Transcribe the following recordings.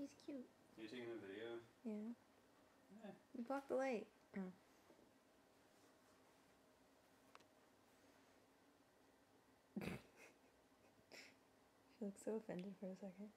He's cute. Are you taking a video? Yeah. Eh. You blocked the light. Oh. she looks so offended for a second.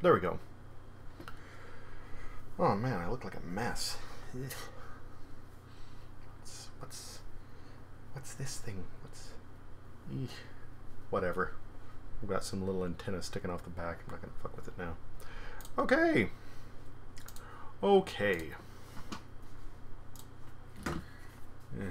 There we go. Oh man, I look like a mess. What's what's what's this thing? What's whatever. I've got some little antenna sticking off the back. I'm not gonna fuck with it now. Okay. Okay. Eh.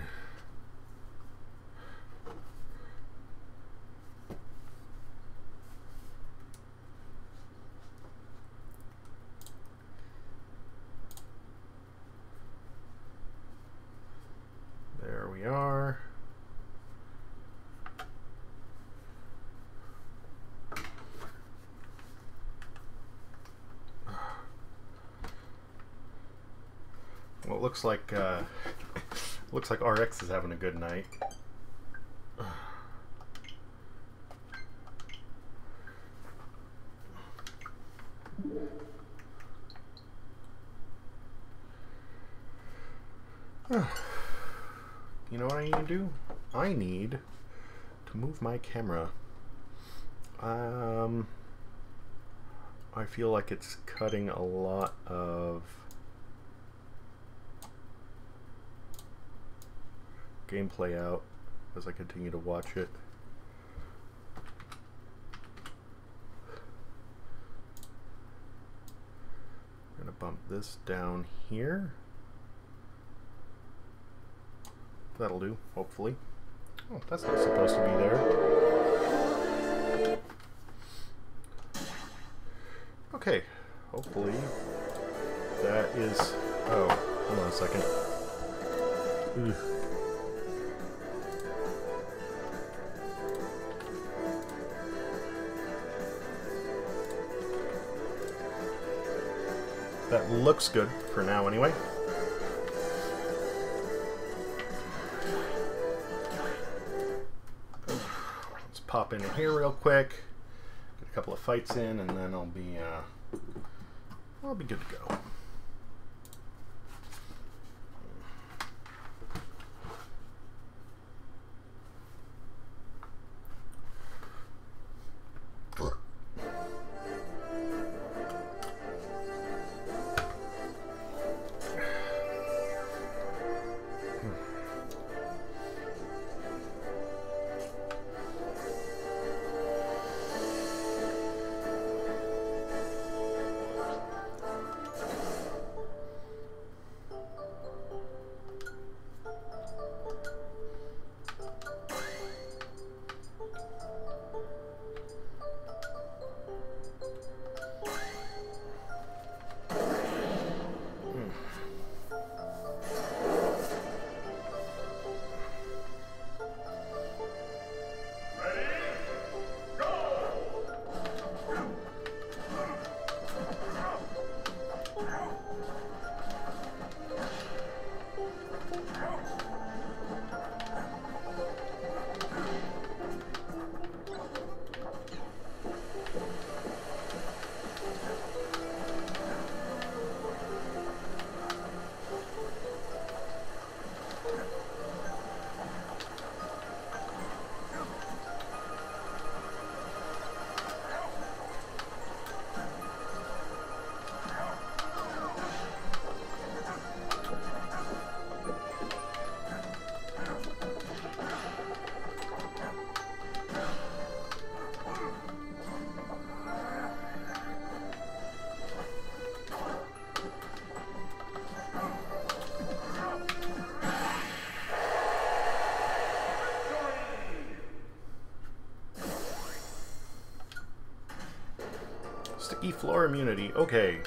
There we are. Well, it looks like uh, looks like RX is having a good night. You know what I need to do? I need to move my camera. Um, I feel like it's cutting a lot of gameplay out as I continue to watch it. I'm gonna bump this down here. That'll do, hopefully. Oh, that's not supposed to be there. Okay, hopefully that is. Oh, hold on a second. Ugh. That looks good for now, anyway. Let's pop in here real quick. Get a couple of fights in, and then I'll be uh, I'll be good to go. Okay.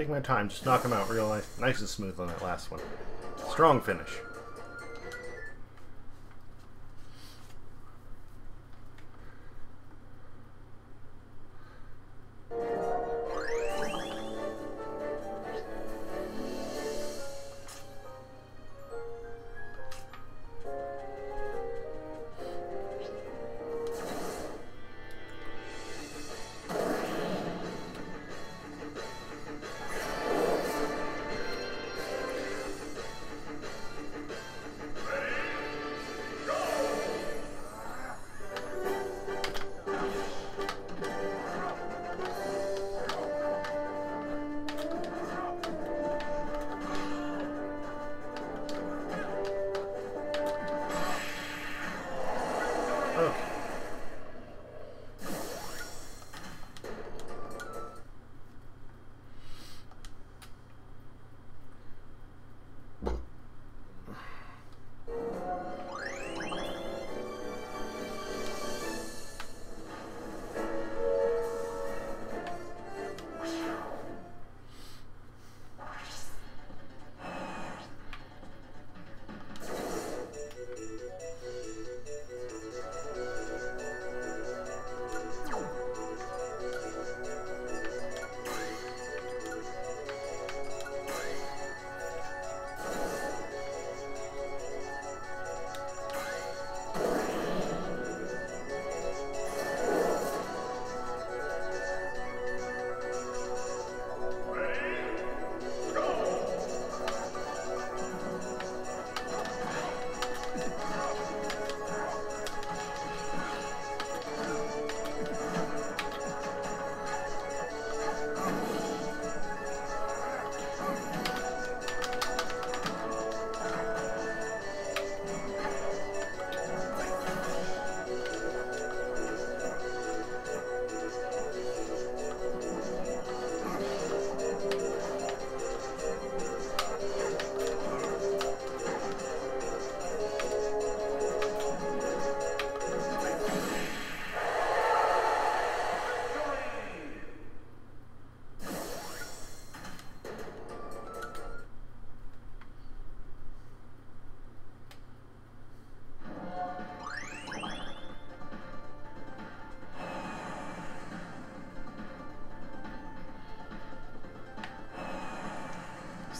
Take my time, just knock them out real nice, nice and smooth on that last one. Strong finish.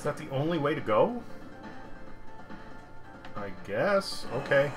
Is that the only way to go? I guess. Okay.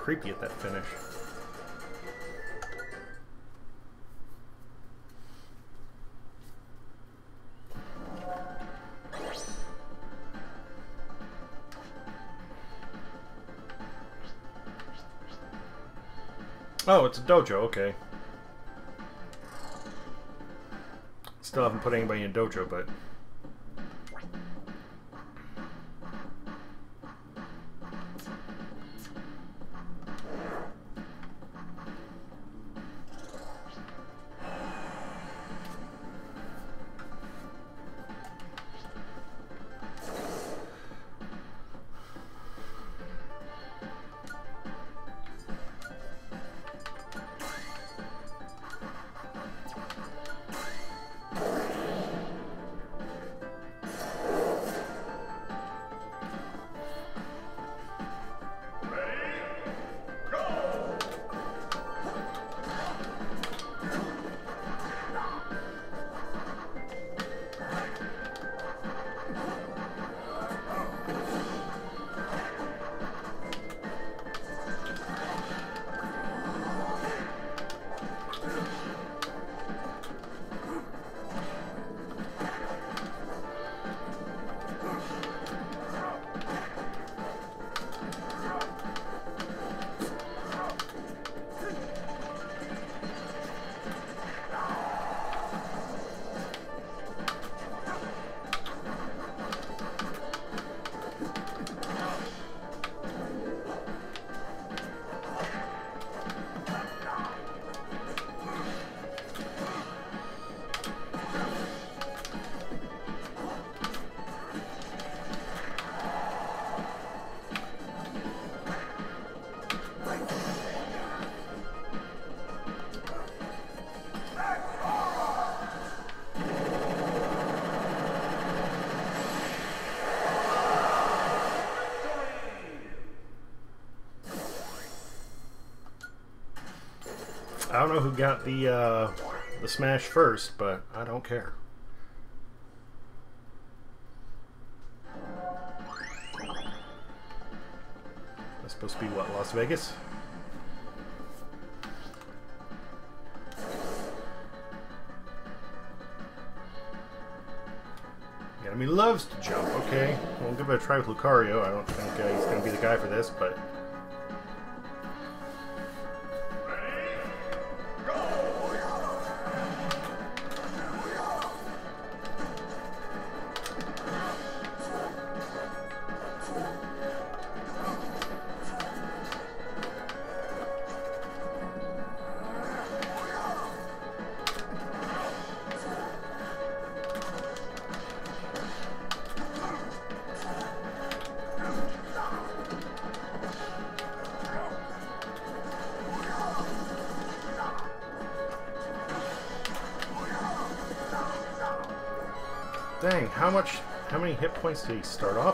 Creepy at that finish. Oh, it's a dojo, okay. Still haven't put anybody in dojo, but don't know who got the uh, the smash first, but I don't care. That's supposed to be what Las Vegas. The enemy loves to jump. Okay, we'll give it a try with Lucario. I don't think uh, he's going to be the guy for this, but points to start off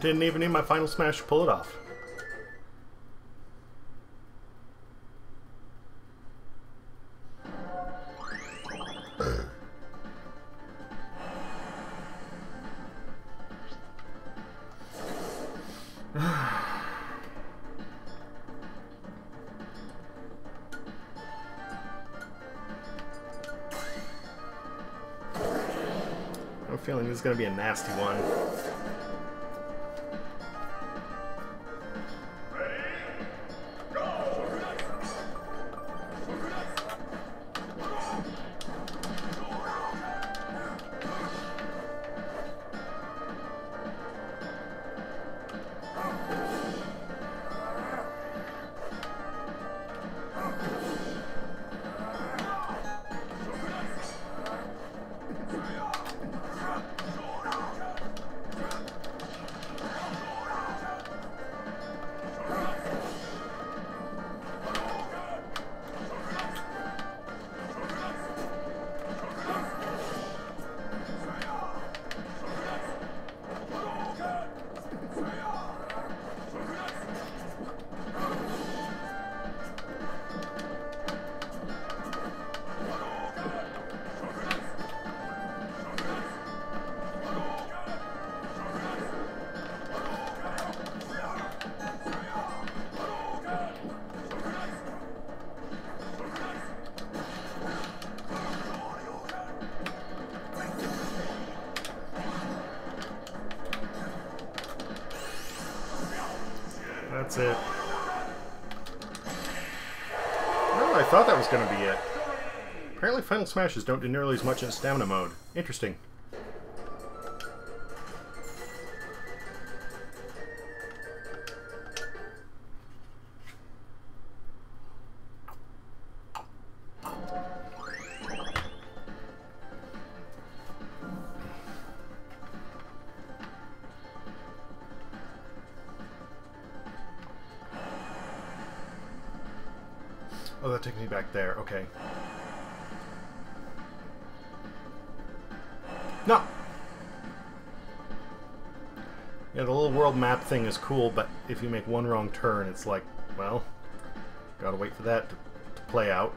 didn't even need my final smash to pull it off. I have a feeling this is going to be a nasty one. Smashes don't do nearly as much in stamina mode. Interesting. Thing is cool, but if you make one wrong turn, it's like, well, gotta wait for that to, to play out.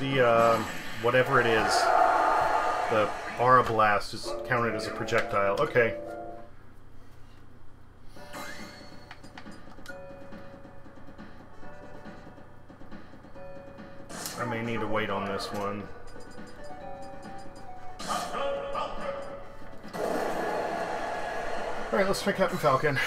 The uh, whatever it is, the aura blast is counted as a projectile. Okay. I may need to wait on this one. Alright, let's try Captain Falcon.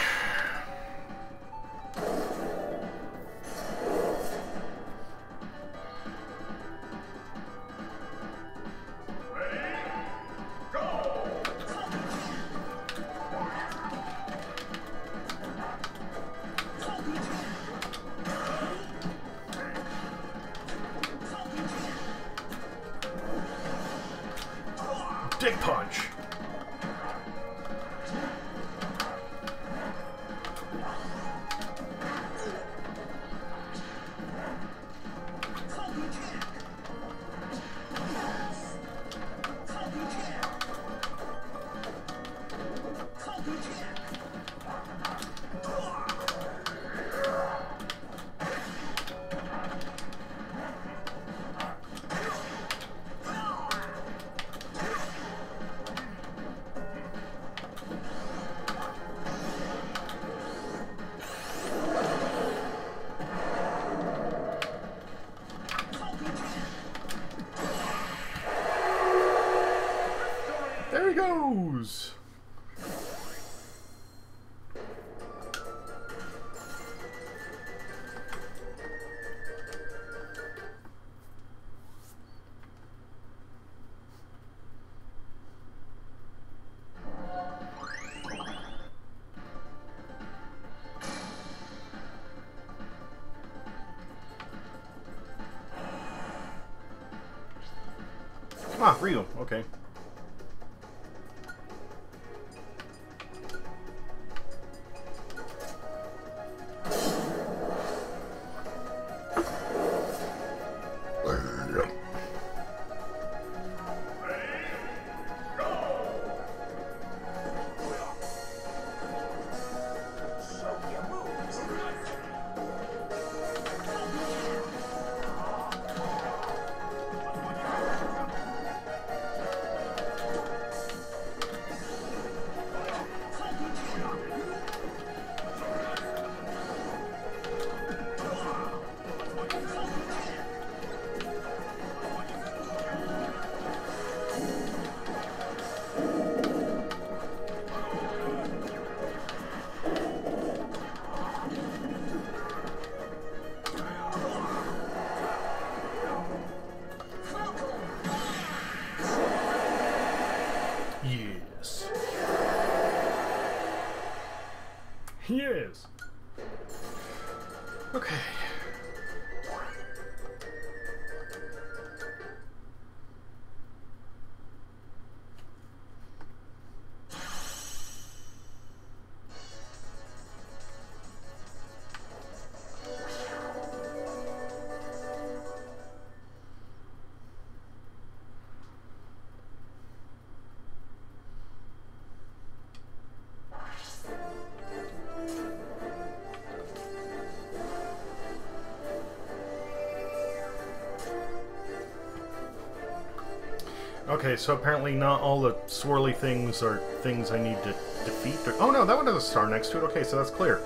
Okay, so apparently not all the swirly things are things I need to defeat. Oh no, that one has a star next to it. Okay, so that's clear.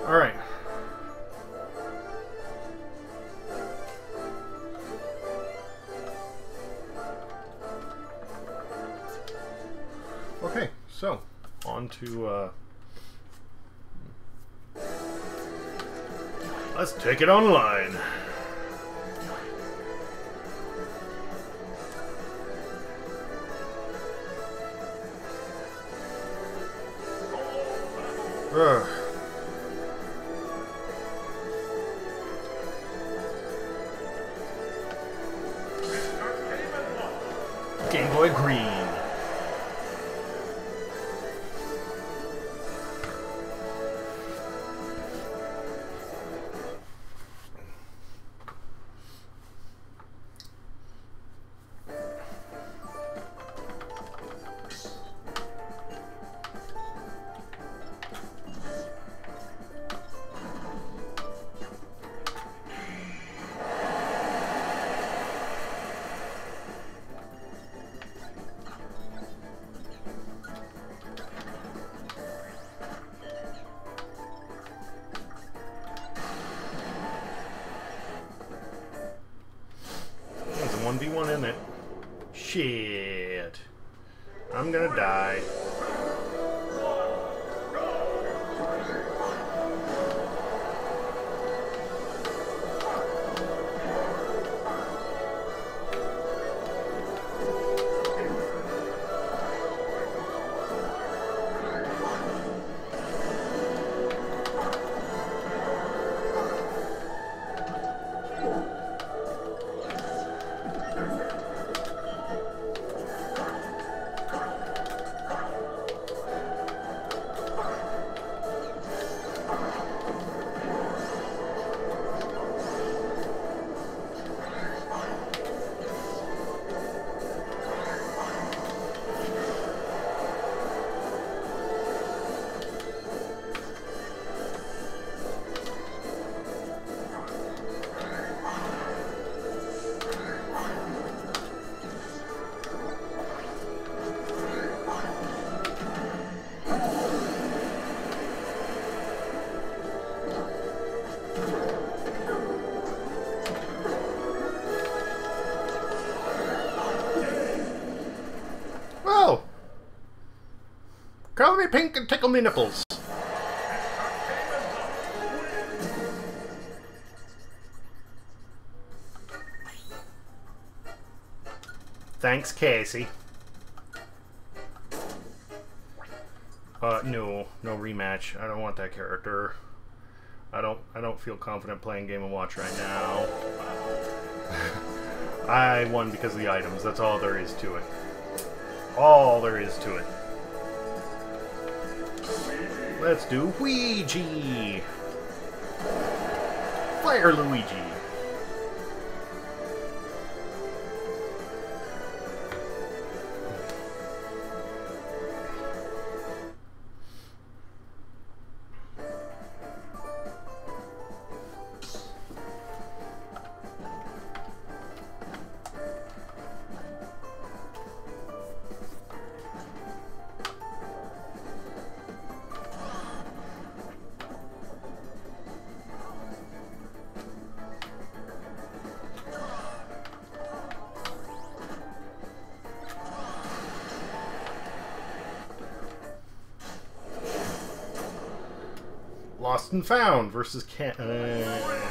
Alright. Okay, so on to uh, Let's take it online. Game Boy Green. Color me pink and tickle me nipples. Thanks, Casey. Uh, no, no rematch. I don't want that character. I don't. I don't feel confident playing Game and Watch right now. I won because of the items. That's all there is to it. All there is to it. Let's do Ouija. Fire Luigi. Found versus Can. Uh,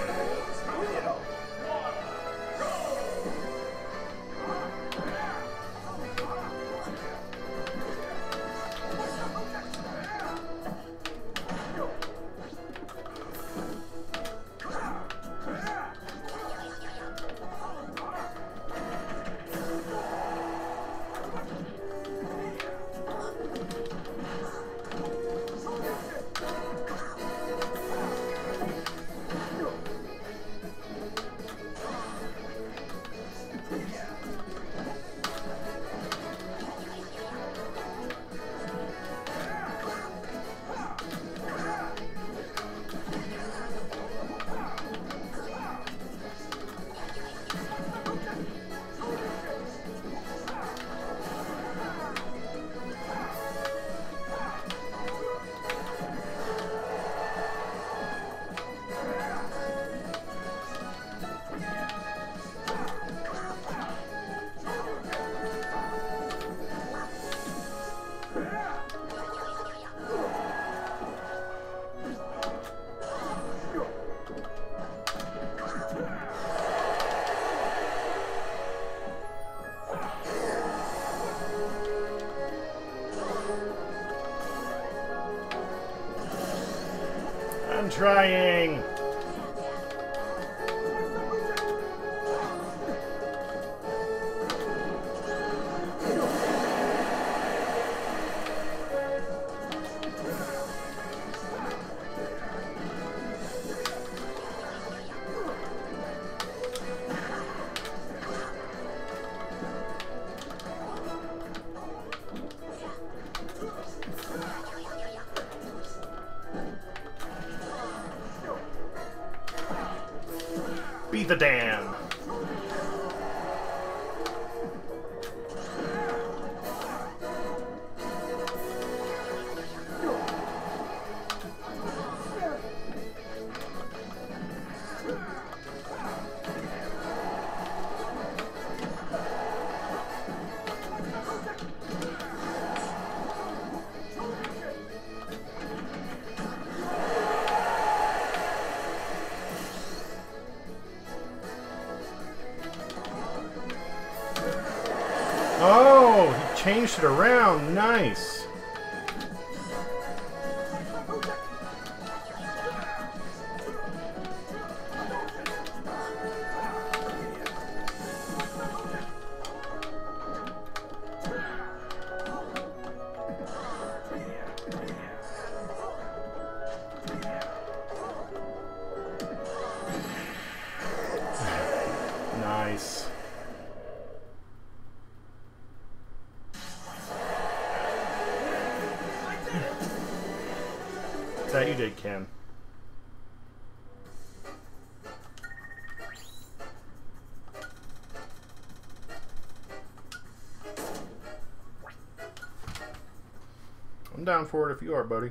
For it if you are, buddy.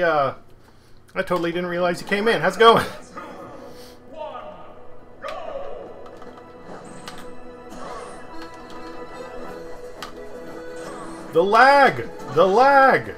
Totally, uh, I totally didn't realize you came in. How's it going? The lag! The lag!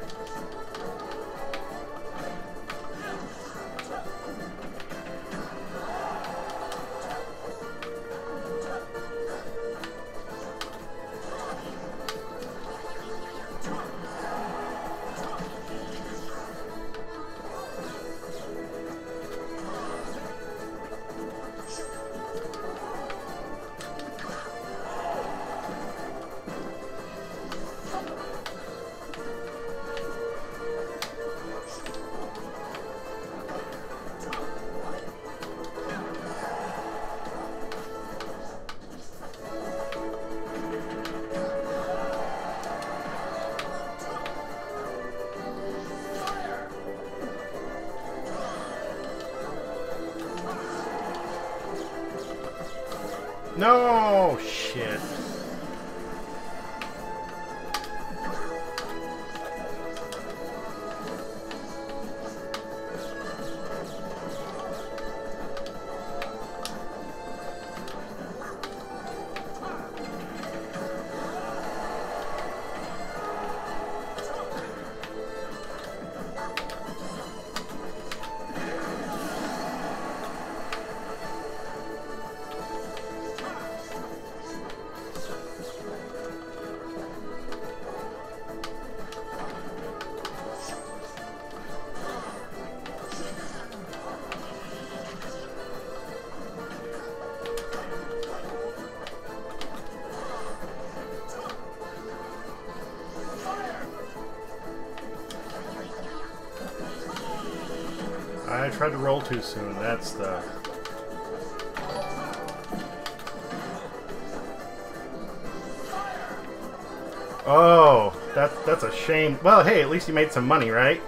No! Tried to roll too soon. That's the. Oh, that that's a shame. Well, hey, at least you made some money, right?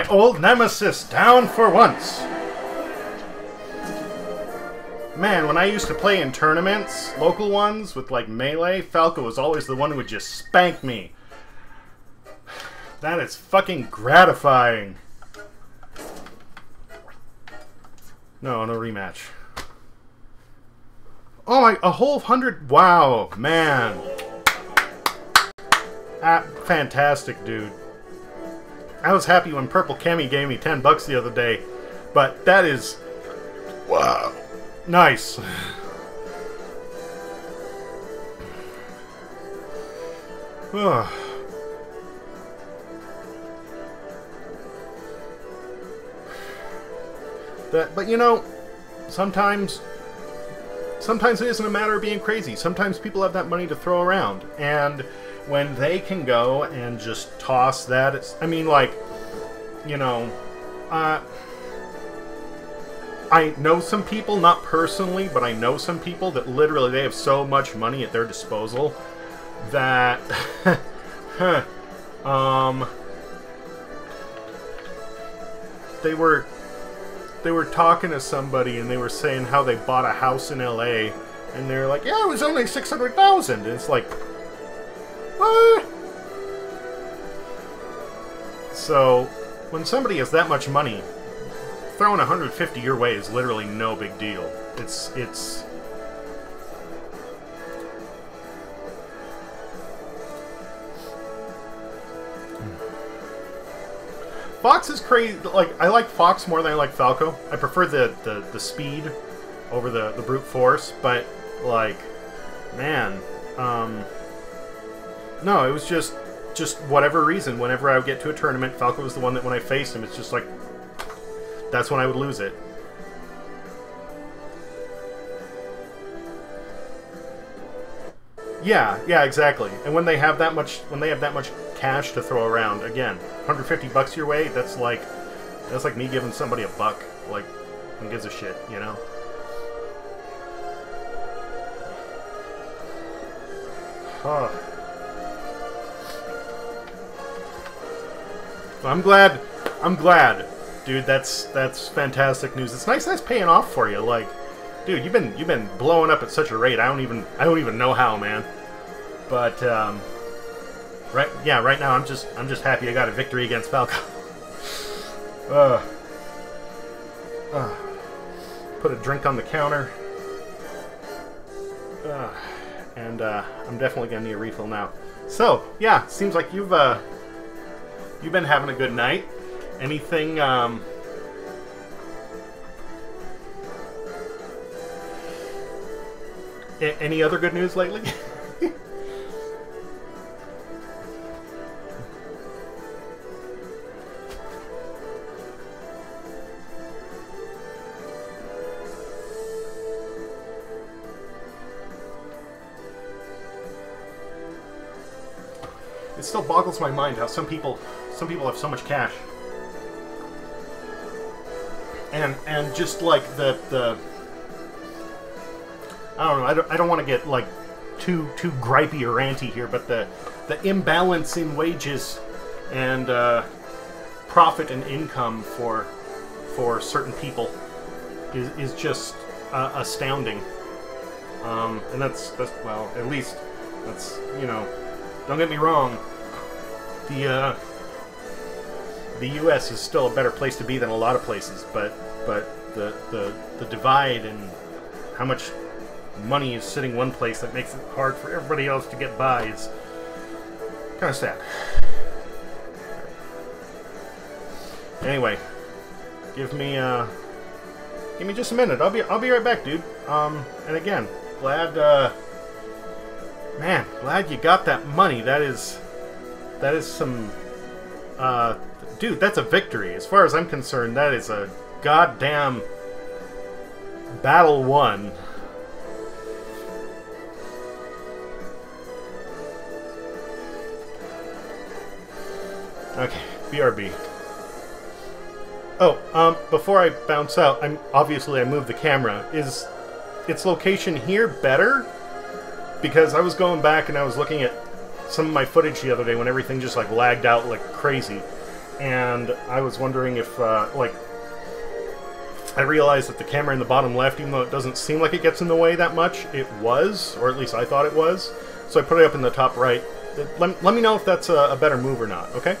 My old nemesis down for once. Man, when I used to play in tournaments, local ones with like melee, Falco was always the one who would just spank me. That is fucking gratifying. No, no rematch. Oh, my, a whole hundred. Wow, man. Ah, fantastic, dude. I was happy when Purple Cami gave me 10 bucks the other day, but that is. Wow. Nice. That, but you know, sometimes sometimes it isn't a matter of being crazy. Sometimes people have that money to throw around, and when they can go and just toss that, it's, I mean, like, you know, uh, I know some people, not personally, but I know some people that literally they have so much money at their disposal that, um, they were they were talking to somebody and they were saying how they bought a house in LA and they're like, "Yeah, it was only 600,000." It's like So, when somebody has that much money, throwing 150 your way is literally no big deal. It's it's Fox is crazy. Like I like Fox more than I like Falco. I prefer the the, the speed over the the brute force, but like, man, um, no, it was just just whatever reason. Whenever I would get to a tournament, Falco was the one that when I faced him, it's just like that's when I would lose it. Yeah, yeah, exactly. And when they have that much, when they have that much cash to throw around, again, 150 bucks your way, that's like, that's like me giving somebody a buck. Like, who gives a shit, you know? Huh. I'm glad. I'm glad, dude. That's that's fantastic news. It's nice that's paying off for you. Like, dude, you've been you've been blowing up at such a rate. I don't even I don't even know how, man. But um, right, yeah, right now I'm just I'm just happy I got a victory against Falco. uh, uh, put a drink on the counter. Uh, and uh, I'm definitely gonna need a refill now. So yeah, seems like you've uh, you've been having a good night. Anything? Um, any other good news lately? it still boggles my mind how some people some people have so much cash. And and just like the the I don't know I don't, I don't want to get like too too gripey or ranty here but the the imbalance in wages and uh, profit and income for for certain people is, is just uh, astounding. Um, and that's that's well at least that's you know don't get me wrong. The uh, the U.S. is still a better place to be than a lot of places, but but the the the divide and how much money is sitting one place that makes it hard for everybody else to get by is kind of sad. Anyway, give me uh, give me just a minute. I'll be I'll be right back, dude. Um, and again, glad uh, man, glad you got that money. That is that is some uh dude that's a victory. As far as i'm concerned that is a goddamn battle won. Okay brb oh um before i bounce out i'm obviously i moved the camera. Is its location here better? Because i was going back and i was looking at some of my footage the other day when everything just like lagged out like crazy, and I was wondering if uh, like I realized that the camera in the bottom left, even though it doesn't seem like it gets in the way that much, it was, or at least I thought it was. So I put it up in the top right. Let, let me know if that's a, a better move or not. Okay.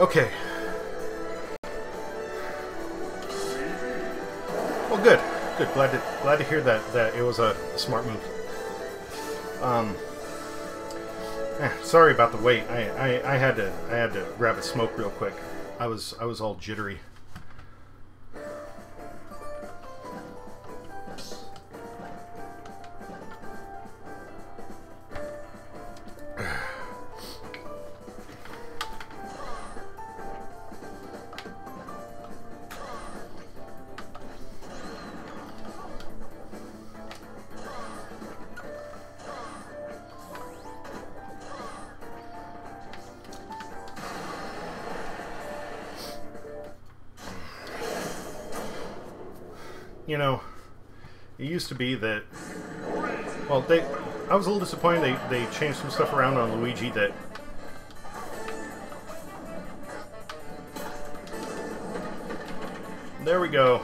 Okay. Well, good, good. Glad to glad to hear that that it was a smart move. Um. eh, sorry about the wait. I, I I had to I had to grab a smoke real quick. I was I was all jittery. To be that. Well, they. I was a little disappointed they, they changed some stuff around on Luigi that. There we go.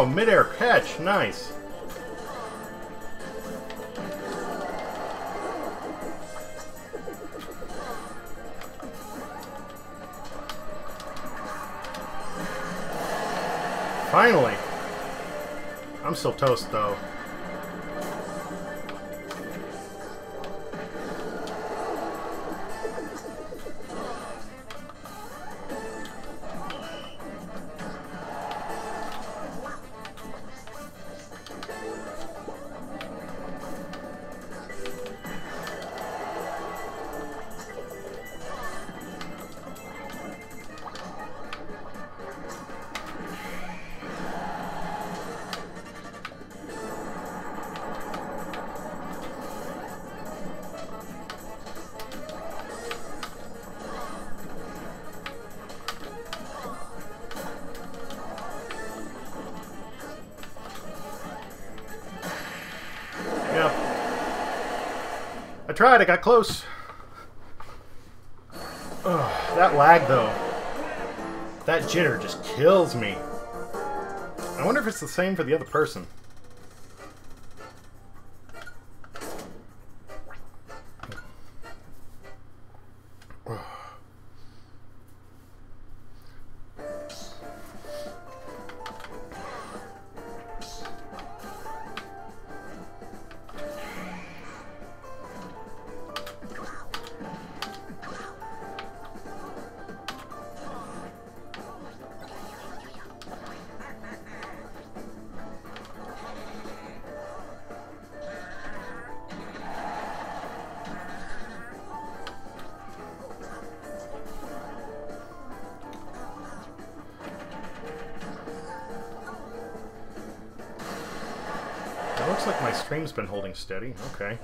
Oh, midair catch. Nice. Finally. I'm still toast, though. Tried, I got close. Ugh, that lag, though. That jitter just kills me. I wonder if it's the same for the other person. Steady. Okay,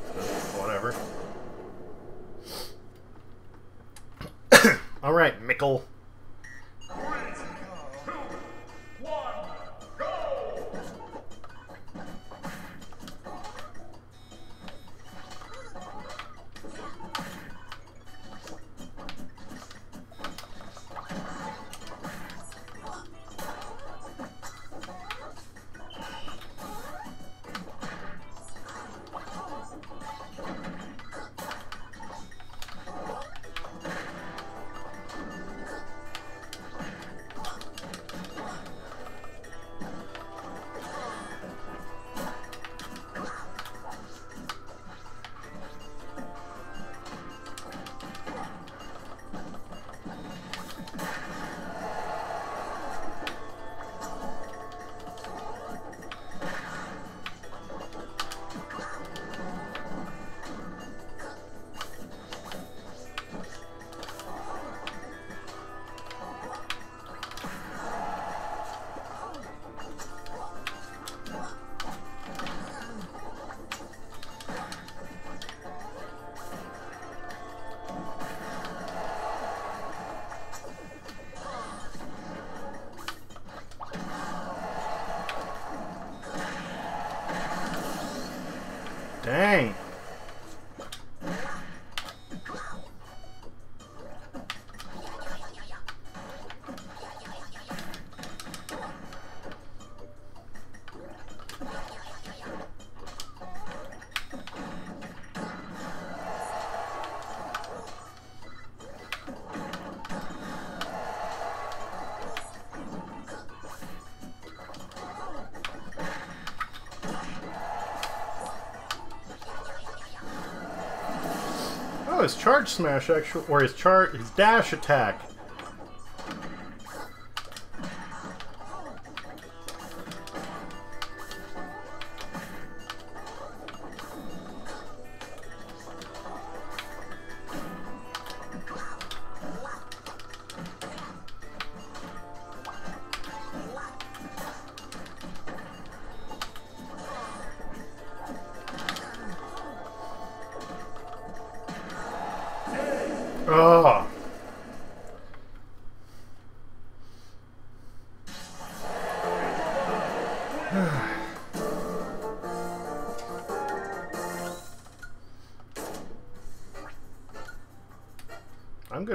charge smash actually, or his char, his dash attack.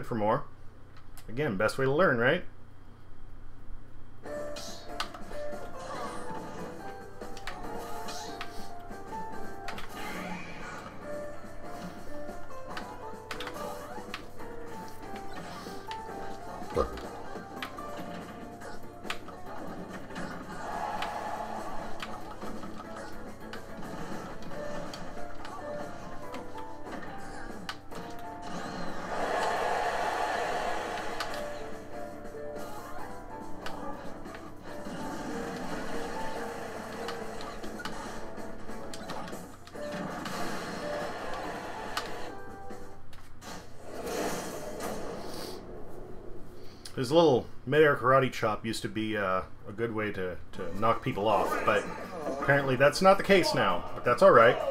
For more. Again, best way to learn, right? His little midair karate chop used to be uh, a good way to, to knock people off, but apparently that's not the case now. But that's alright. Oh,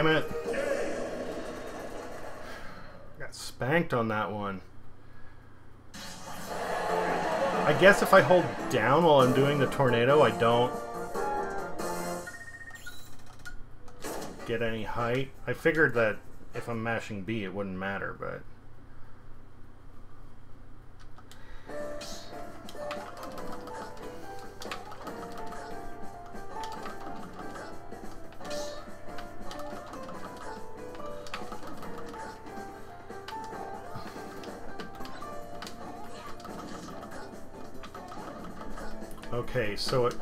Damn it. Got spanked on that one. I guess if I hold down while I'm doing the tornado, I don't get any height. I figured that if I'm mashing B, it wouldn't matter, but... so it...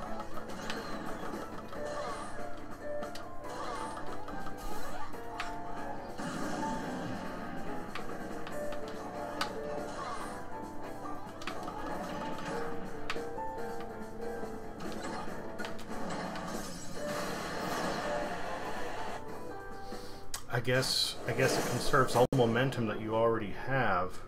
I guess I guess it conserves all the momentum that you already have.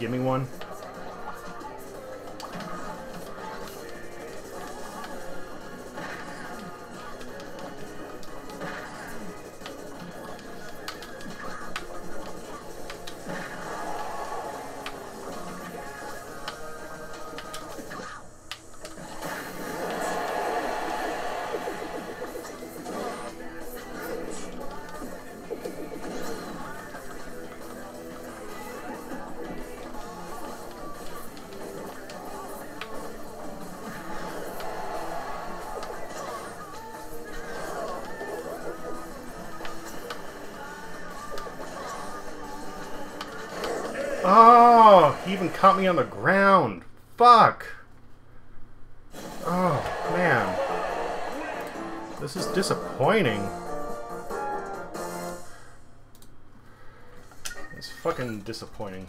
Give me one? Caught me on the ground. Fuck. Oh, man. This is disappointing. It's fucking disappointing.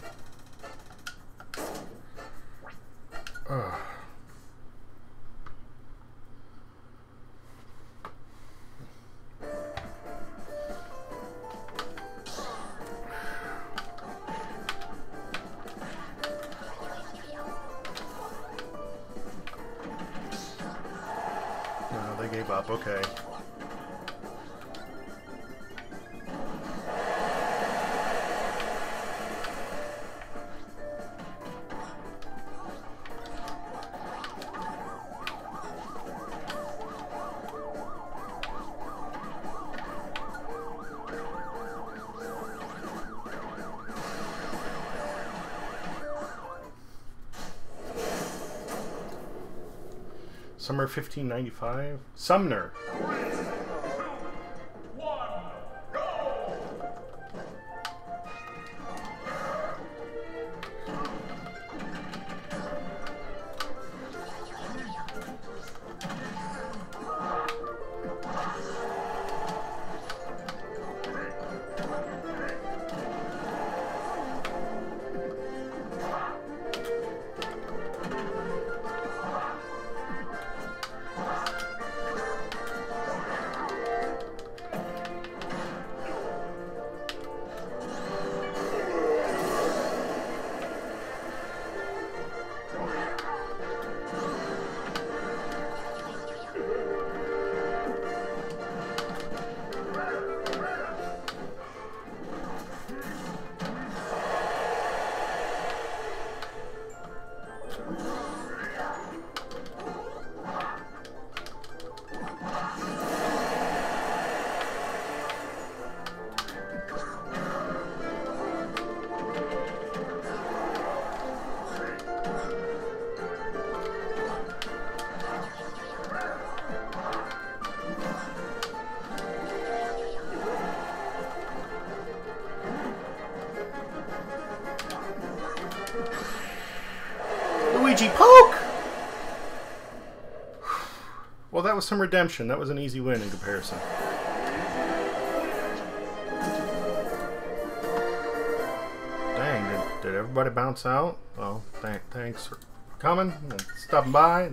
Summer 1595? Sumner. Some redemption. That was an easy win in comparison. Dang, did, did everybody bounce out? Well, th thanks for coming and stopping by.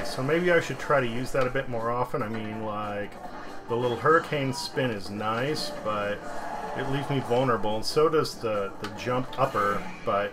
Okay, so maybe I should try to use that a bit more often. I mean, like, the little hurricane spin is nice, but it leaves me vulnerable, and so does the, the jump upper, but...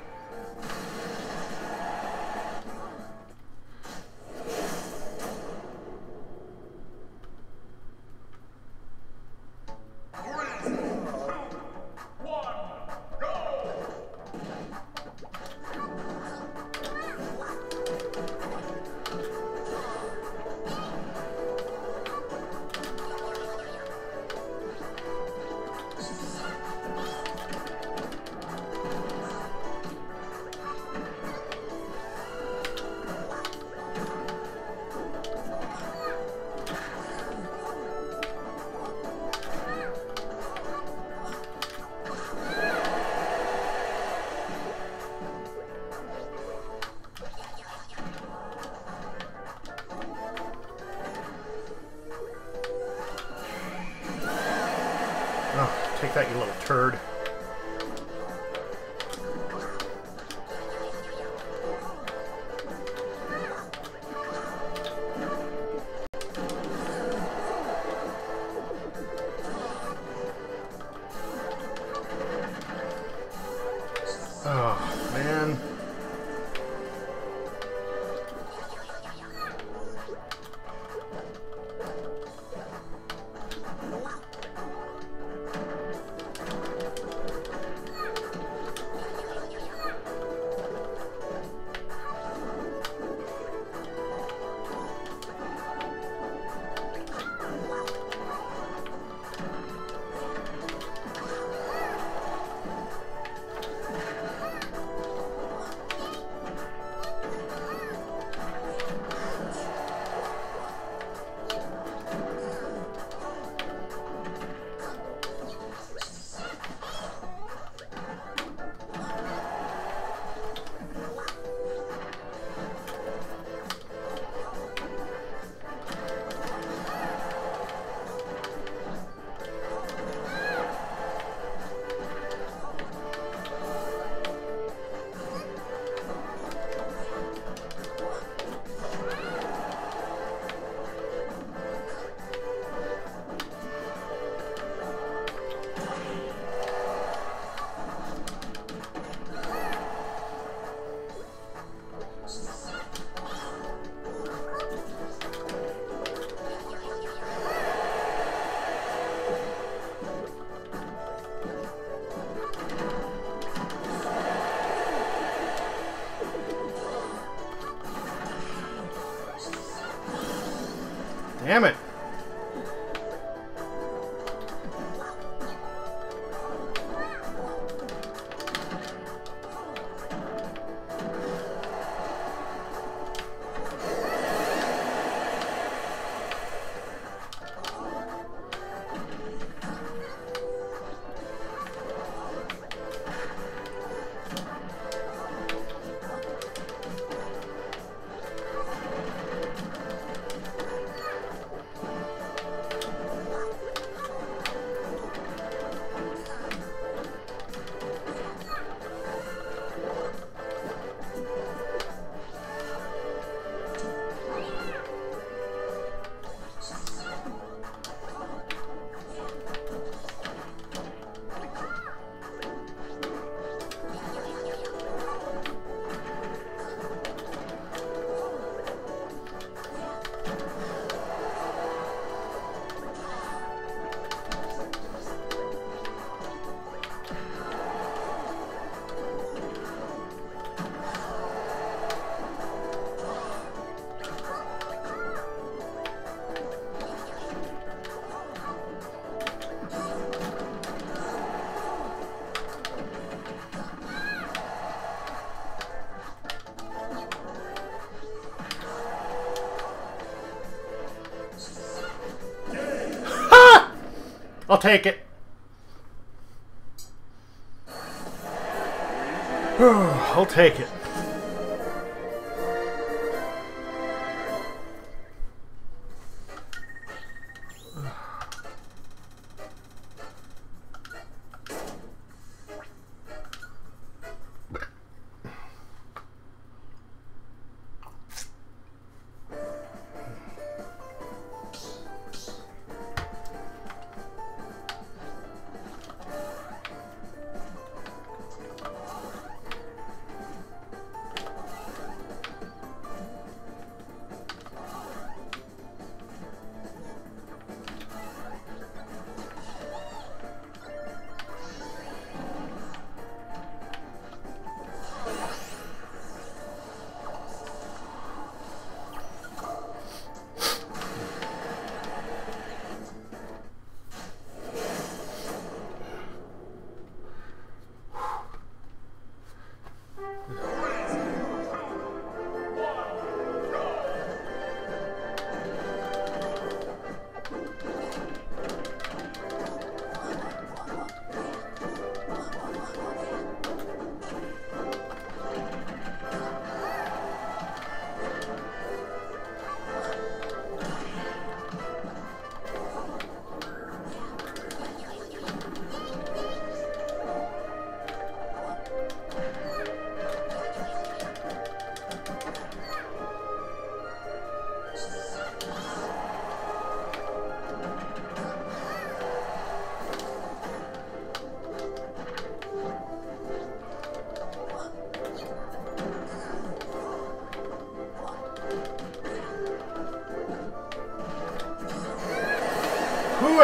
I'll take it.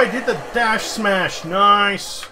I did the dash smash. Nice.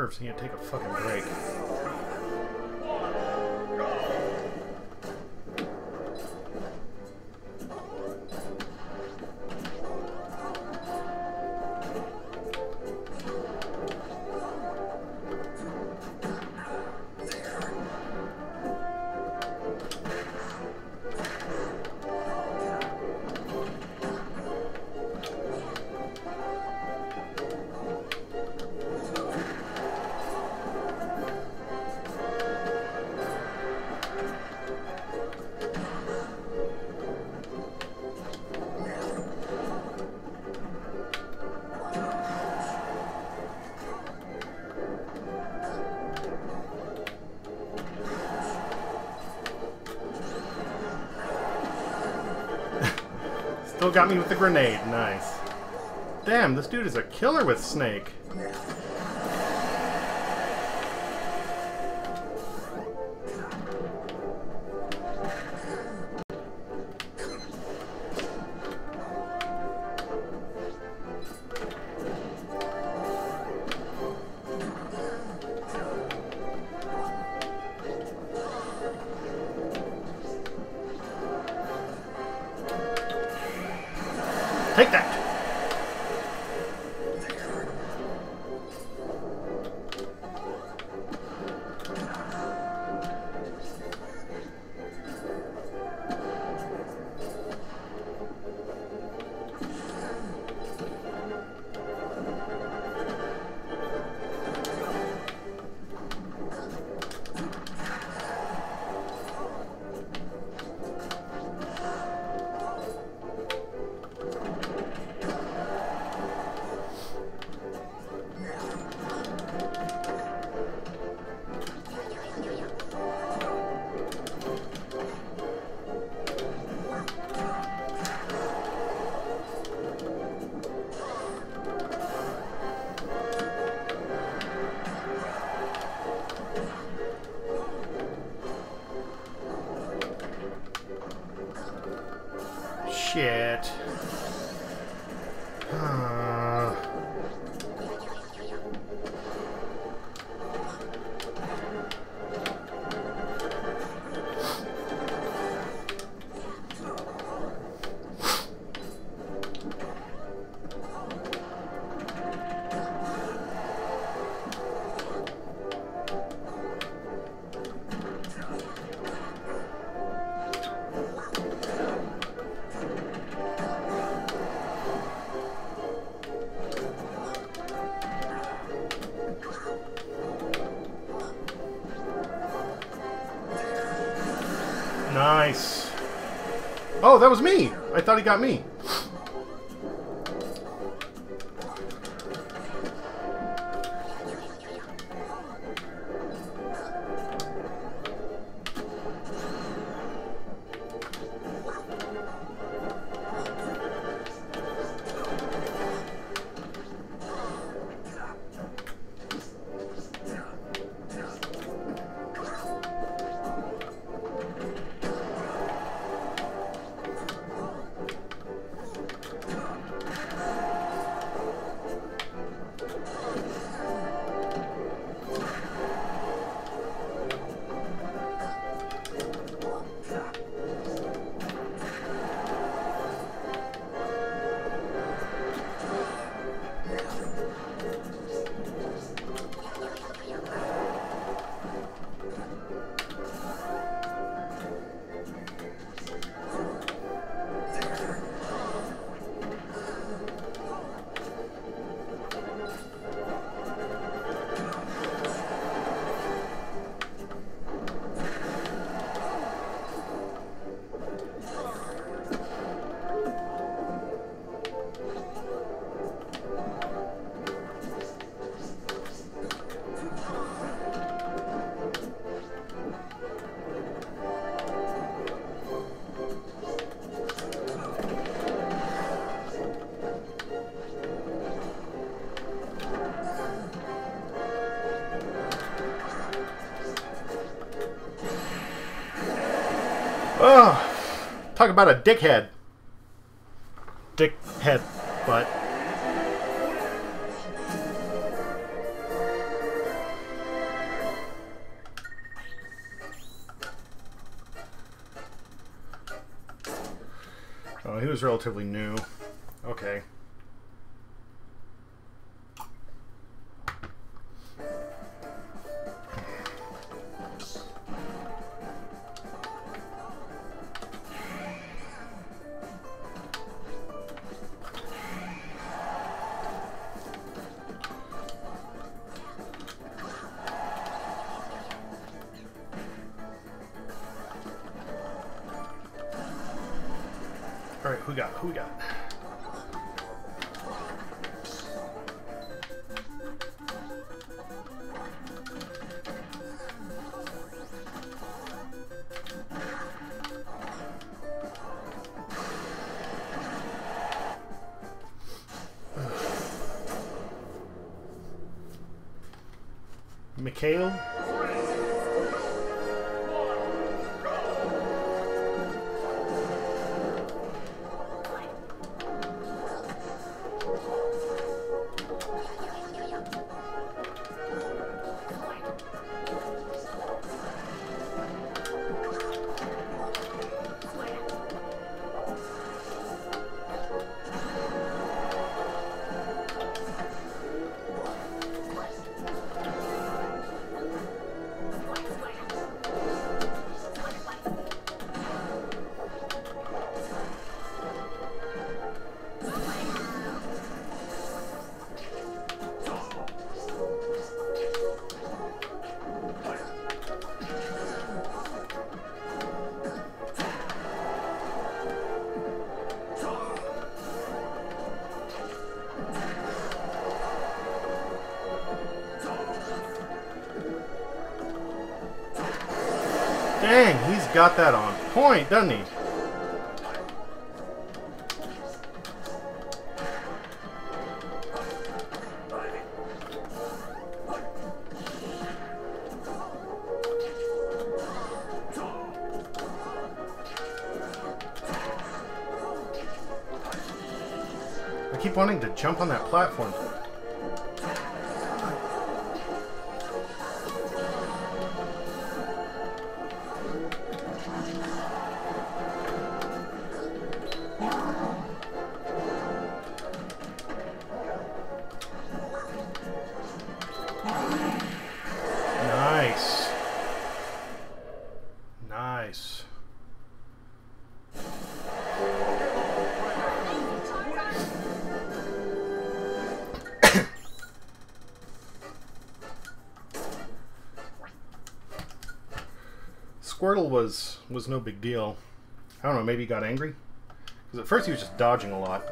Nerves need to take a fucking break. Got me with the grenade. Nice. Damn, this dude is a killer with Snake. Oh, that was me. I thought he got me. About a dickhead. Dickhead, but. Oh, he was relatively new. Point, doesn't he? I keep wanting to jump on that was no big deal. I don't know, maybe he got angry? Because at first he was just dodging a lot.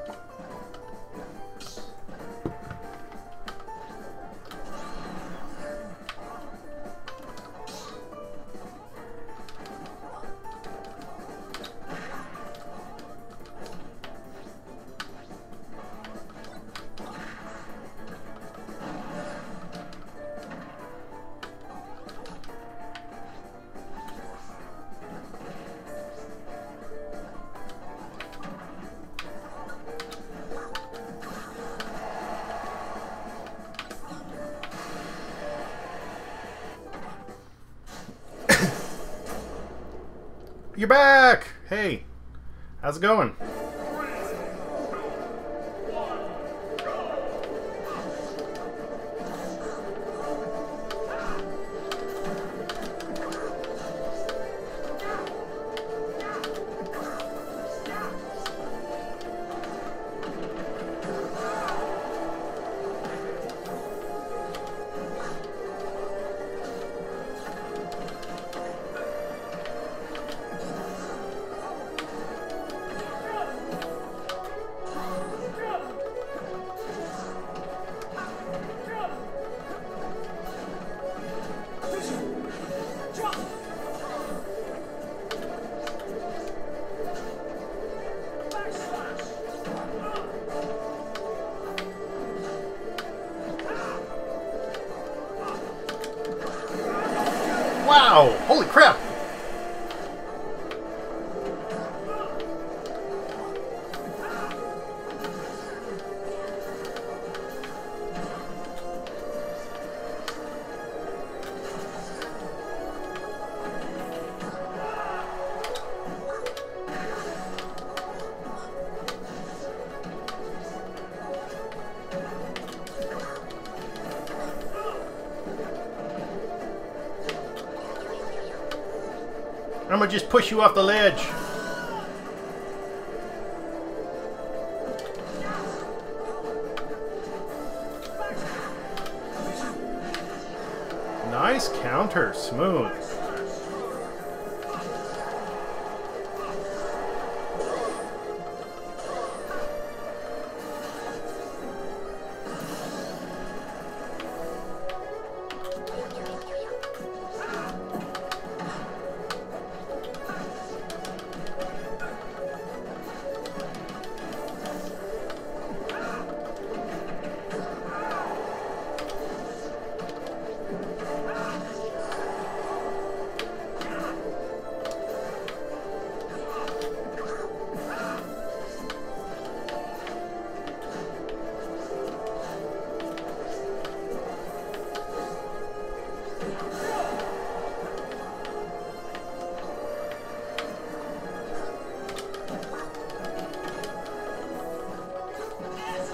Push you off the ledge. Yes.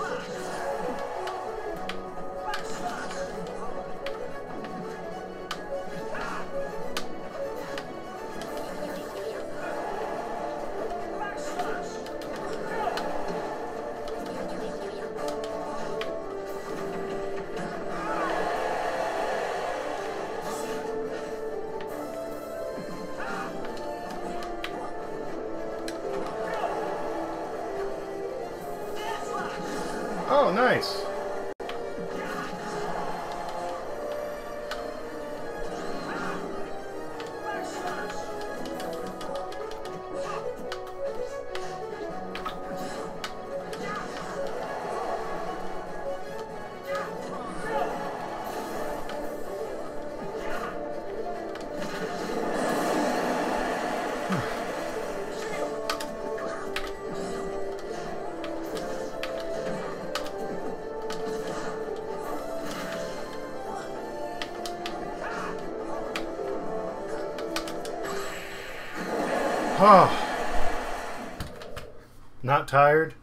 Tired?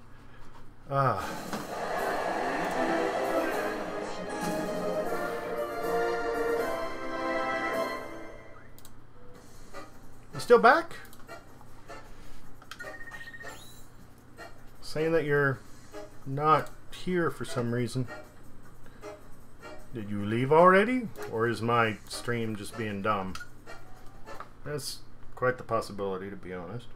Ah. You still back? Saying that you're not here for some reason. Did you leave already? Or is my stream just being dumb? That's quite the possibility, to be honest.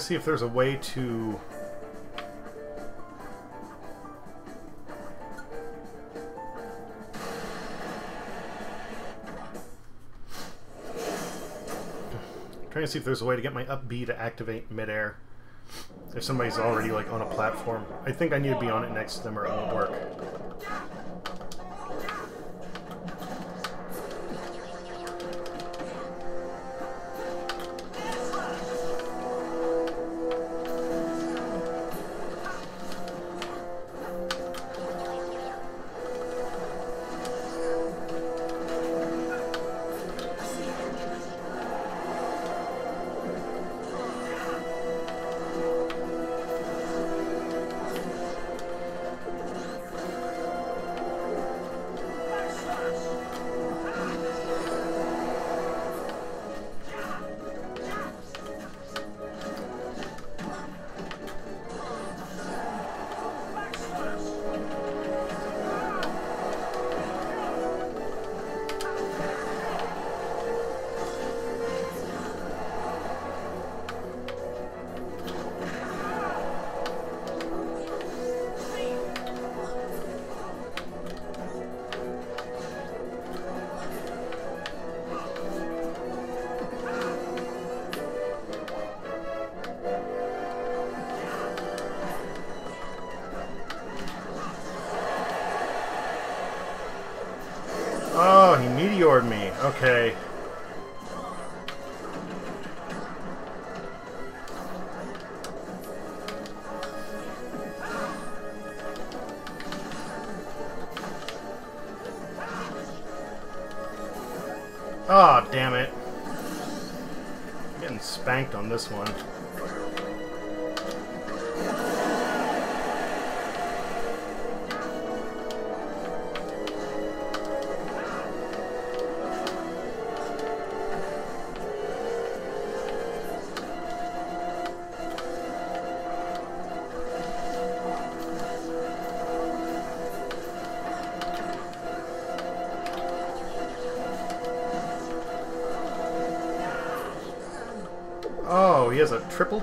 To see if there's a way to. Trying to see if there's a way to get my up B to activate midair. If somebody's already like on a platform, I think I need to be on it next to them or it won't work.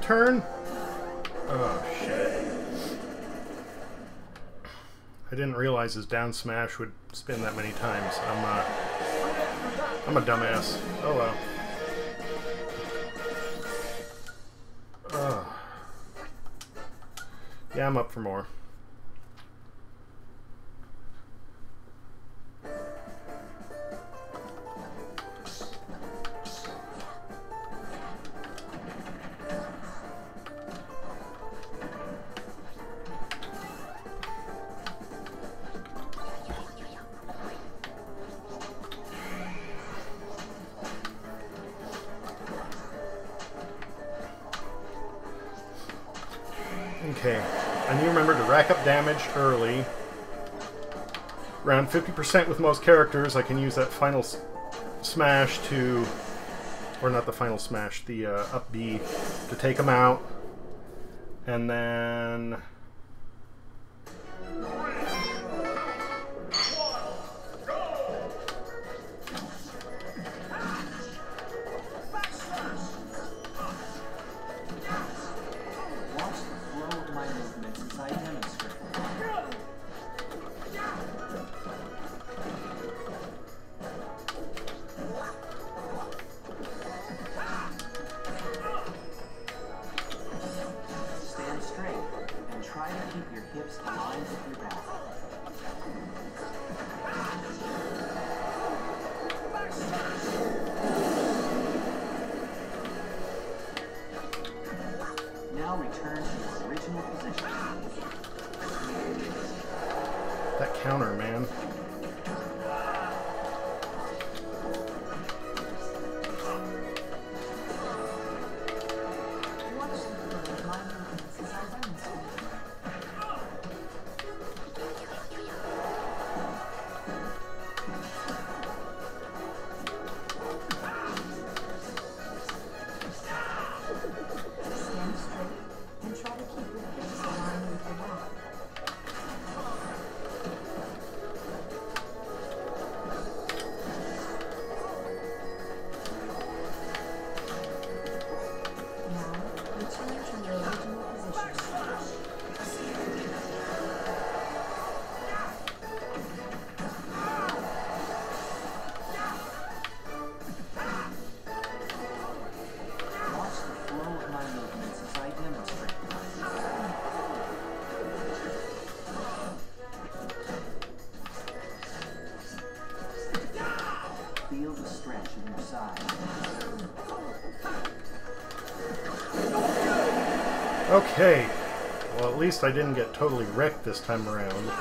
Turn? Oh, shit. I didn't realize his down smash would spin that many times. I'm, uh... I'm a dumbass. Oh well. Ugh. Yeah, I'm up for more. 100% with most characters. I can use that final smash to, or not the final smash, the uh, up B to take them out. And then least I didn't get totally wrecked this time around.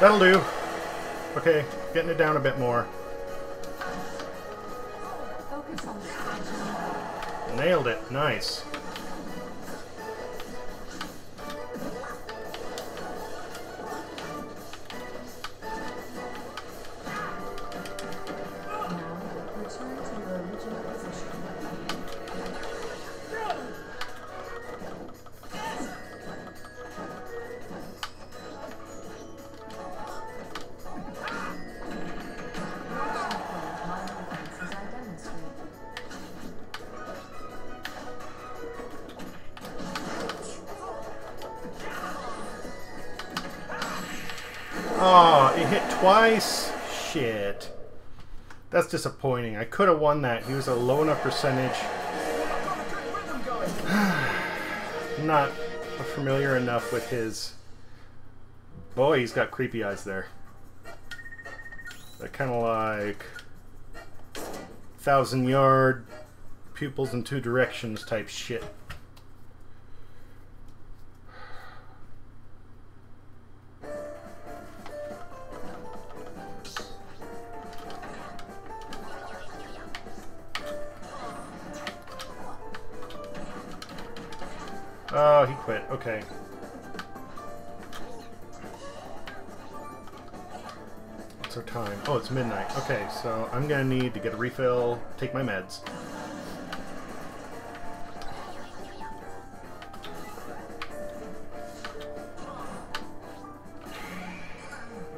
That'll do. Okay, getting it down a bit more. Oh, focus on the stretch in your Nailed it. Nice. Could have won that. He was a low enough percentage. Not familiar enough with his... Boy, he's got creepy eyes there. They're kind of like... Thousand yard pupils in two directions type shit. I'm gonna need to get a refill, take my meds.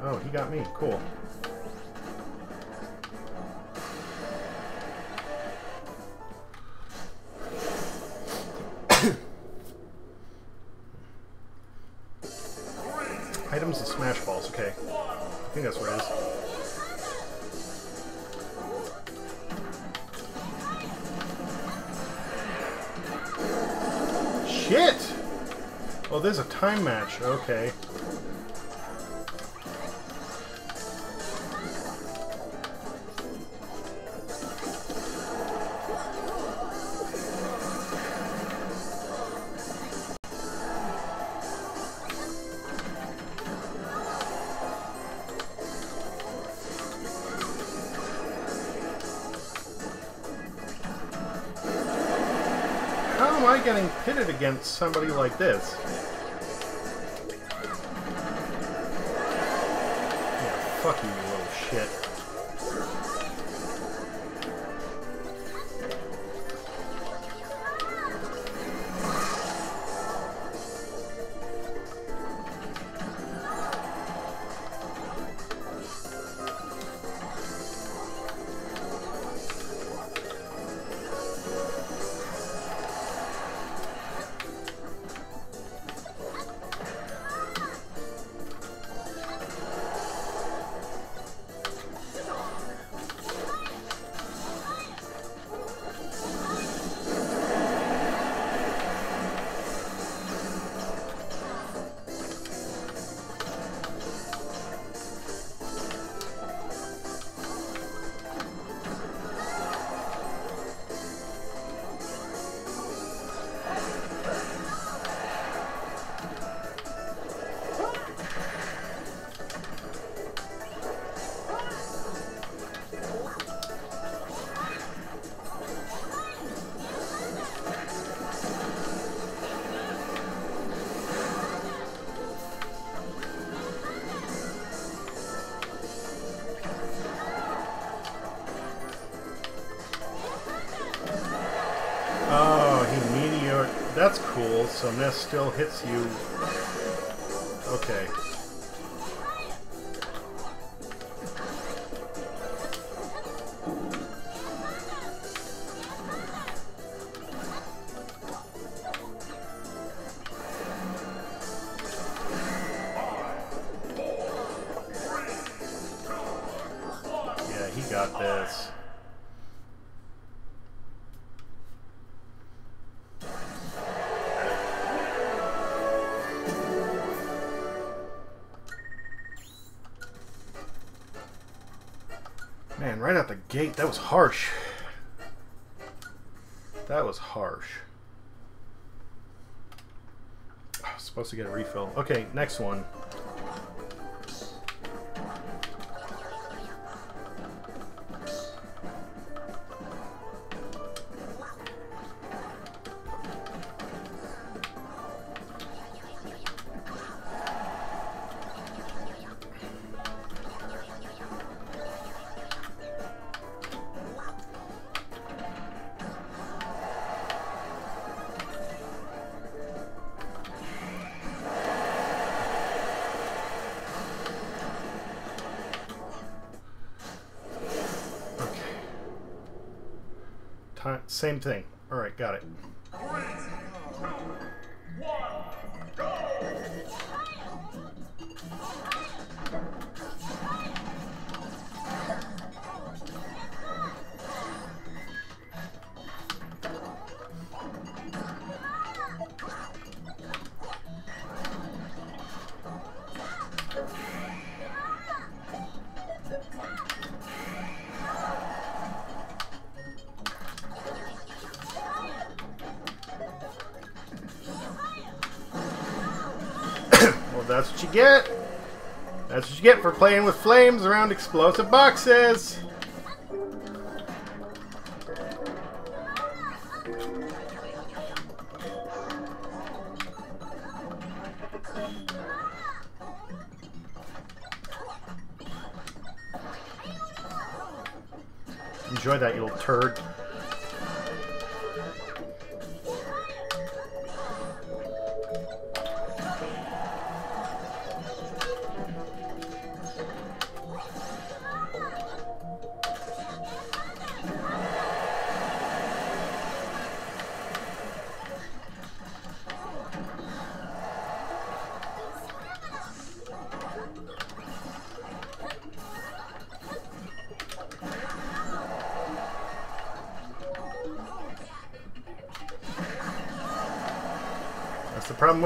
Oh, he got me. Cool. Am it against somebody like this? Still hits you. Gate, that was harsh. That was harsh. I was supposed to get a refill. Okay, next one. Same thing. All right, got it. For playing with flames around explosive boxes.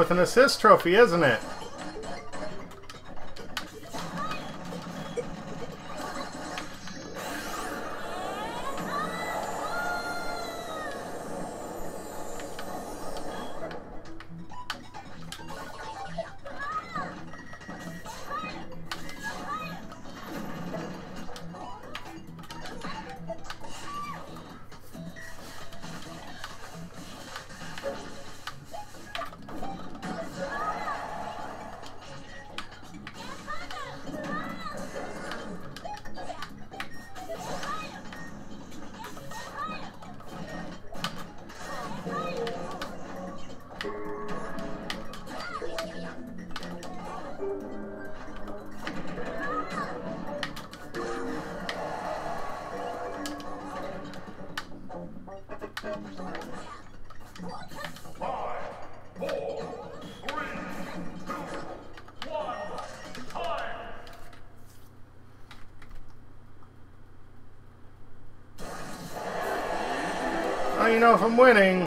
With an assist trophy, isn't it? You know, if I'm winning,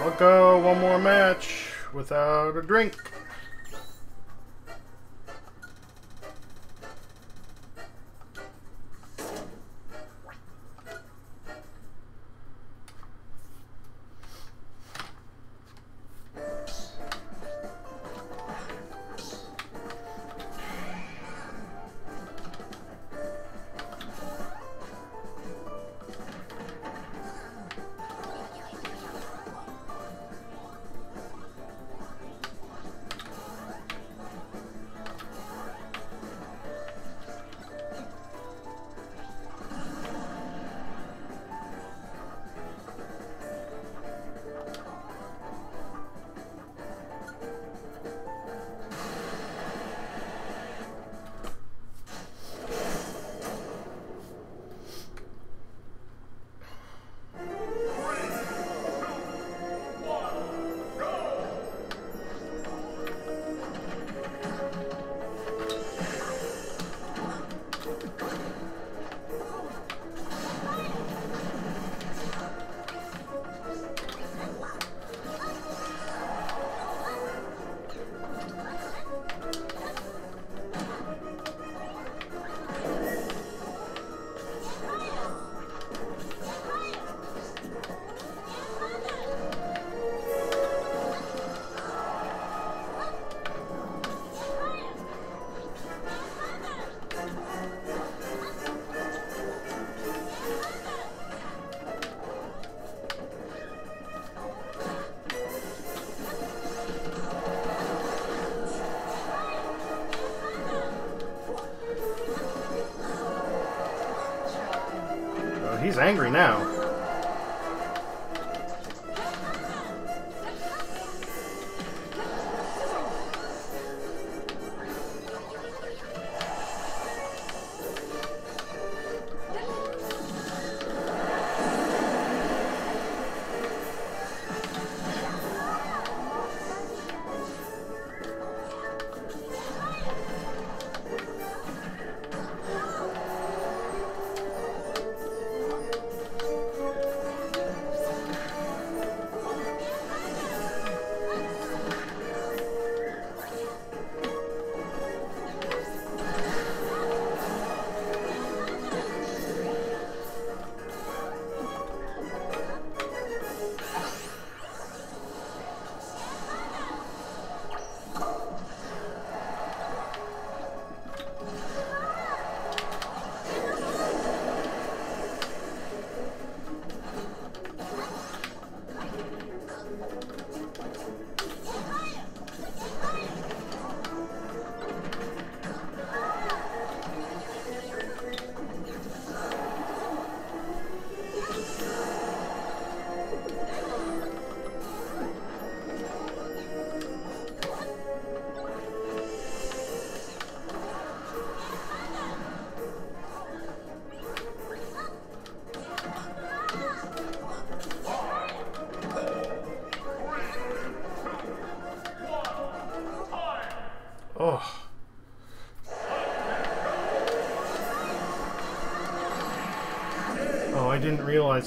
I'll go one more match without a drink.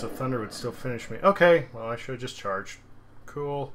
The thunder would still finish me. Okay, well, I should have just charged. Cool.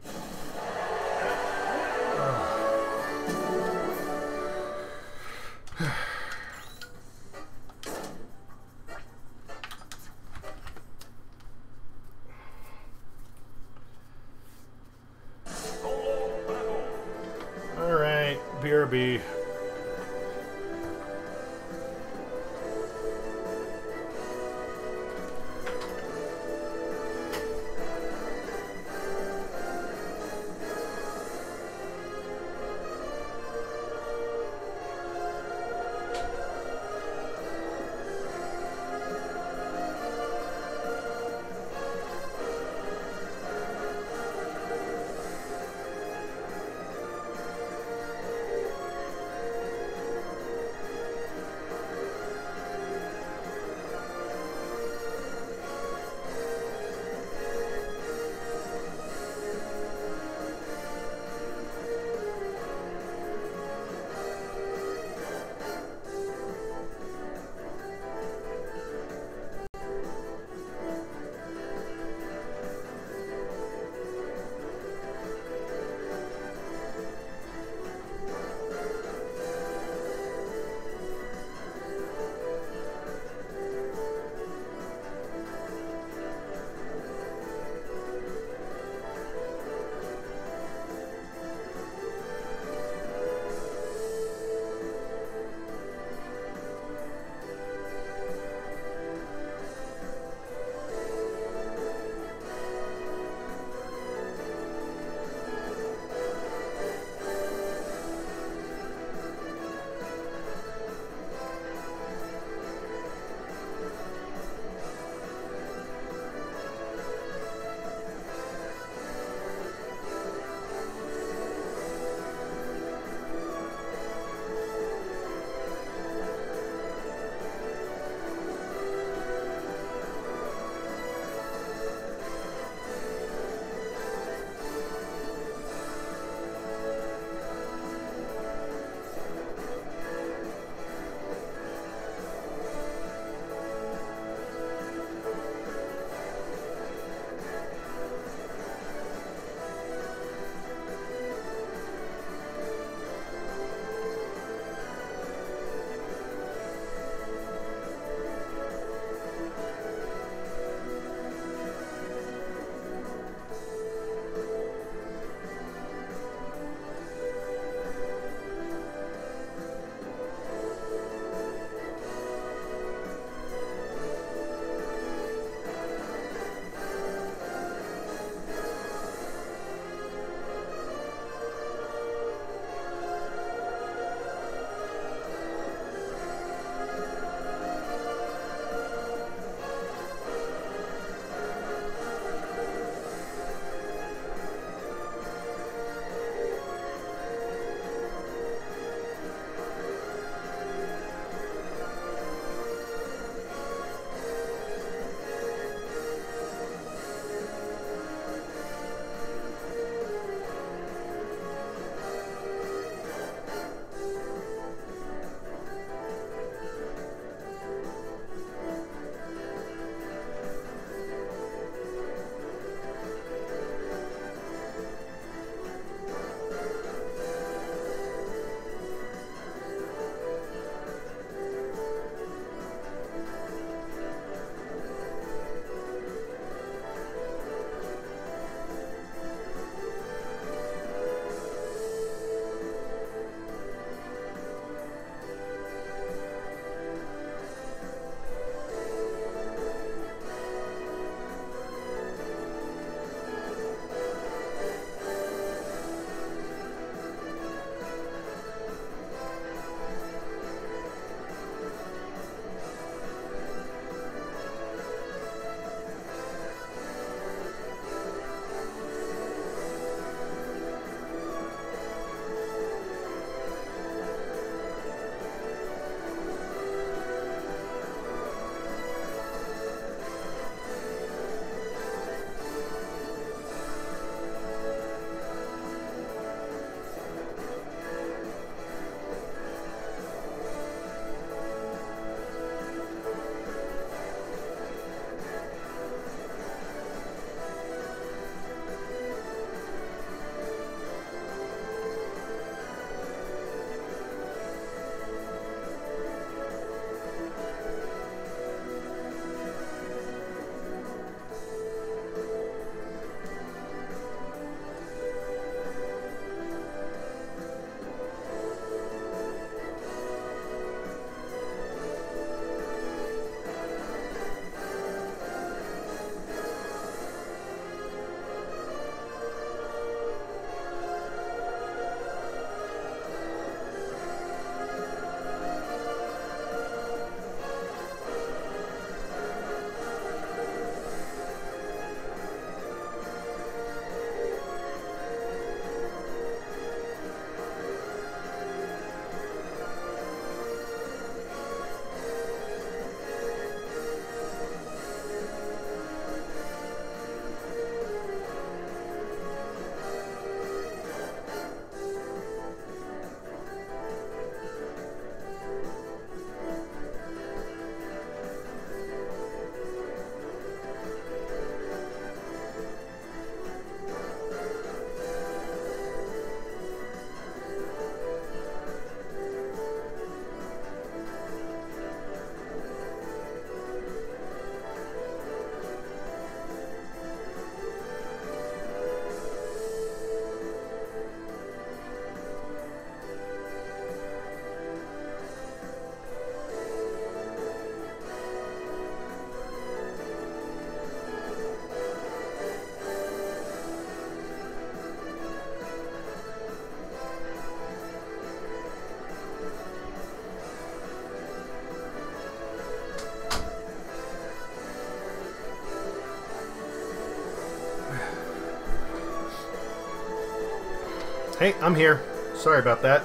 Hey, I'm here. Sorry about that.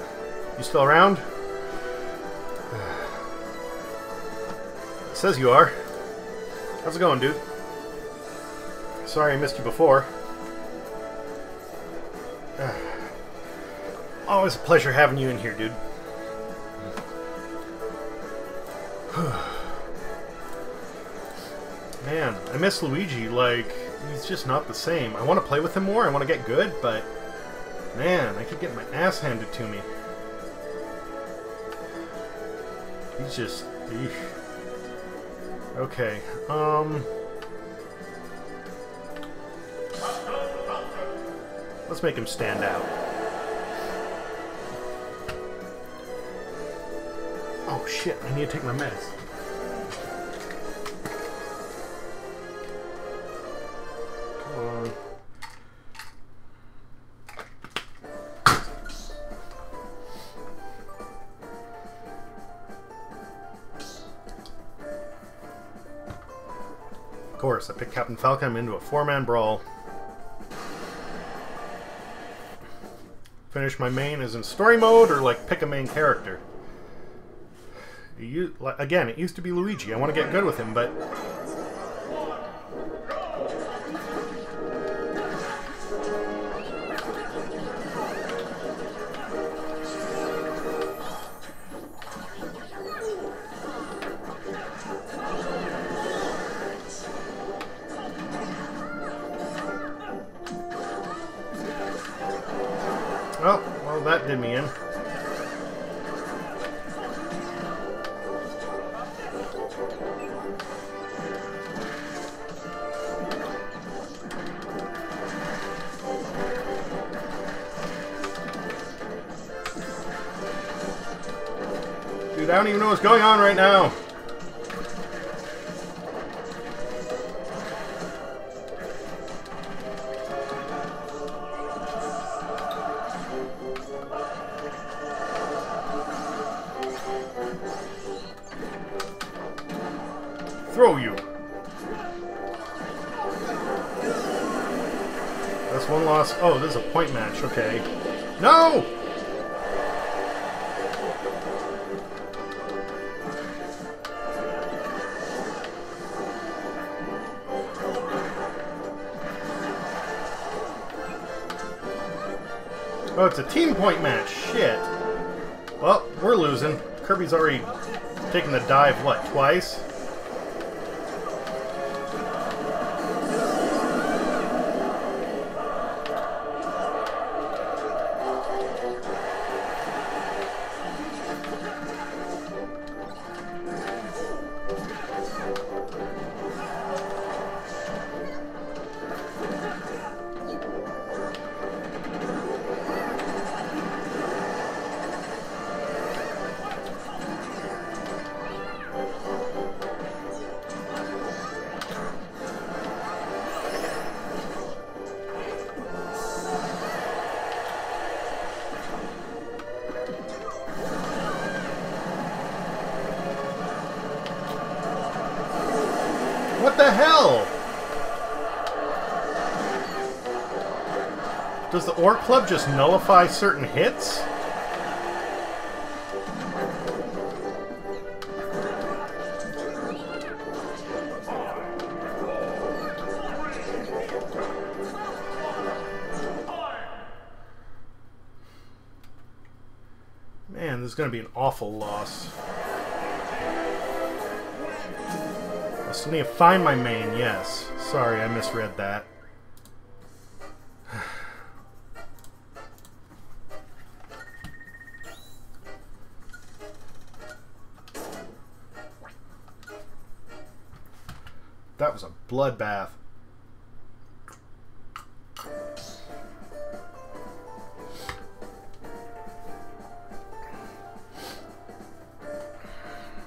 You still around? says you are. How's it going, dude? Sorry I missed you before. Always a pleasure having you in here, dude. Man, I miss Luigi. Like, he's just not the same. I want to play with him more. I want to get good, but man, I keep getting my ass handed to me. He's just. eesh. Okay. Um. Let's make him stand out. Oh shit! I need to take my meds. I Falcon into a four-man brawl. Finish my main as in story mode, or like pick a main character. You, again, it used to be Luigi. I want to get good with him, but Orc Club just nullify certain hits? Man, this is going to be an awful loss. I still need to find my main, yes. Sorry, I misread that. Bloodbath.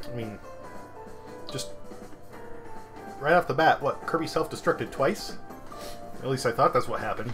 I mean, just right off the bat, what, Kirby self-destructed twice? At least I thought that's what happened.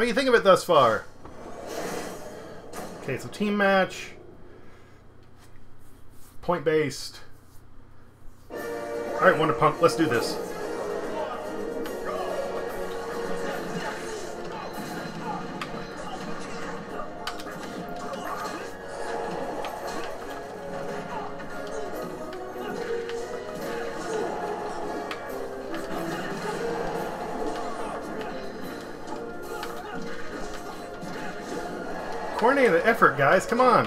What do you think of it thus far? Okay, so team match. Point based. Alright, Wonder Punk, let's do this. Coordinated effort, guys, come on.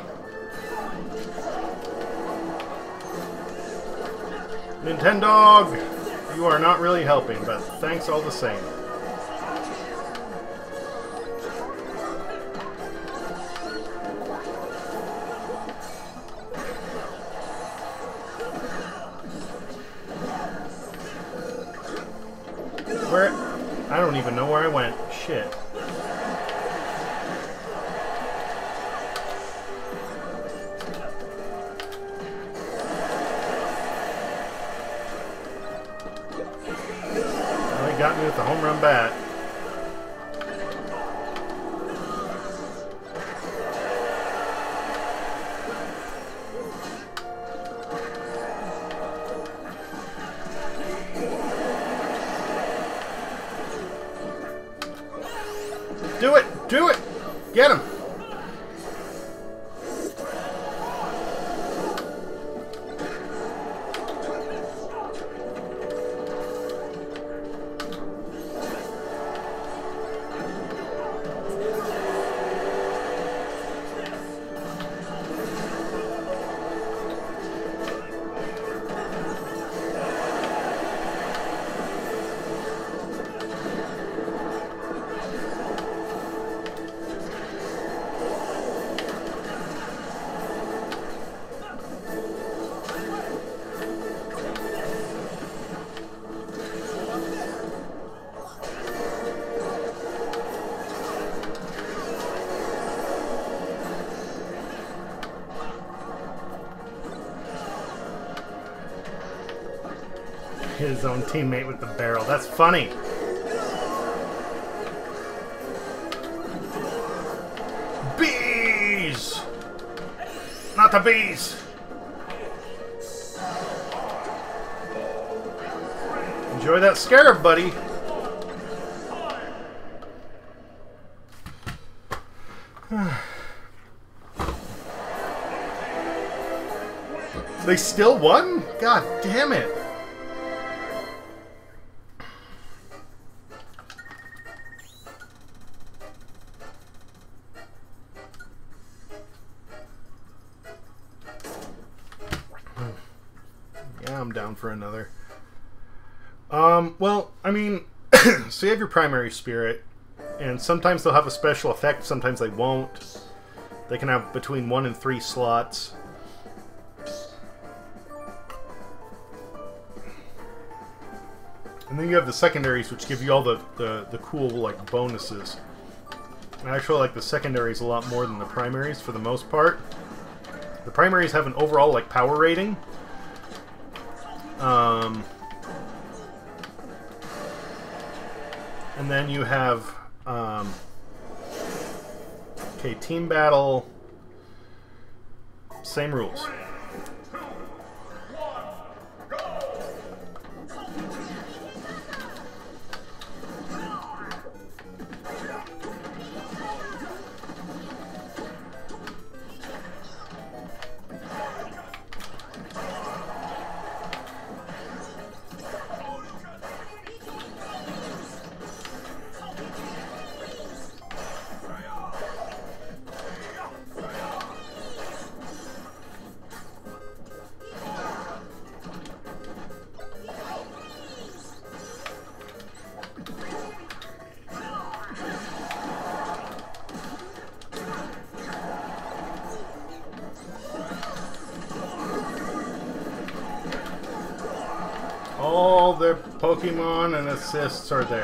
Nintendog, you are not really helping, but thanks all the same. Teammate with the barrel. That's funny. Bees! Not the bees! Enjoy that scarab, buddy. They still won? God damn it. Primary spirit, and sometimes they'll have a special effect, sometimes they won't. They can have between one and three slots. And then you have the secondaries, which give you all the, the, the cool, like, bonuses. I actually like the secondaries a lot more than the primaries for the most part. The primaries have an overall, like, power rating. Um, and then you have, um, okay, team battle, same rules. Assists are theirs.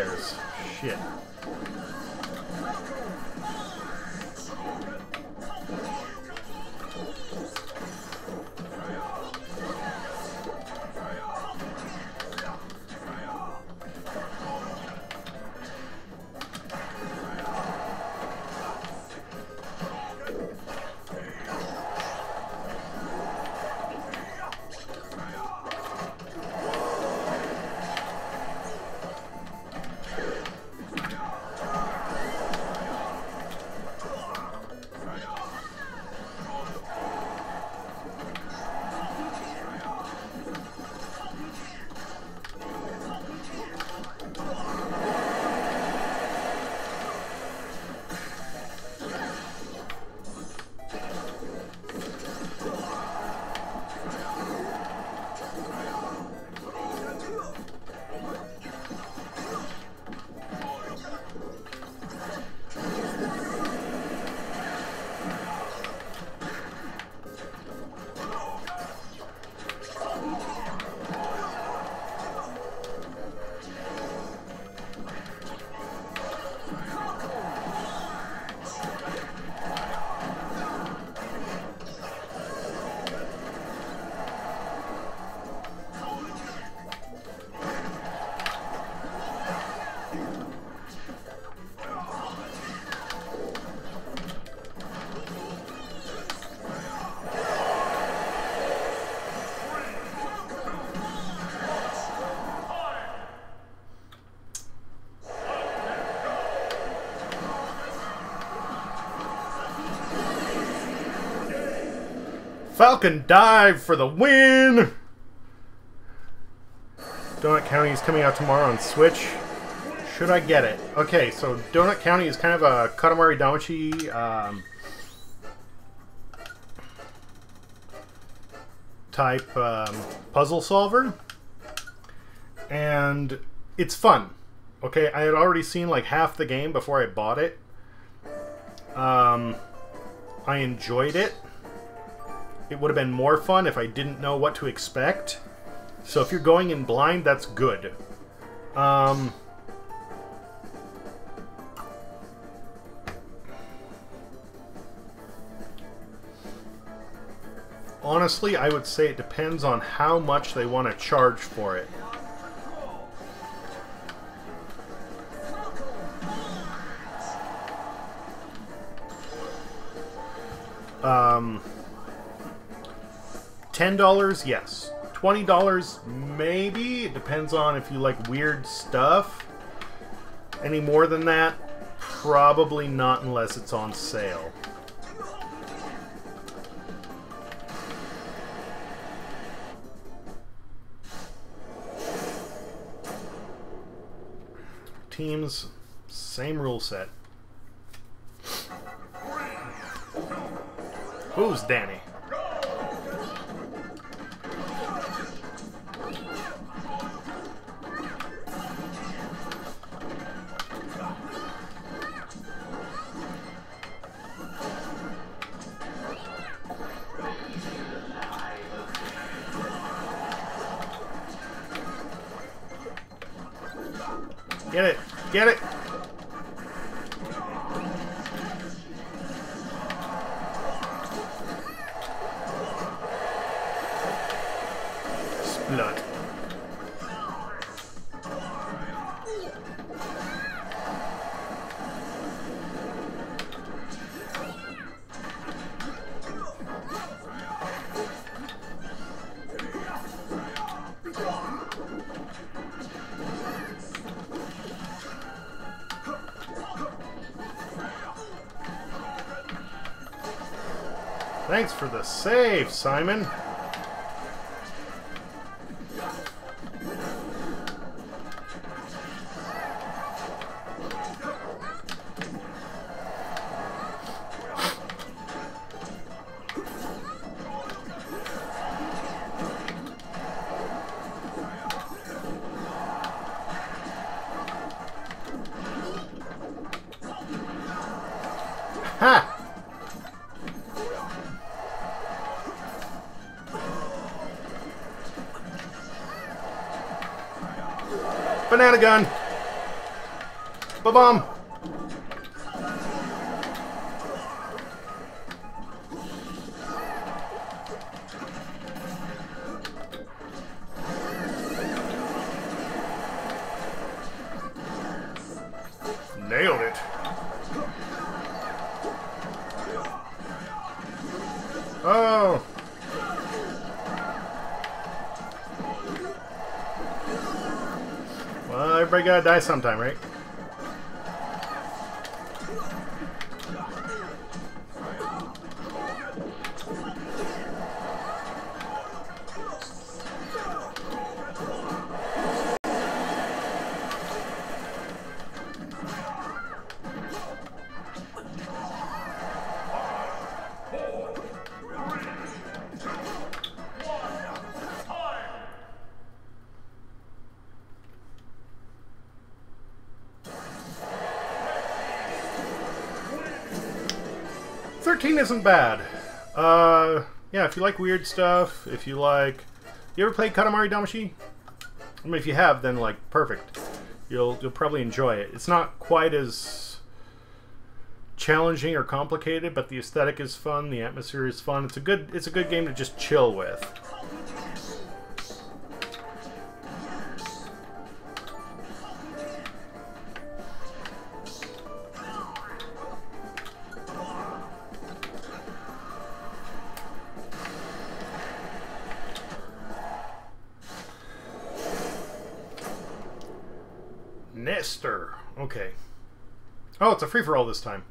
Dive for the win! Donut County is coming out tomorrow on Switch. Should I get it? Okay, so Donut County is kind of a Katamari Damacy um, type um, puzzle solver, and it's fun. Okay, I had already seen like half the game before I bought it. Um, I enjoyed it. It would have been more fun if I didn't know what to expect. So if you're going in blind, that's good. Um, honestly, I would say it depends on how much they want to charge for it. $10, yes. $20, maybe. It depends on if you like weird stuff. Any more than that? Probably not unless it's on sale. Teams, same rule set. Who's Danny? Get it! Get it! Simon. Banana gun! Bob-omb! Gotta die sometime, right? Isn't bad. Uh, yeah, if you like weird stuff, if you like, you ever played Katamari Damacy? I mean, if you have, then like perfect. You'll you'll probably enjoy it. It's not quite as challenging or complicated, but the aesthetic is fun. The atmosphere is fun. It's a good it's a good game to just chill with. It's a free for all this time.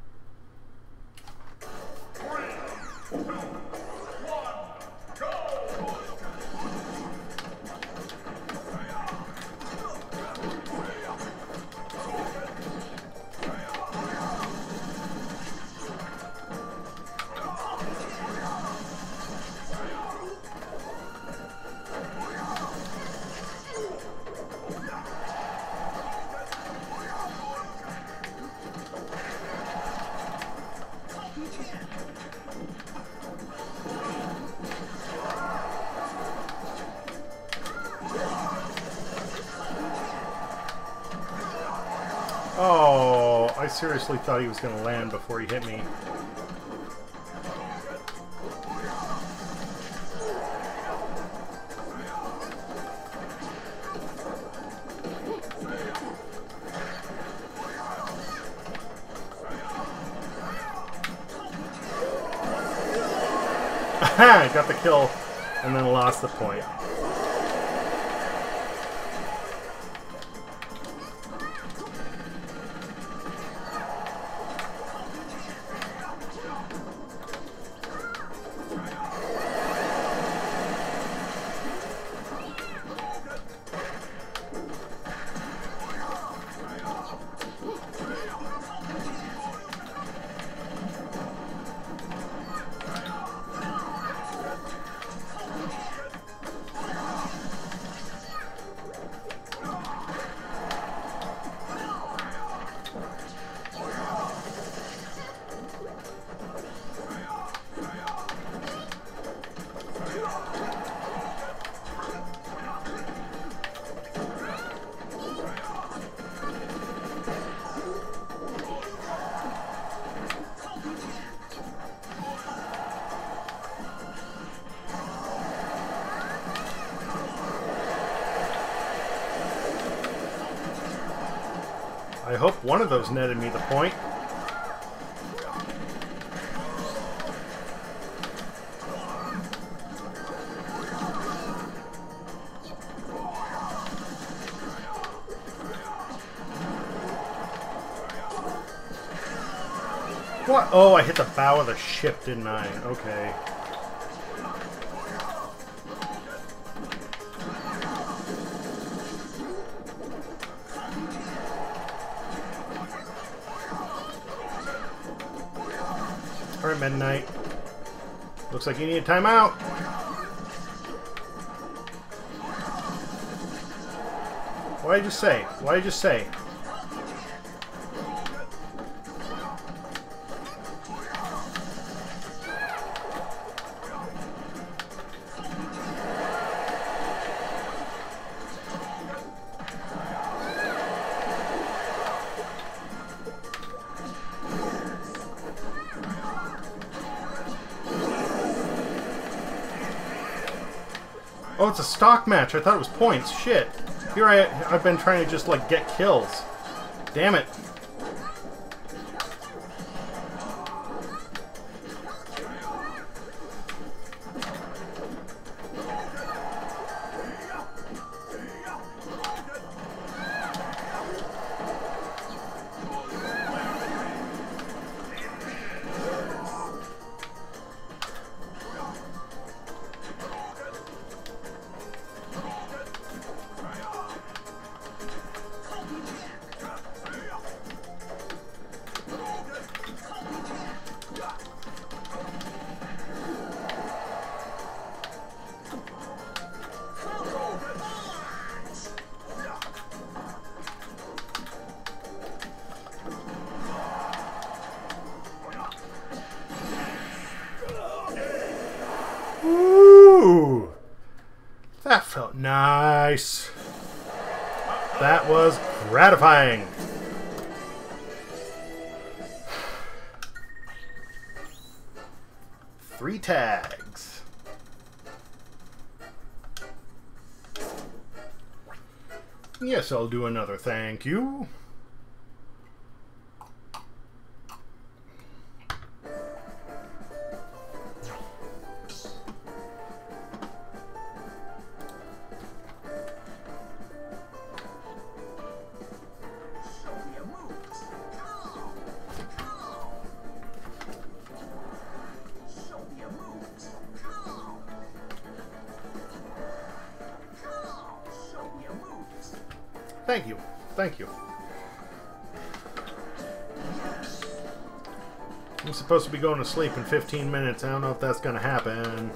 Thought he was going to land before he hit me. Aha! Got the kill and then lost the point. Those netted me the point. What? Oh, I hit the bow of the ship, didn't I? Okay. Looks like you need a timeout. Why did you say? Why did you say? Oh, it's a stock match. I thought it was points. Shit. Here I, I've been trying to just, like, get kills. Damn it. Thank you. Thank you. Thank you. I'm supposed to be going to sleep in 15 minutes. I don't know if that's going to happen.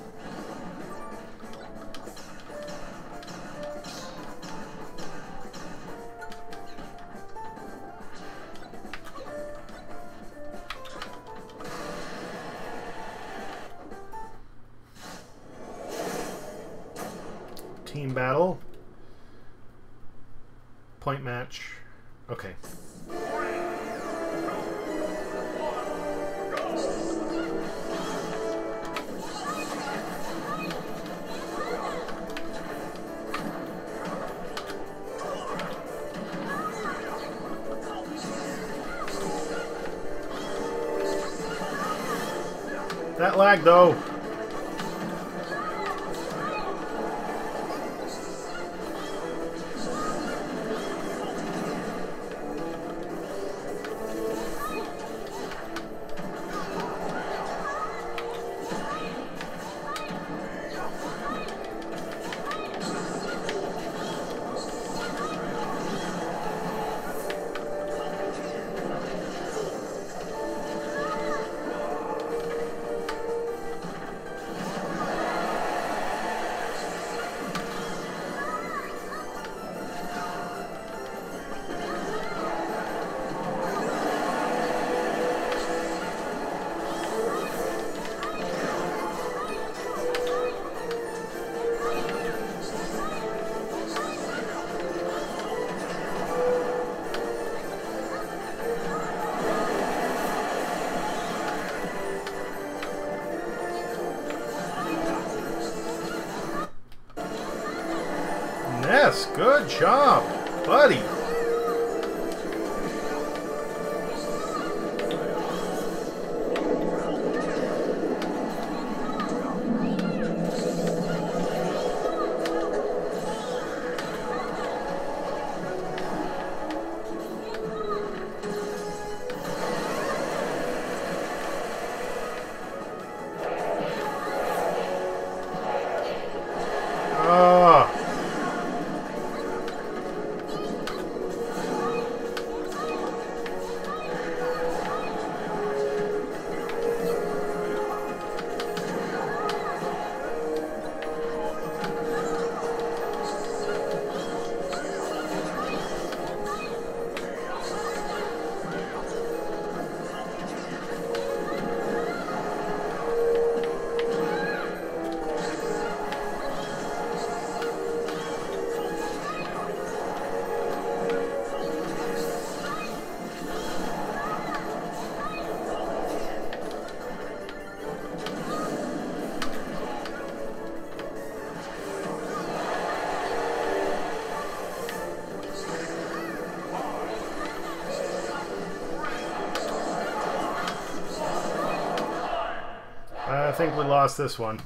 Lost this one.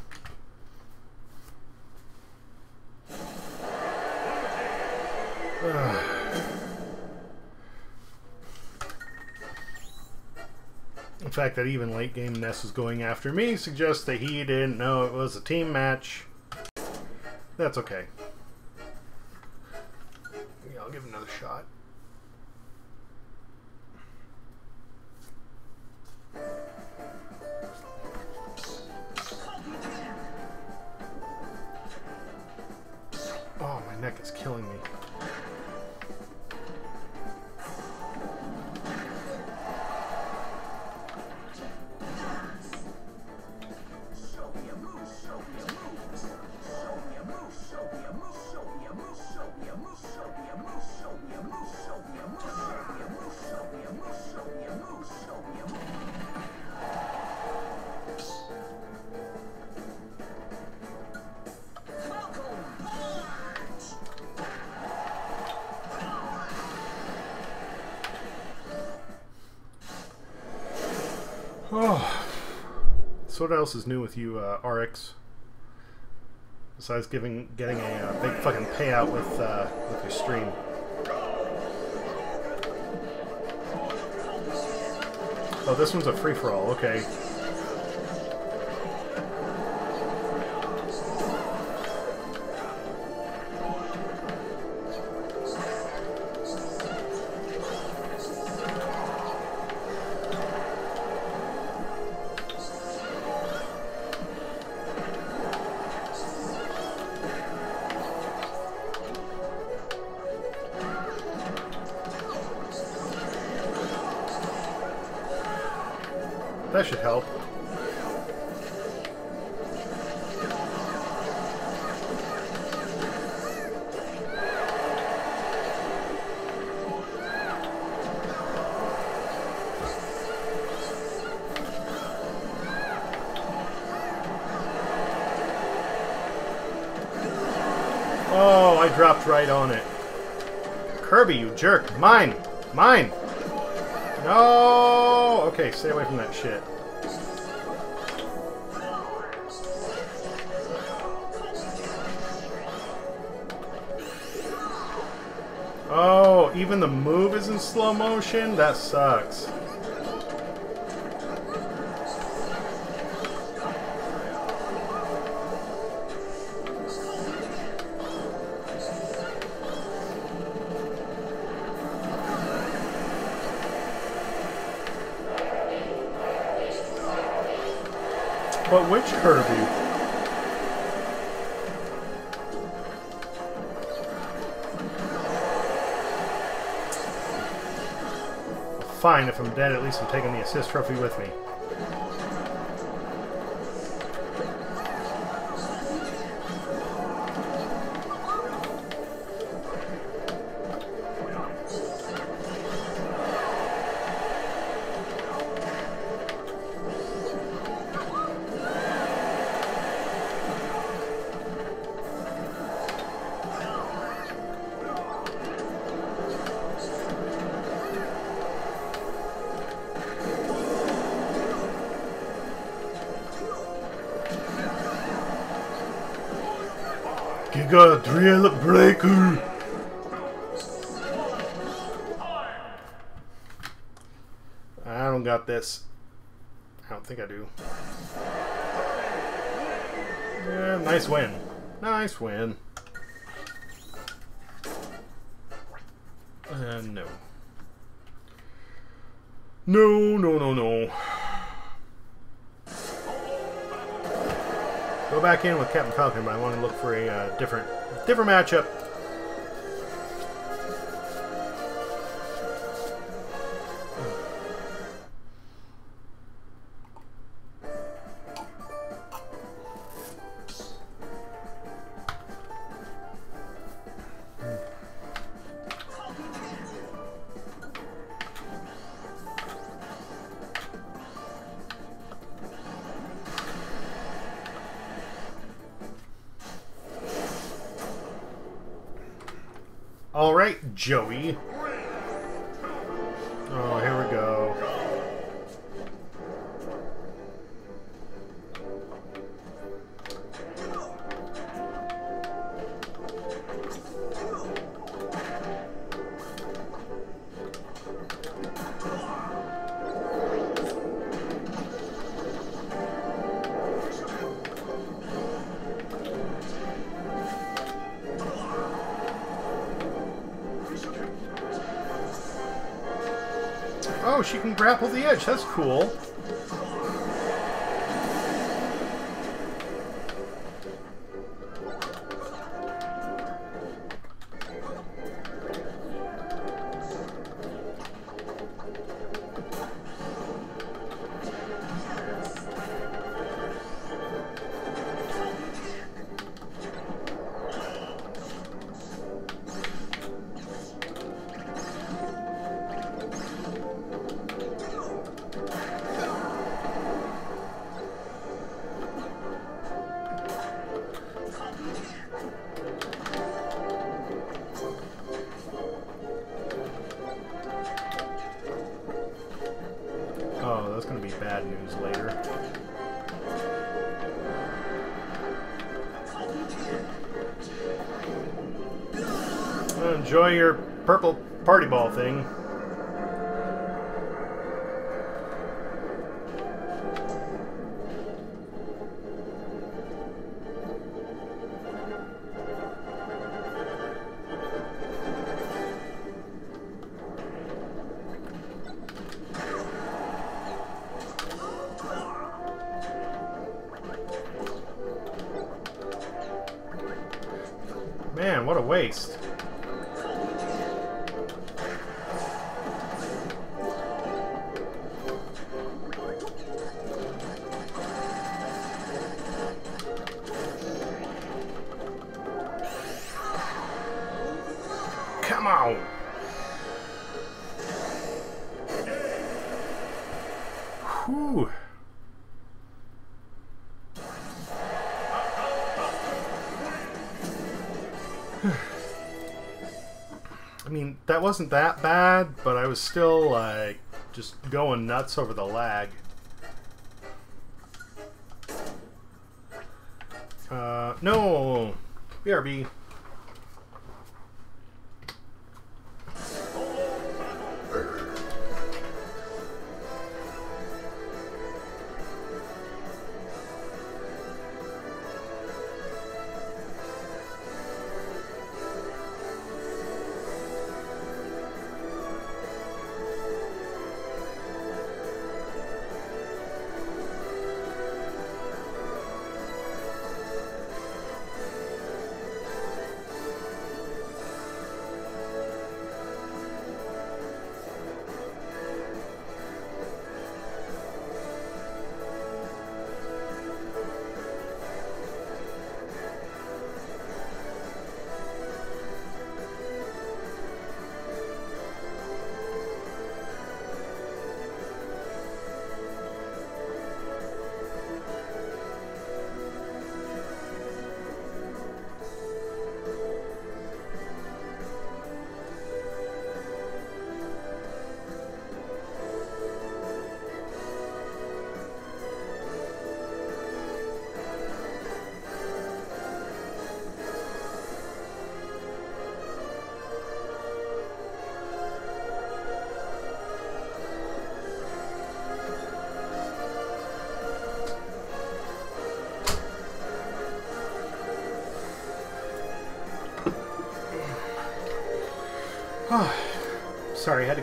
The fact that even late game Ness was going after me suggests that he didn't know it was a team match. That's okay. What else is new with you, uh, RX? Besides giving getting a uh, big fucking payout with uh, with your stream. Oh, this one's a free for all. Okay. Mine! Mine! No! Okay, stay away from that shit. Oh, even the move is in slow motion? That sucks. Fine, if I'm dead, at least I'm taking the assist trophy with me. This. I don't think I do. Yeah, nice win. Nice win. Uh, no. No, no, no, no. Go back in with Captain Falcon, but I want to look for a uh, different, different matchup. All right, Joey. Oh, That's cool. Wasn't that bad, but I was still like just going nuts over the lag.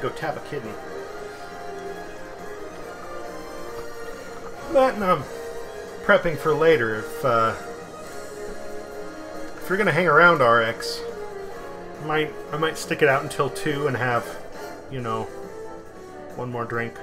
Go tap a kidney. That and I'm prepping for later. If uh, if you're gonna hang around RX, I might I might stick it out until two and have, you know, one more drink.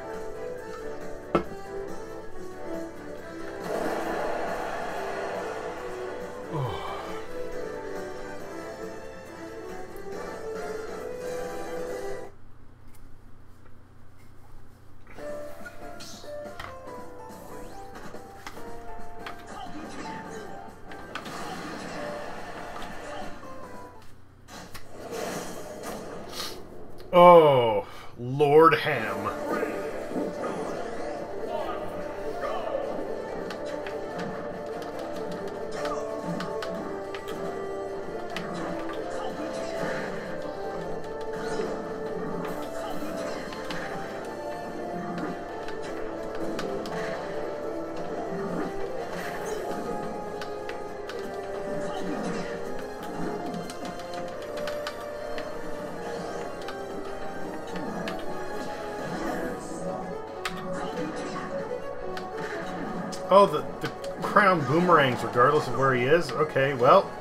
Boomerangs regardless where he is? Okay, well.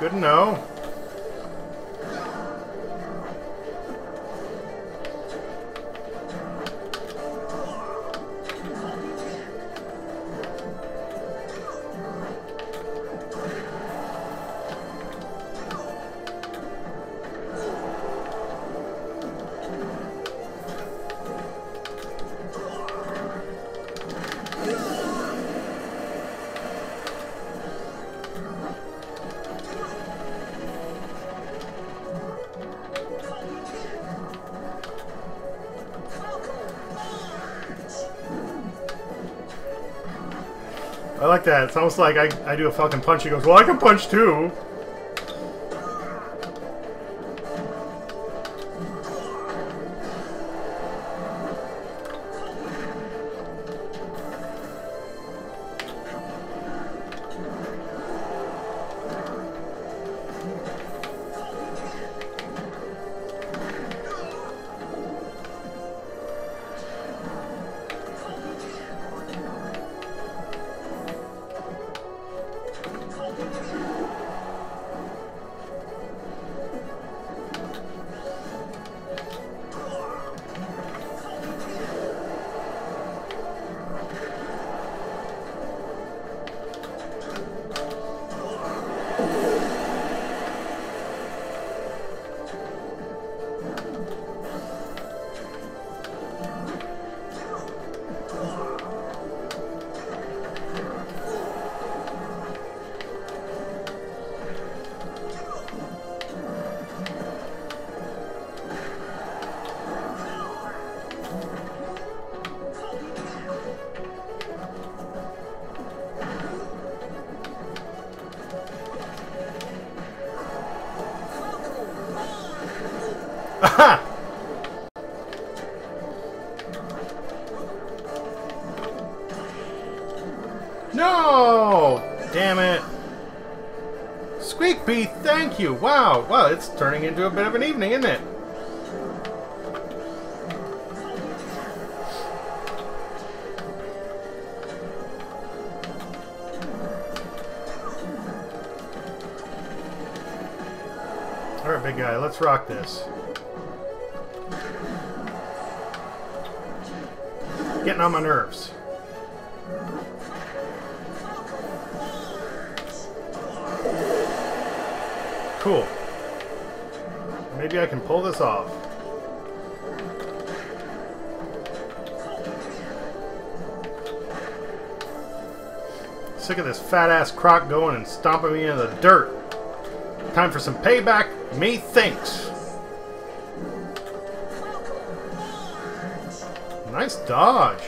Good to know. It's almost like I, I do a Falcon Punch. He goes, Well, I can punch too. Turning into a bit of an evening, isn't it? Alright, big guy, let's rock this. Getting on my nerves. Cool. Maybe I can pull this off. Sick of this fat ass croc going and stomping me in the dirt. Time for some payback. Me thinks. Nice dodge.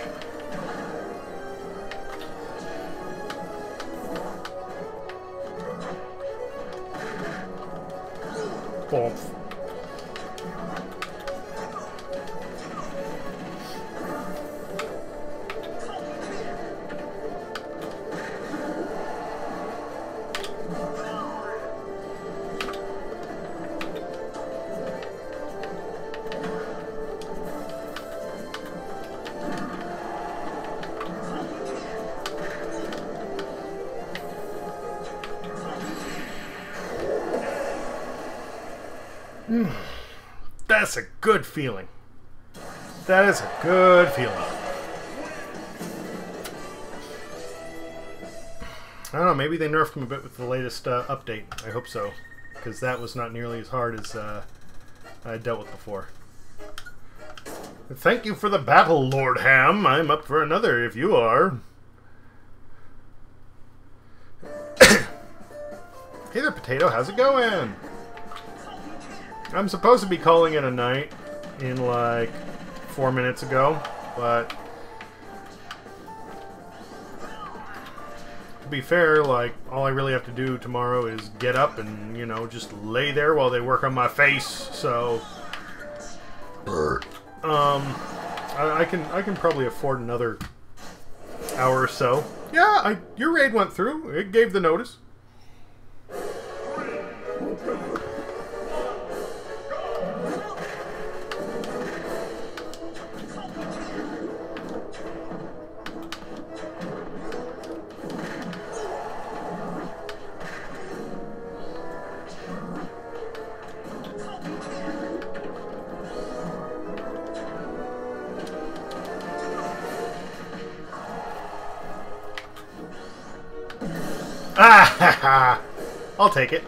Nerfed him a bit with the latest uh, update. I hope so, because that was not nearly as hard as uh, I dealt with before. Thank you for the battle, Lord Ham. I'm up for another if you are. hey there, Potato. How's it going? I'm supposed to be calling it a night in like four minutes ago, but to be fair, like all I really have to do tomorrow is get up and you know just lay there while they work on my face. So, um, I, I can I can probably afford another hour or so. Yeah, I, your raid went through. It gave the notice. Take it.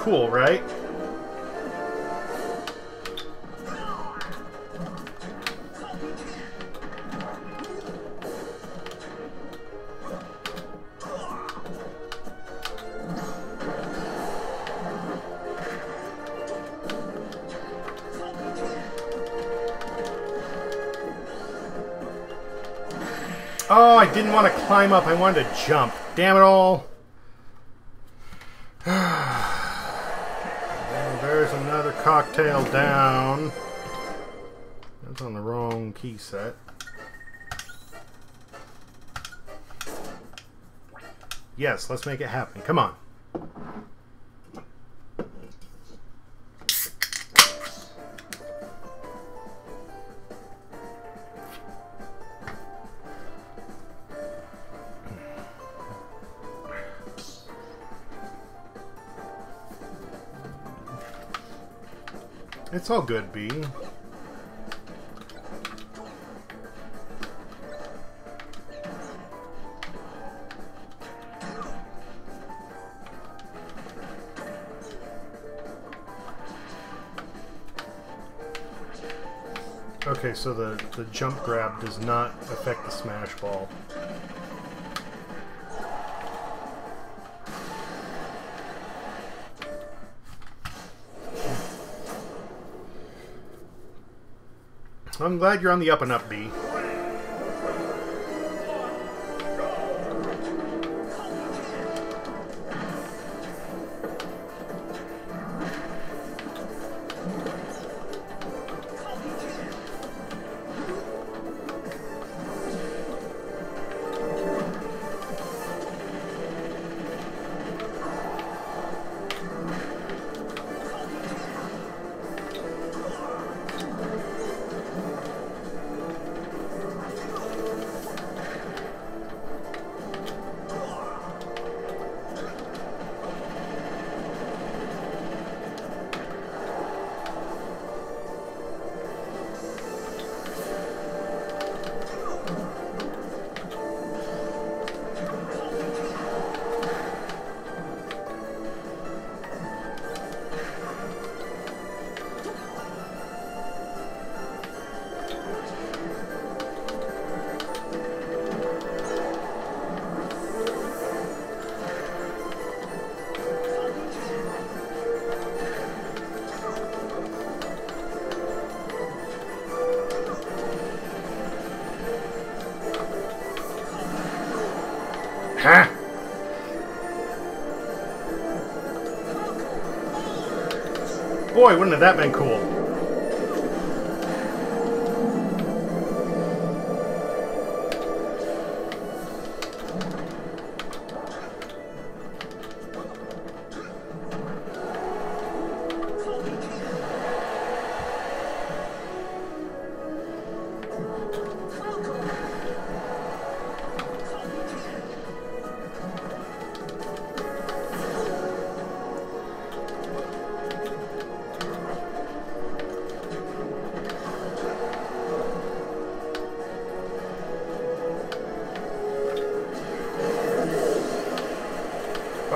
Cool, right? Oh, I didn't want to climb up. I wanted to jump. Damn it all. Set. Yes, let's make it happen. Come on. It's all good, B. so the, the jump grab does not affect the smash ball. I'm glad you're on the up and up, B. wouldn't have that been cool?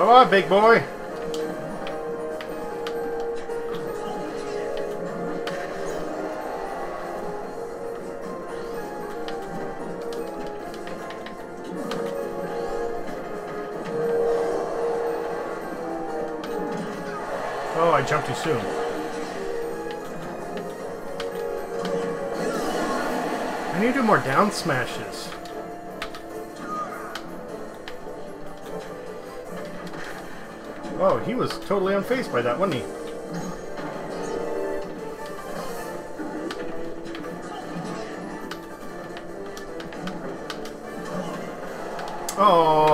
Come on, big boy. Oh, I jumped too soon. I need to do more down smashes. He was totally unfazed by that, wasn't he? Oh.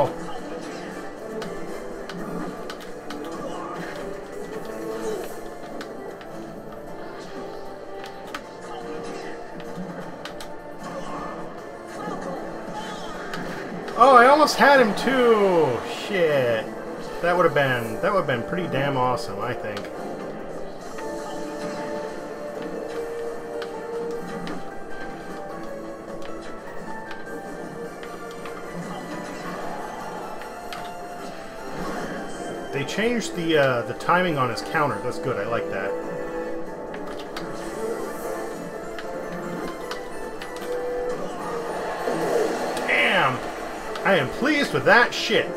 Have been pretty damn awesome, I think. They changed the uh, the timing on his counter. That's good. I like that. Damn! I am pleased with that shit.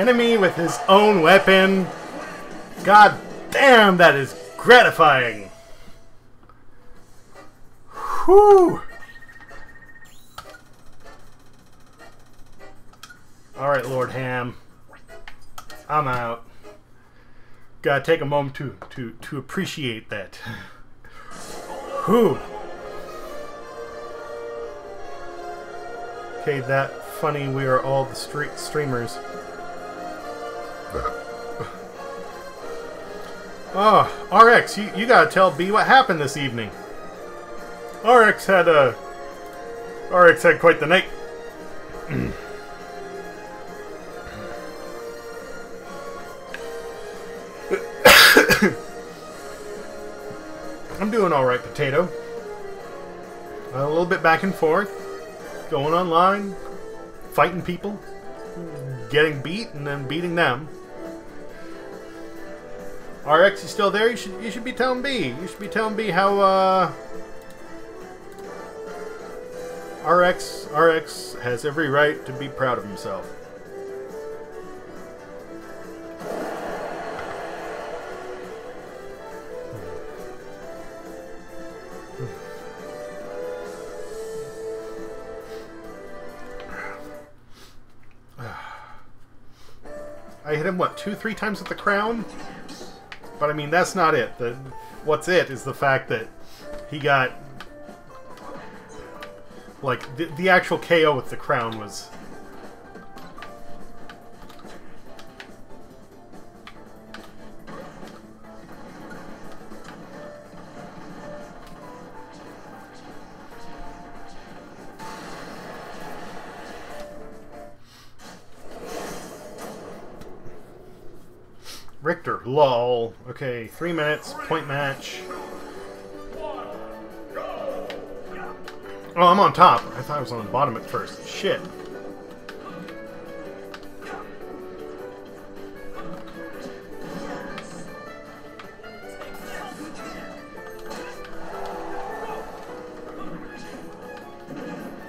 Enemy with his own weapon. God damn, that is gratifying. Whew. Alright, Lord Ham. I'm out. Gotta take a moment to to to appreciate that. Whew. Okay, that funny. We are all the street streamers. Ah, oh, RX, you, you gotta tell B what happened this evening. RX had uh, a. RX had quite the night. I'm doing alright, Potato. A little bit back and forth. Going online. Fighting people. Getting beat and then beating them. RX is still there. You should you should be telling B. You should be telling B how uh RX RX has every right to be proud of himself. I hit him what two, three times with the crown, but I mean that's not it. The what's it is the fact that he got like the, the actual KO with the crown was. Three minutes, point match. Oh, I'm on top. I thought I was on the bottom at first. Shit.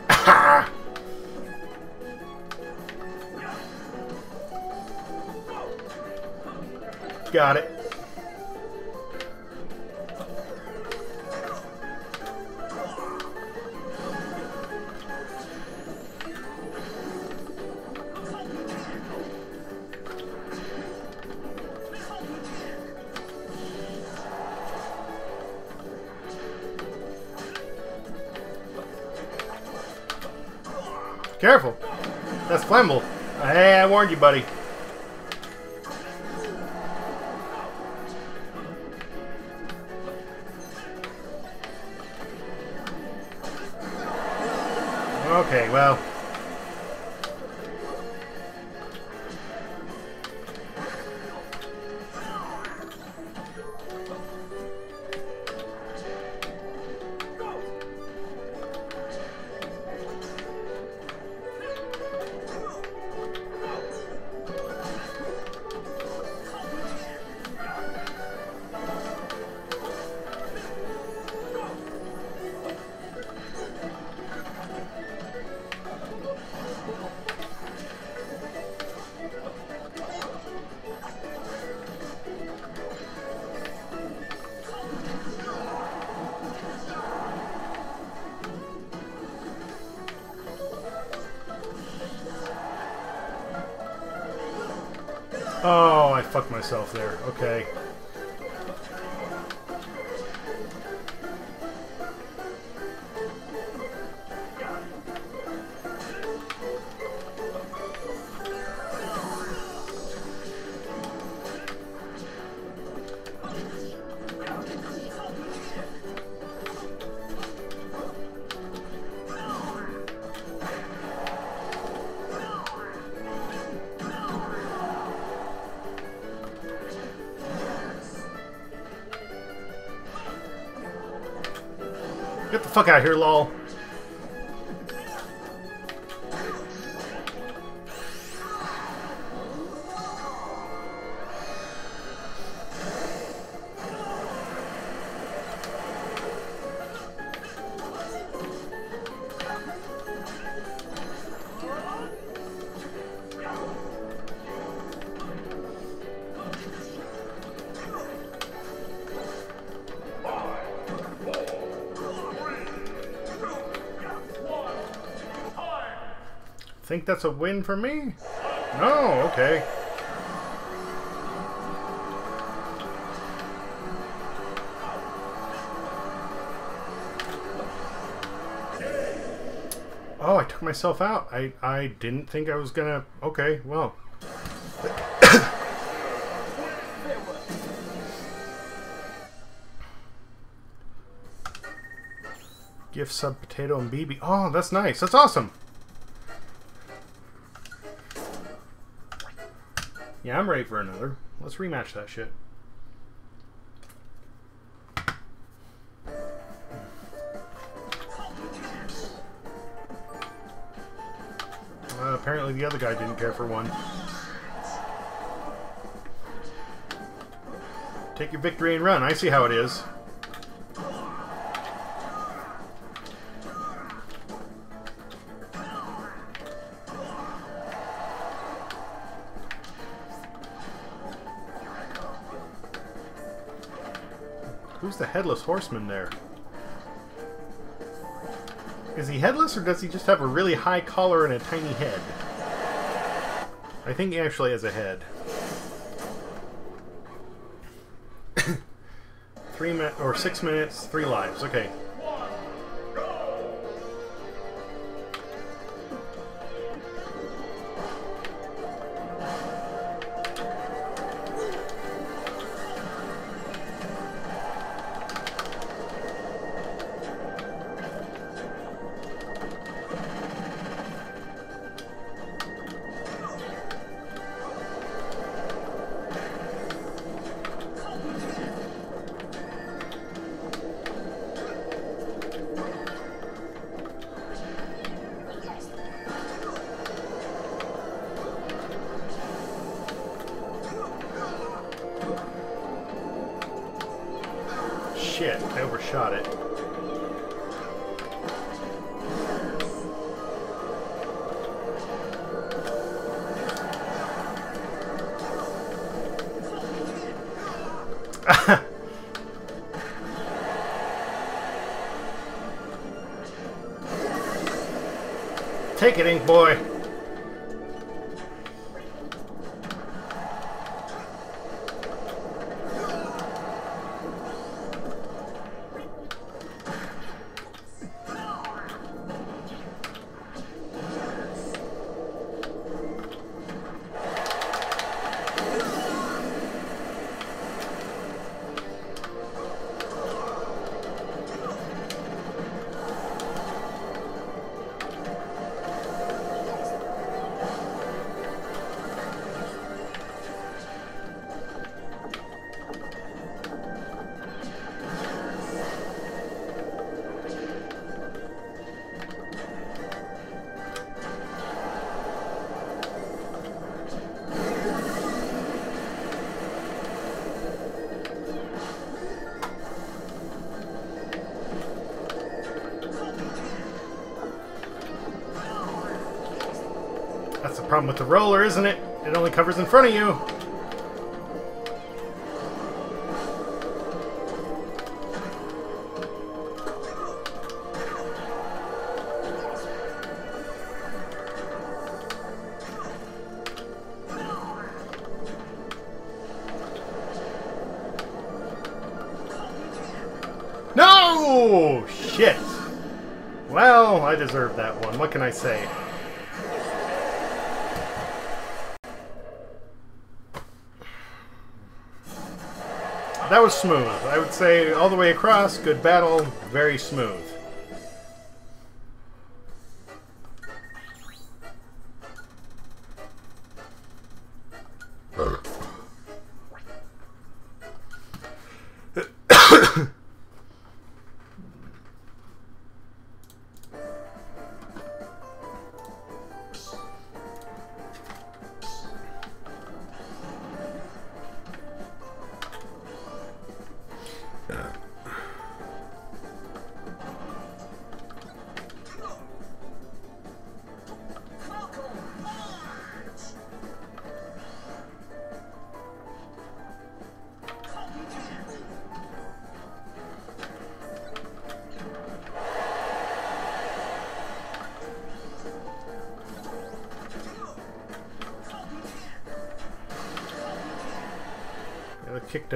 Got it. Fuck out of here, lol. Think that's a win for me? No, okay. Oh, I took myself out. I, I didn't think I was gonna. Okay, well. Gift sub potato and BB. Oh, that's nice. That's awesome. Yeah, I'm ready for another. Let's rematch that shit. Uh, apparently the other guy didn't care for one. Take your victory and run. I see how it is. Horseman there? Is he headless or does he just have a really high collar and a tiny head? I think he actually has a head. three minutes or six minutes, three lives. Okay. Roller, isn't it? It only covers in front of you. No! Shit. Well, I deserve that one. What can I say? That was smooth. I would say all the way across, good battle, very smooth.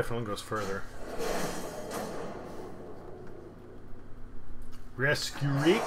Definitely goes further. Rescue Rick.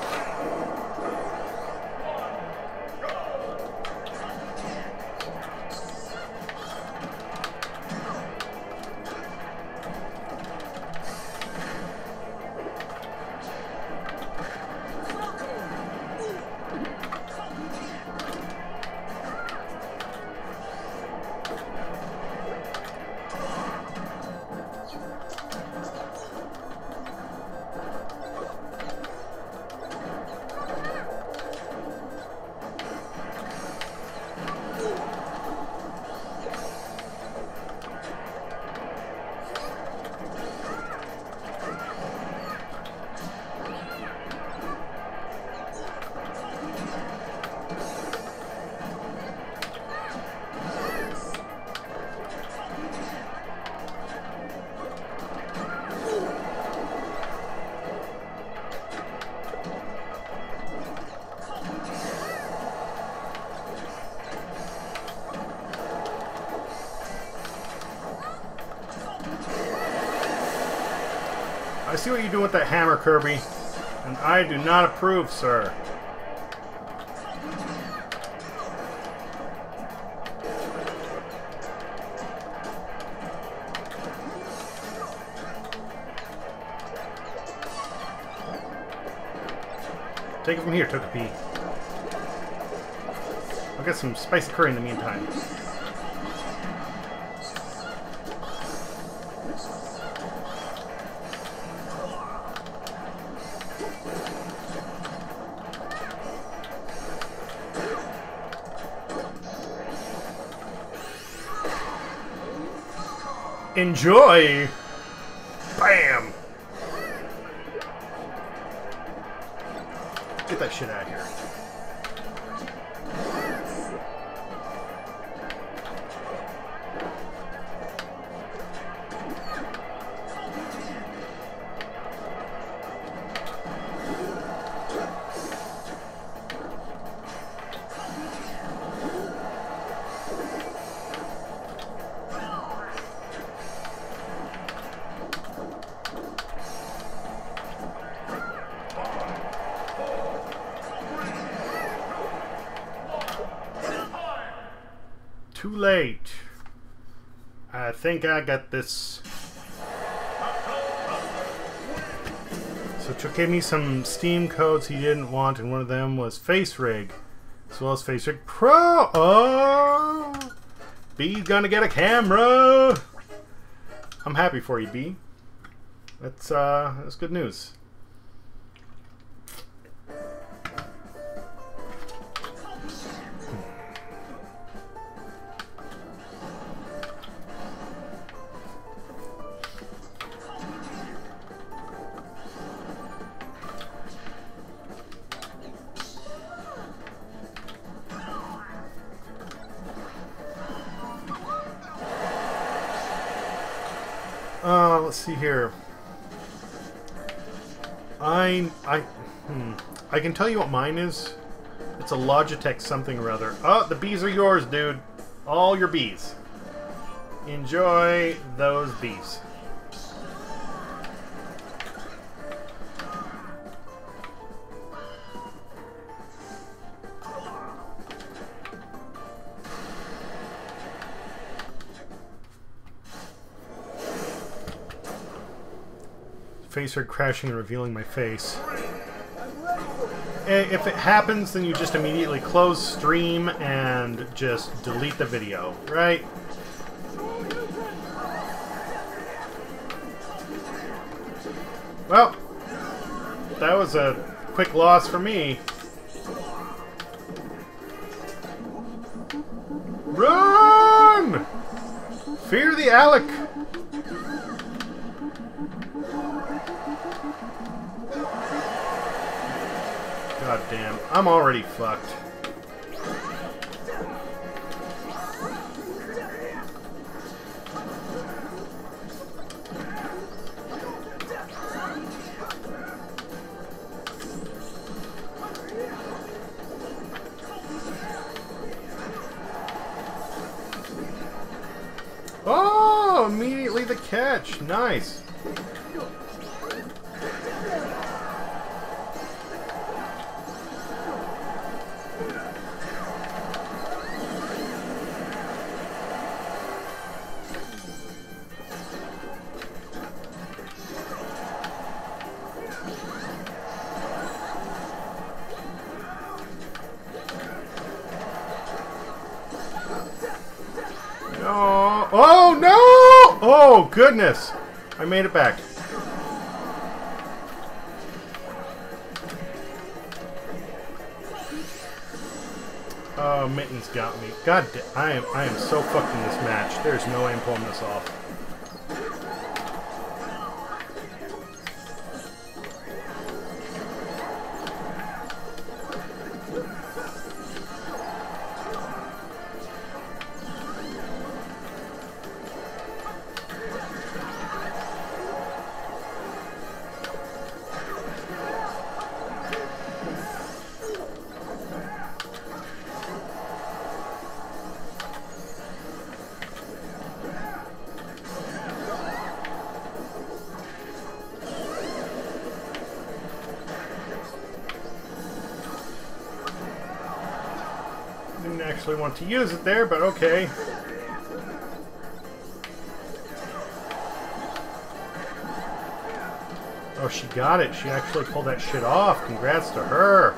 Kirby. And I do not approve, sir. Take it from here, Togepi. I'll get some spicy curry in the meantime. Enjoy! I think I got this. So Chuck gave me some Steam codes he didn't want, and one of them was FaceRig, as well as FaceRig Pro. Oh, B's gonna get a camera. I'm happy for you, B. That's uh, that's good news. Can tell you what mine is. It's a Logitech something or other. Oh, the bees are yours, dude. All your bees. Enjoy those bees. FaceRig crashing and revealing my face. If it happens, then you just immediately close stream and just delete the video, right? Well, that was a quick loss for me. Run! Fear the Alec! I'm already fucked. I am I am so fucked in this match. There's no way I'm pulling this off. To use it there, but okay. Oh, she got it. She actually pulled that shit off. Congrats to her.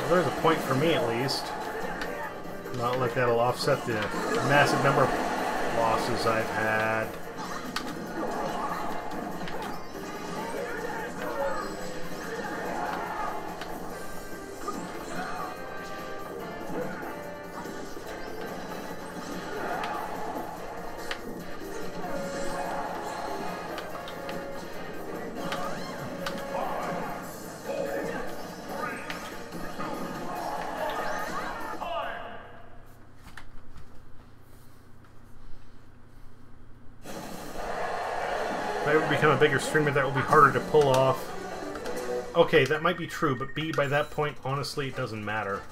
Well, there's a point for me at least. Not like that'll offset the massive number of losses I've had. Streamer, that will be harder to pull off. Okay, that might be true, but B, by that point, honestly, it doesn't matter.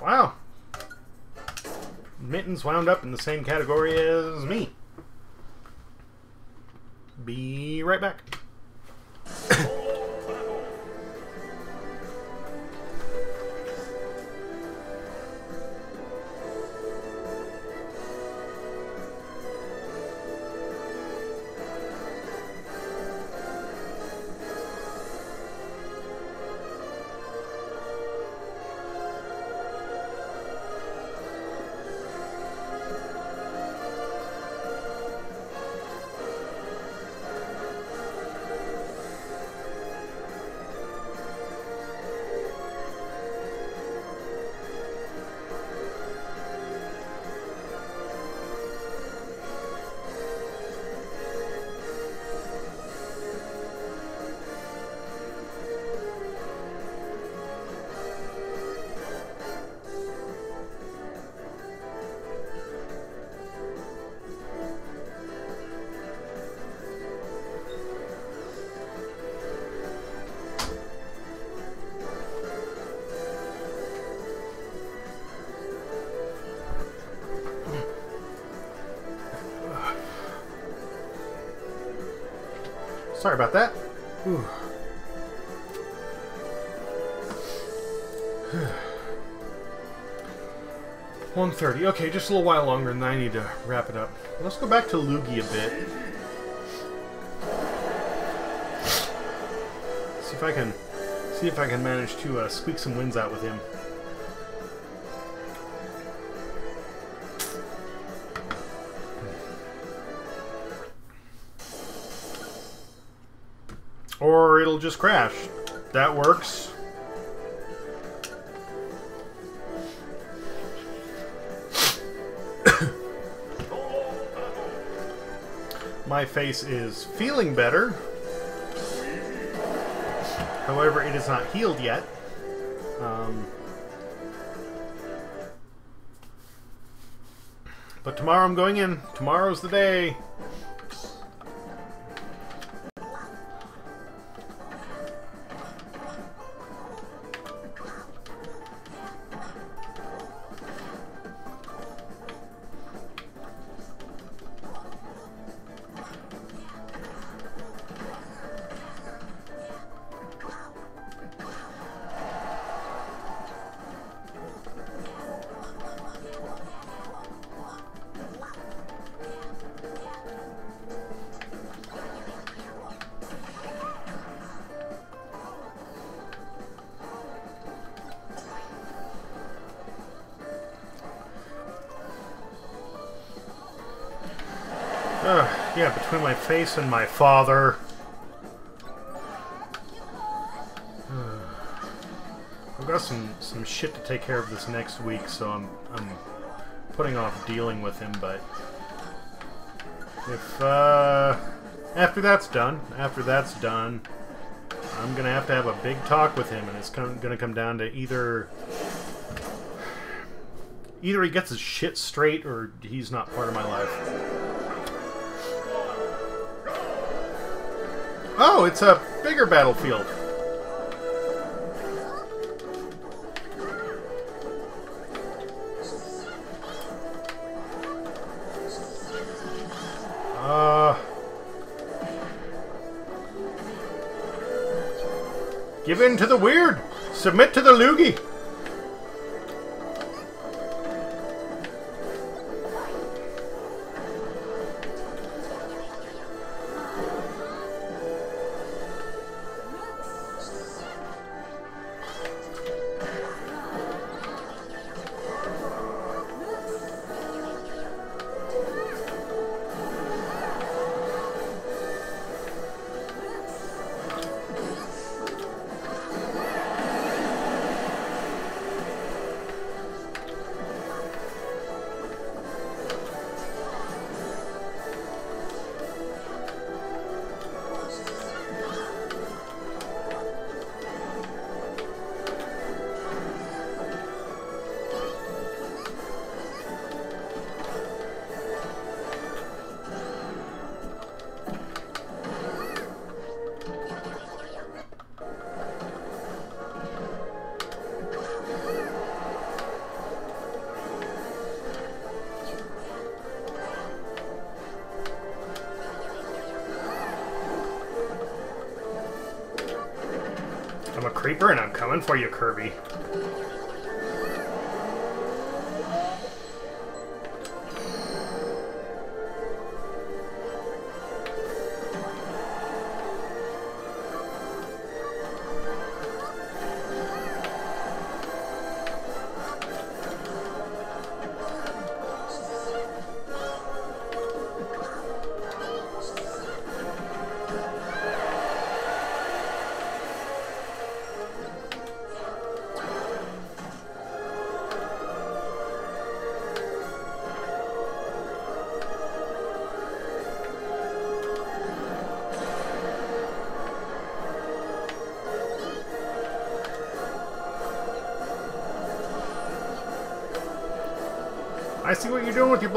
Wow. Mittens wound up in the same category as me. About that. One thirty. Okay, just a little while longer, and I need to wrap it up. Let's go back to Loogie a bit. See if I can see if I can manage to uh, squeak some wins out with him. Just crash. That works. My face is feeling better. However, it is not healed yet. Um, but tomorrow I'm going in. Tomorrow's the day. Between my father. I've got some some shit to take care of this next week, so I'm I'm putting off dealing with him. But if uh, after that's done, after that's done, I'm gonna have to have a big talk with him, and it's gonna come down to either either he gets his shit straight or he's not part of my life. Oh, it's a bigger battlefield. Uh, give in to the weird. Submit to the loogie. You, Kirby.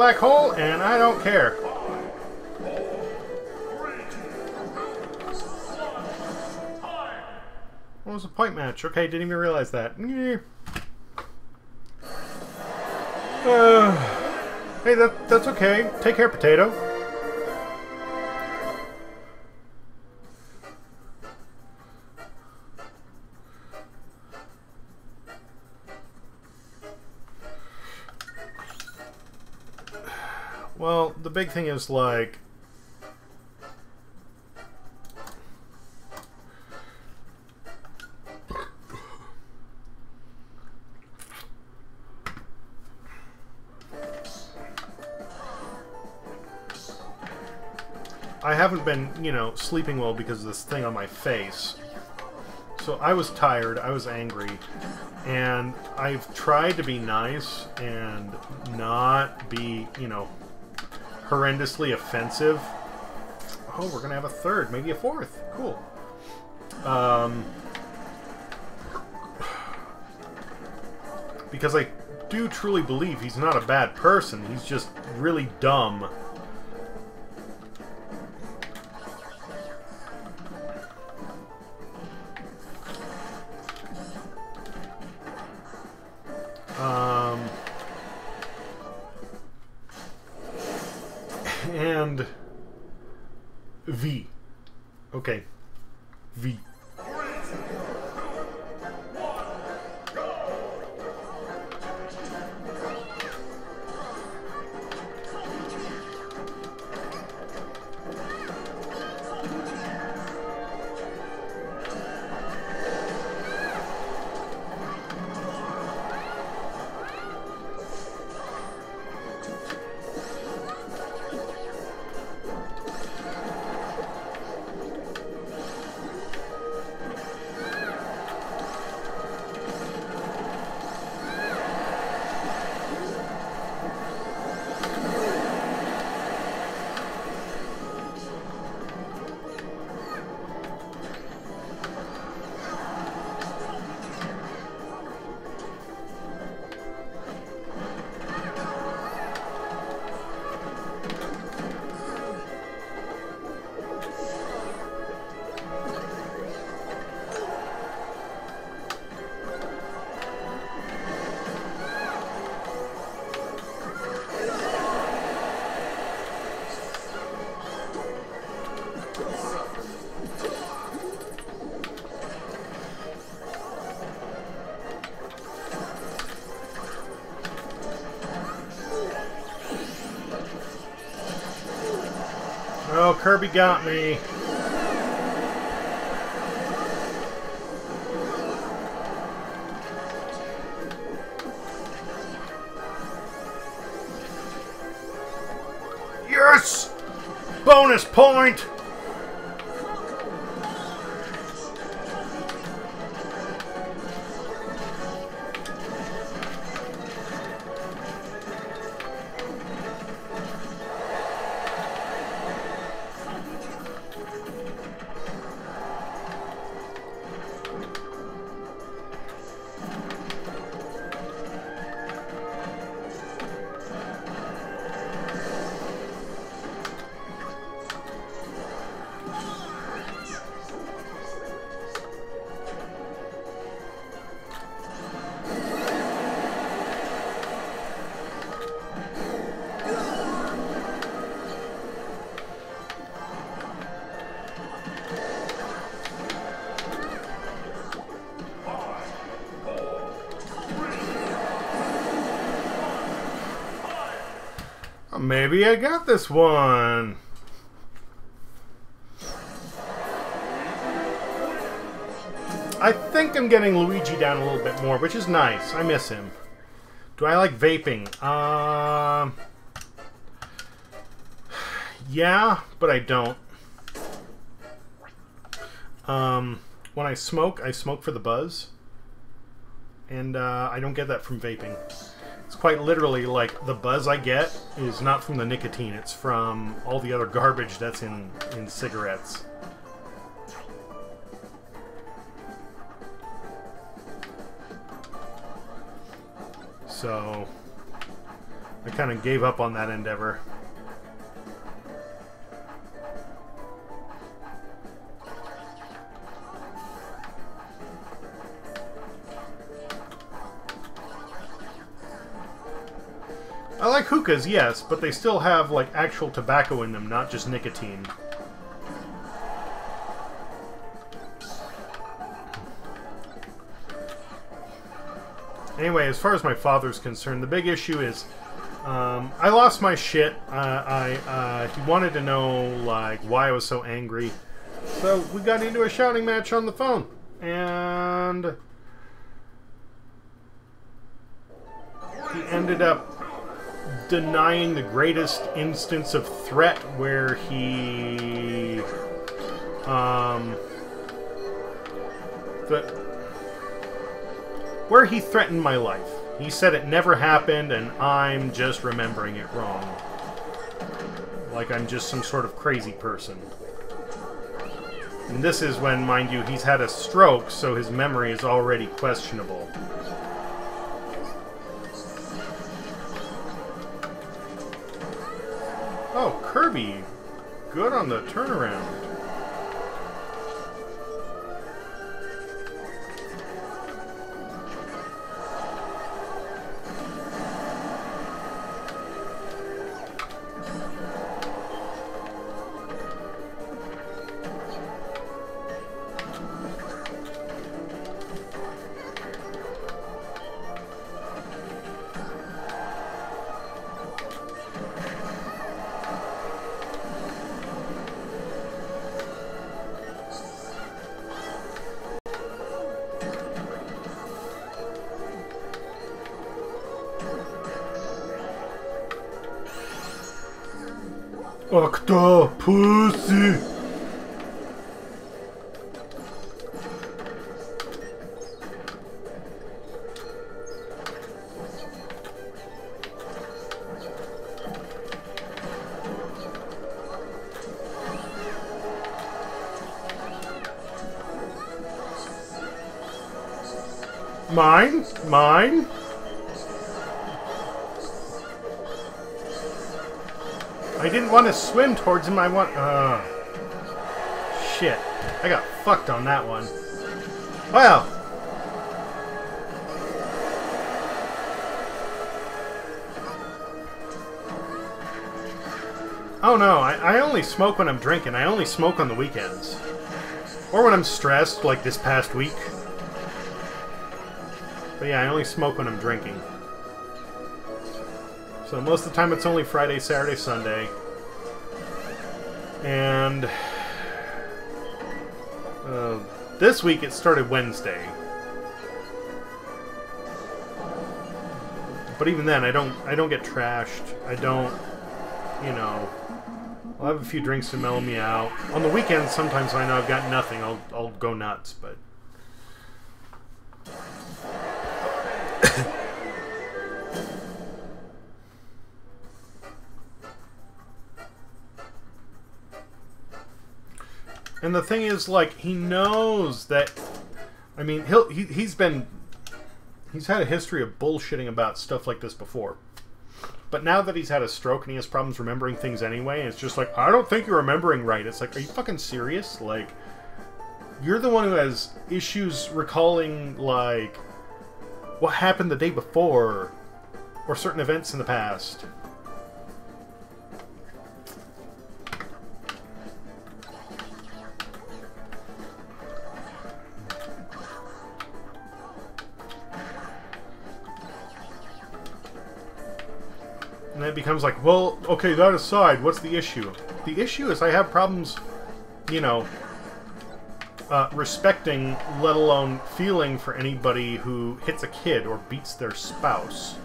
Black hole, and I don't care. What was a point match? Okay, didn't even realize that. Uh, hey, that, that's okay. Take care, Potato. Big thing is like. I haven't been, you know, sleeping well because of this thing on my face. So I was tired, I was angry, and I've tried to be nice and not be, you know, horrendously offensive. Oh, we're gonna have a third, maybe a fourth. Cool. Um, because I do truly believe he's not a bad person. He's just really dumb. Got me. Maybe I got this one. I think I'm getting Luigi down a little bit more, which is nice. I miss him. Do I like vaping? Um, yeah, but I don't. Um, when I smoke, I smoke for the buzz, and uh, I don't get that from vaping. It's quite literally like the buzz I get is not from the nicotine; it's from all the other garbage that's in in cigarettes. So I kind of gave up on that endeavor. Hookahs, yes, but they still have like actual tobacco in them, not just nicotine. Anyway, as far as my father's concerned, the big issue is um, I lost my shit. Uh, I uh, he wanted to know like why I was so angry, so we got into a shouting match on the phone, and he ended up denying the greatest instance of threat where he um the where he threatened my life. He said it never happened and I'm just remembering it wrong. Like I'm just some sort of crazy person. And this is when, mind you, he's had a stroke, so his memory is already questionable. Kirby. Good on the turnaround. Towards him. I want. Uh, shit. I got fucked on that one. Well. Oh no, I, I only smoke when I'm drinking. I only smoke on the weekends. Or when I'm stressed, like this past week. But yeah, I only smoke when I'm drinking. So most of the time it's only Friday, Saturday, Sunday. And uh, this week it started Wednesday. But even then, I don't I don't get trashed. I don't, you know. I'll have a few drinks to mellow me out. On the weekends, sometimes I know I've got nothing, I'll I'll go nuts. But And the thing is, like, he knows that. I mean, he'll he, he's been he's had a history of bullshitting about stuff like this before. But now that he's had a stroke and he has problems remembering things anyway, it's just like I don't think you're remembering right. It's like, are you fucking serious? Like, you're the one who has issues recalling like what happened the day before or certain events in the past. And it becomes like, well, okay, that aside, what's the issue? The issue is I have problems, you know, uh, respecting, let alone feeling for anybody who hits a kid or beats their spouse.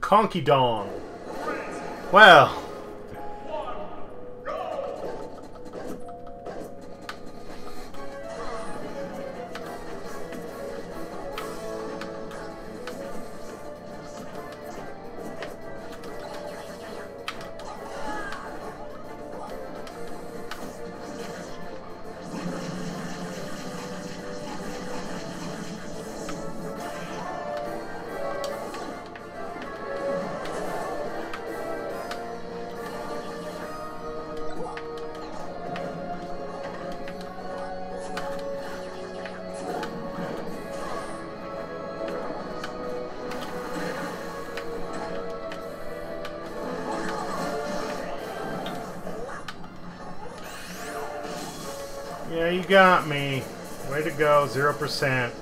Conky Dong. Well. Percent.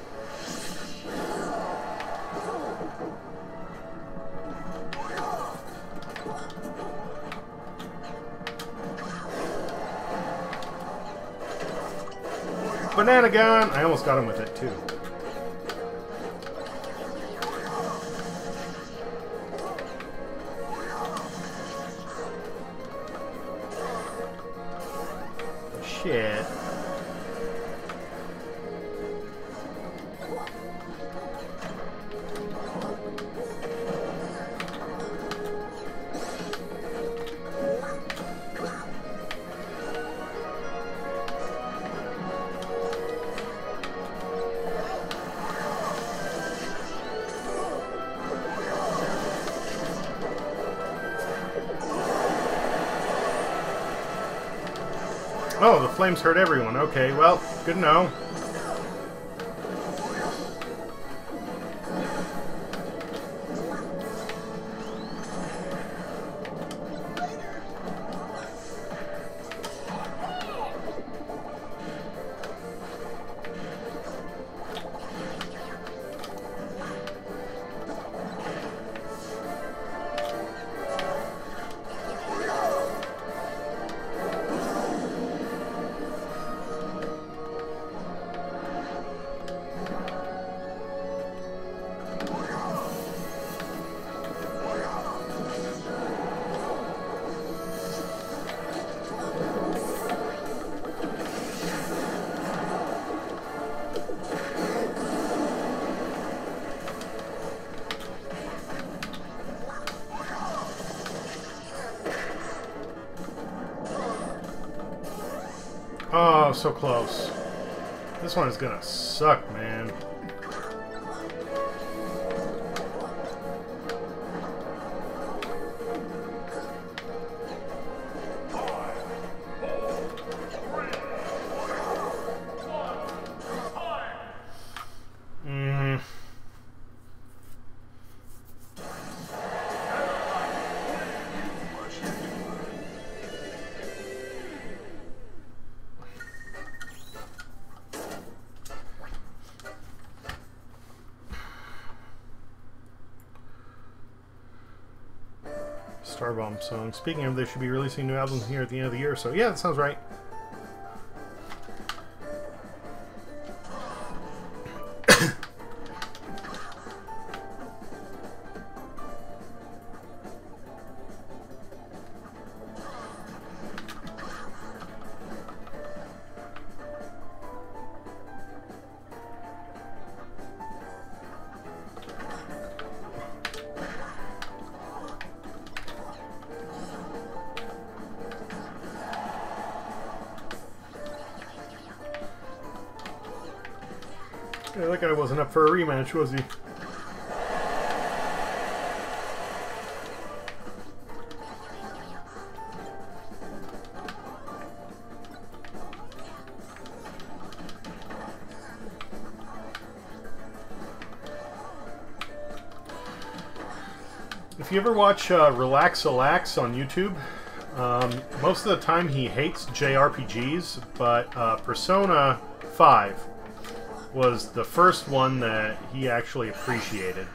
Hurt everyone. Okay, well, good to know. Close. This one is gonna Song. Speaking of, they should be releasing new albums here at the end of the year. So yeah, that sounds right. Up for a rematch, was he? If you ever watch uh, Relax Relax on YouTube, um, most of the time he hates JRPGs, but uh, Persona 5 was the first one that he actually appreciated.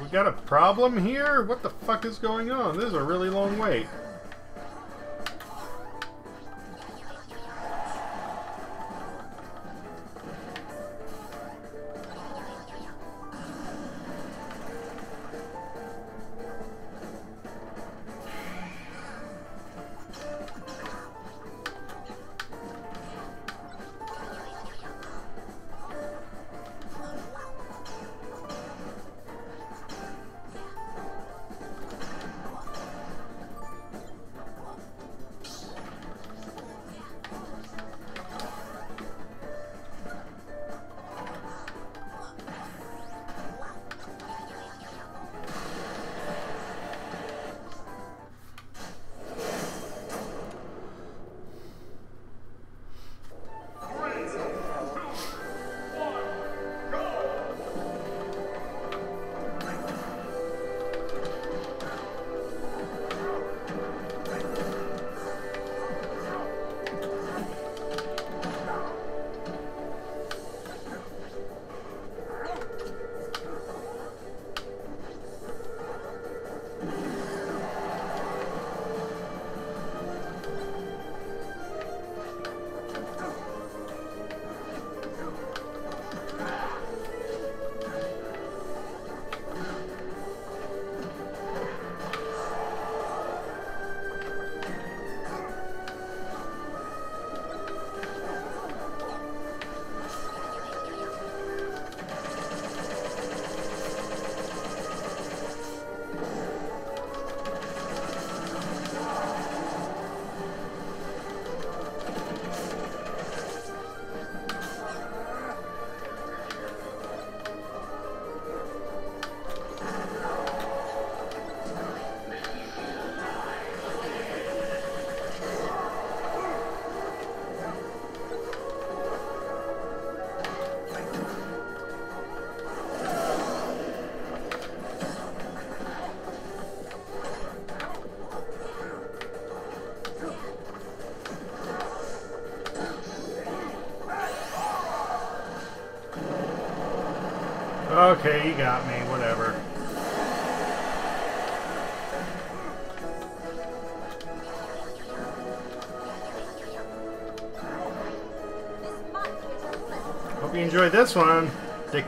We got a problem here? What the fuck is going on? This is a really long wait.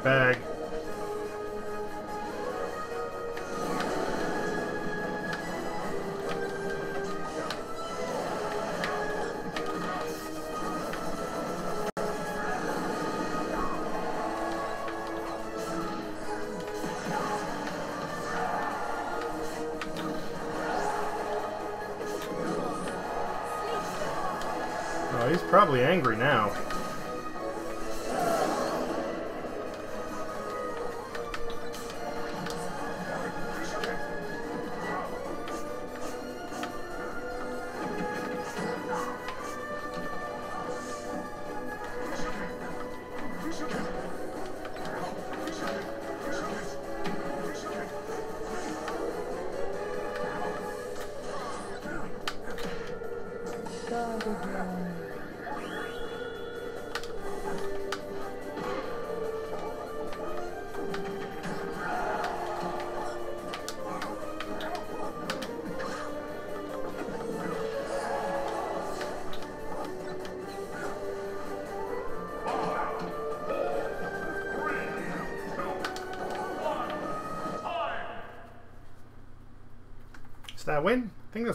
Bag.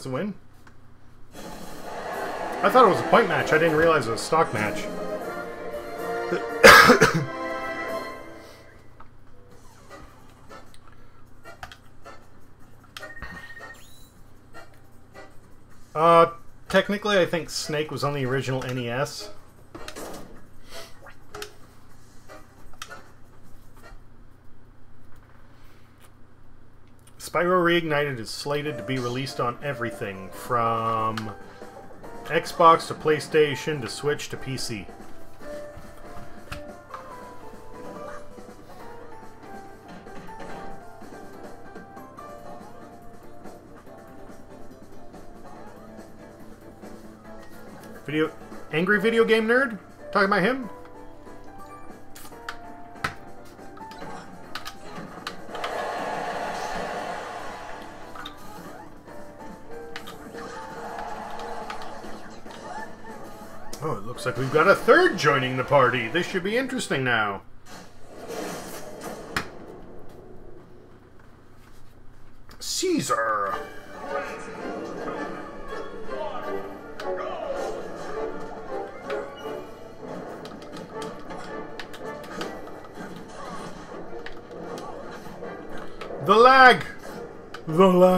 Win? I thought it was a point match. I didn't realize it was a stock match. uh, technically, I think Snake was on the original NES. Spyro Reignited is slated to be released on everything from Xbox to PlayStation to Switch to PC. Video angry video game nerd? Talking about him? Looks like we've got a third joining the party. This should be interesting now. Caesar. The lag. The lag.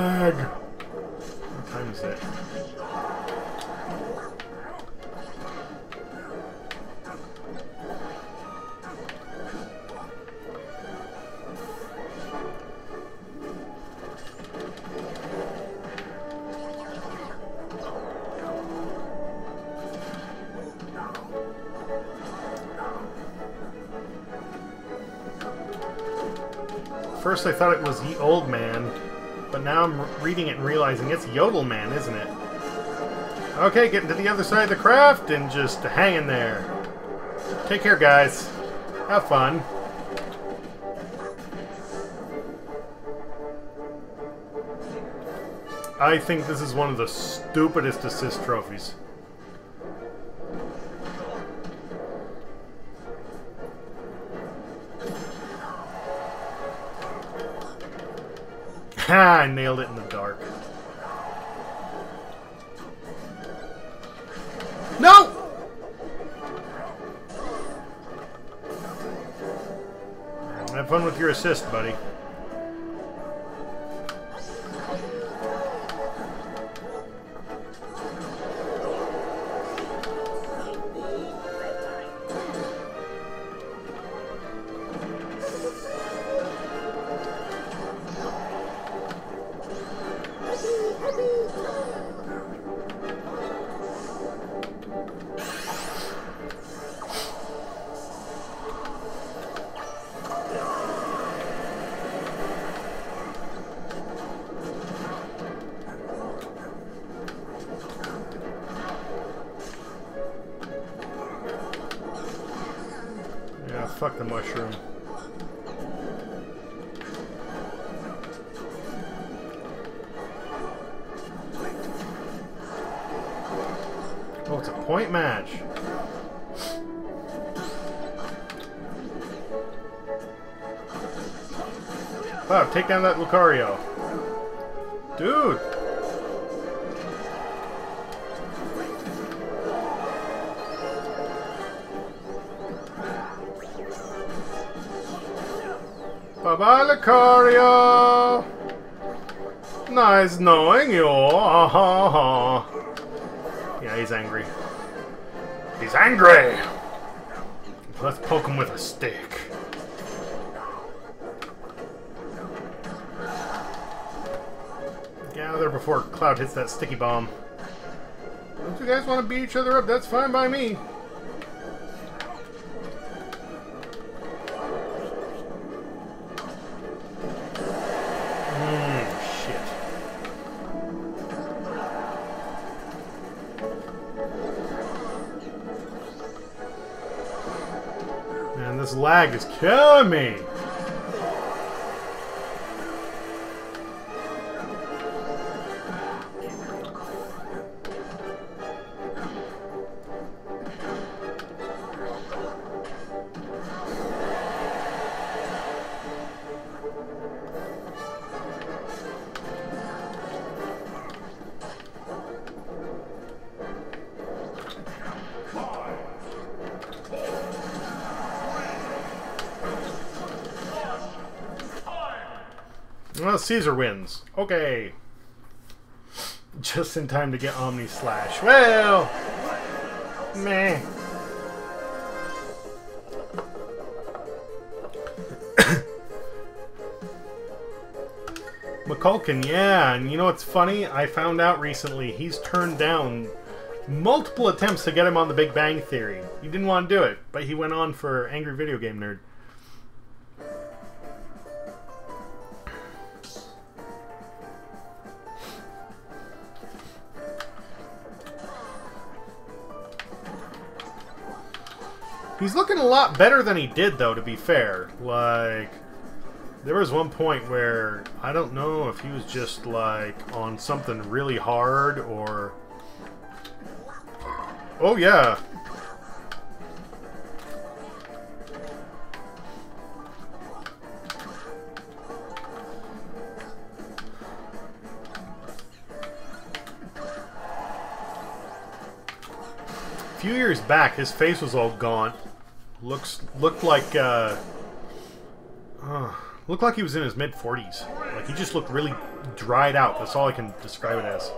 Now I'm reading it and realizing it's Yodel Man, isn't it? Okay, getting to the other side of the craft and just hanging there. Take care, guys. Have fun. I think this is one of the stupidest assist trophies. Ha! I nailed it in the dark. No! Have fun with your assist, buddy. Wow, take down that Lucario. Dude! Bye bye, Lucario! Nice knowing you! Ah. Yeah, he's angry. He's angry! Let's poke him with a stick. before Cloud hits that sticky bomb. Don't you guys want to beat each other up? That's fine by me. Hmm, lag is killing me. Caesar wins. Okay. Just in time to get Omnislash. Well, meh. McCulkin, yeah, and you know what's funny? I found out recently he's turned down multiple attempts to get him on the Big Bang Theory. He didn't want to do it, but he went on for Angry Video Game Nerd. He's looking a lot better than he did, though, to be fair. Like, there was one point where I don't know if he was just, like, on something really hard or. Oh, yeah. A few years back, his face was all gaunt. Looks looked like uh, uh, looked like he was in his mid forties. Like he just looked really dried out. That's all I can describe it as.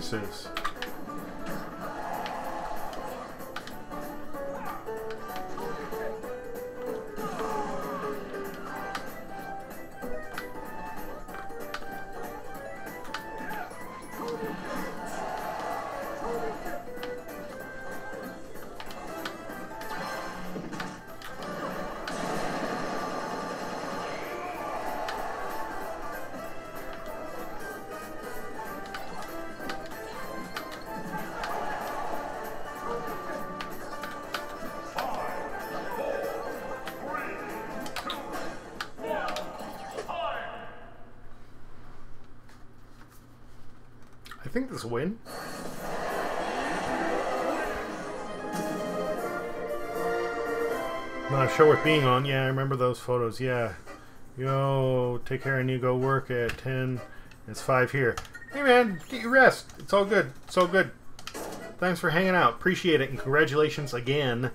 With remember those photos. Yeah. Yo, take care and you go work at 10. It's 5 here. Hey man, get your rest. It's all good. It's all good. Thanks for hanging out. Appreciate it. And congratulations again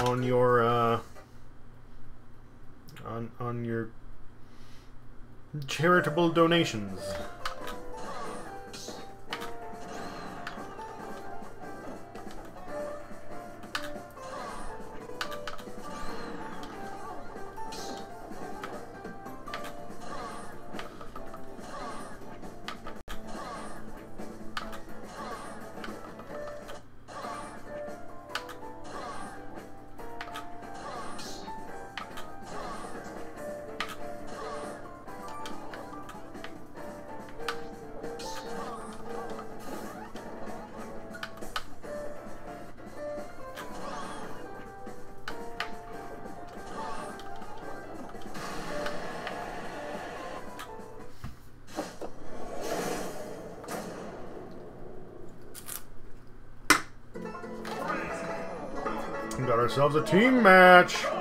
on your, uh, on, on your charitable donations. Ourselves a team match.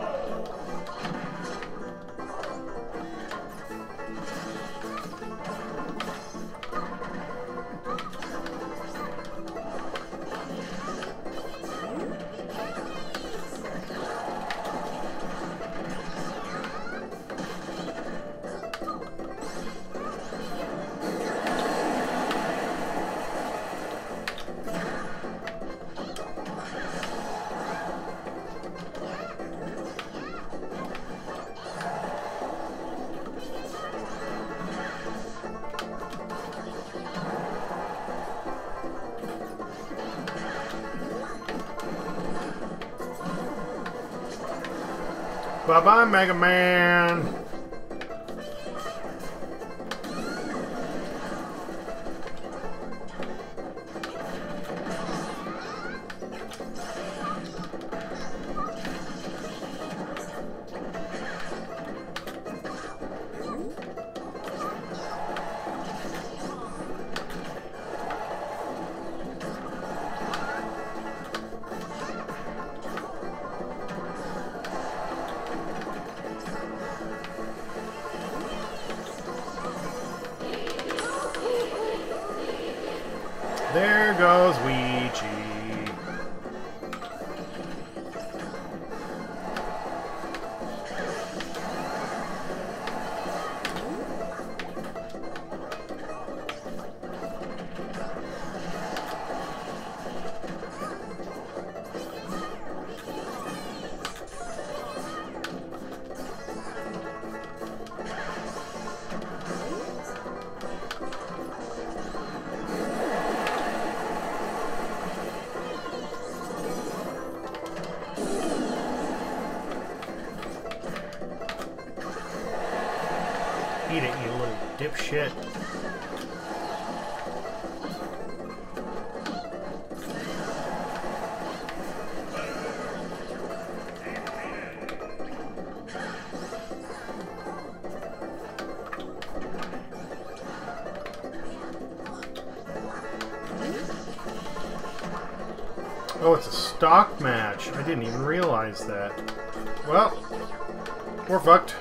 Mega Man. Dipshit. Oh, it's a stock match. I didn't even realize that. Well, we're fucked.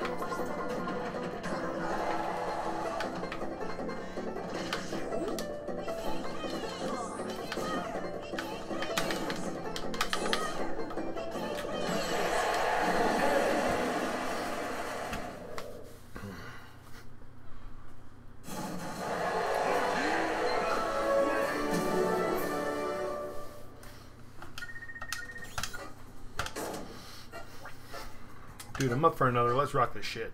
For another. Let's rock this shit.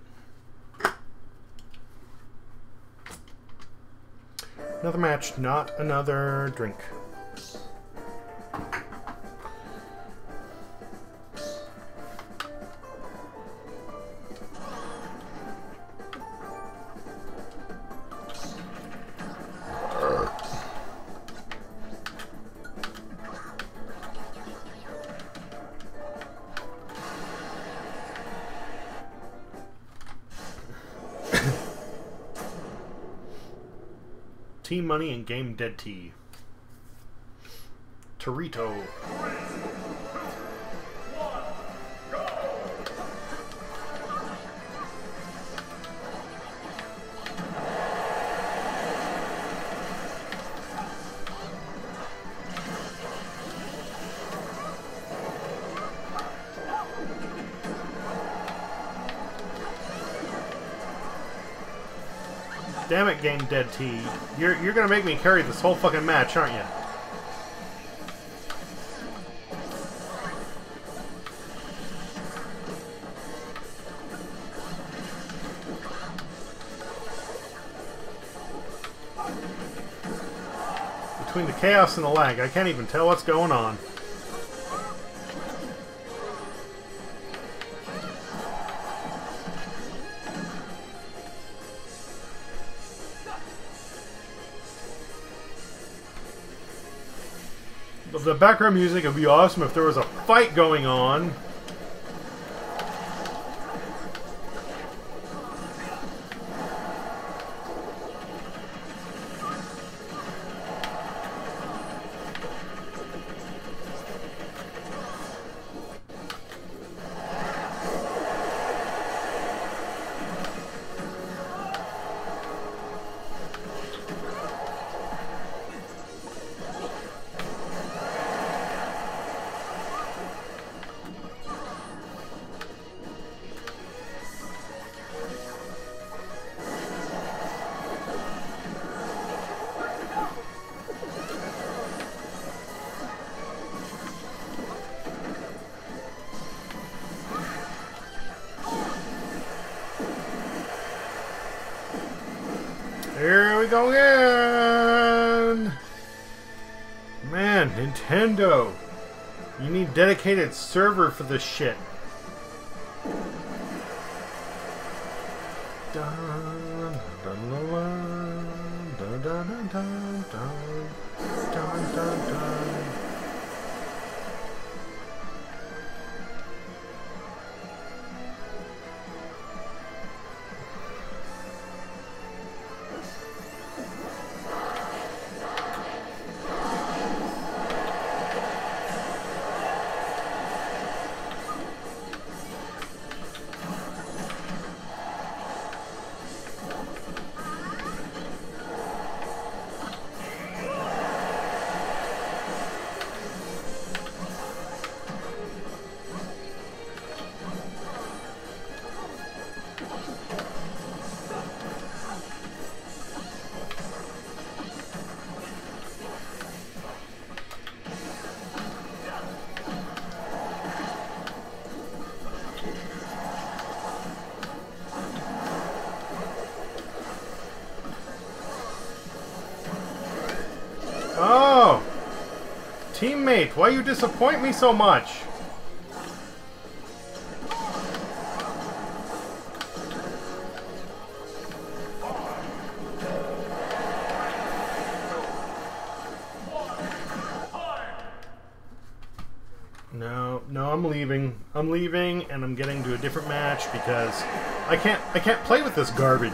Another match, not another drink. And Game Dead Tea. Torito. Dead Tea. You're you're gonna make me carry this whole fucking match, aren't you? Between the chaos and the lag, I can't even tell what's going on. Background music It would be awesome if there was a fight going on. Dedicated server for this shit. Why you disappoint me so much? No, no, I'm leaving. I'm leaving and I'm getting to a different match because I can't I can't play with this garbage.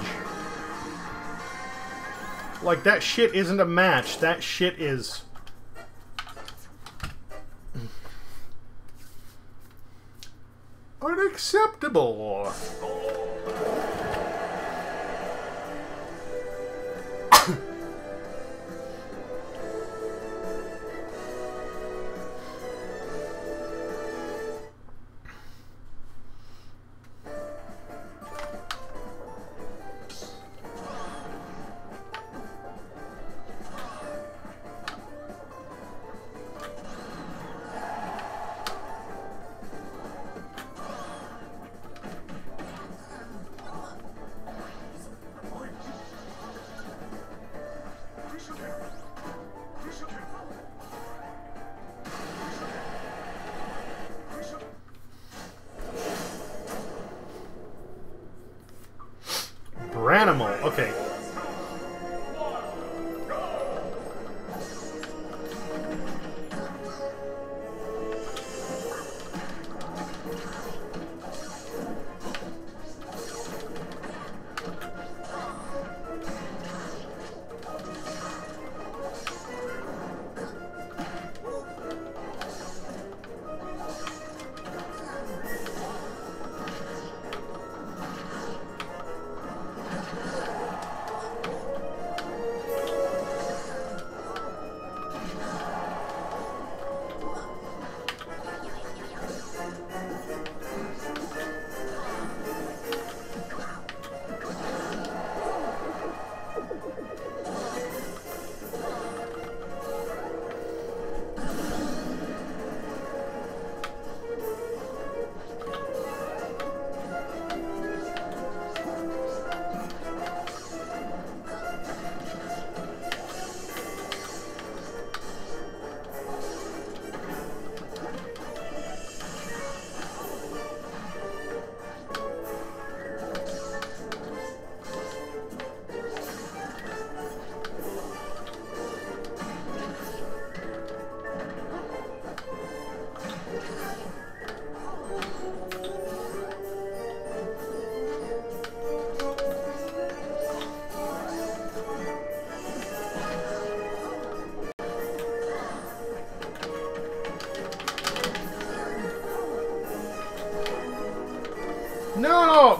Like that shit isn't a match. That shit is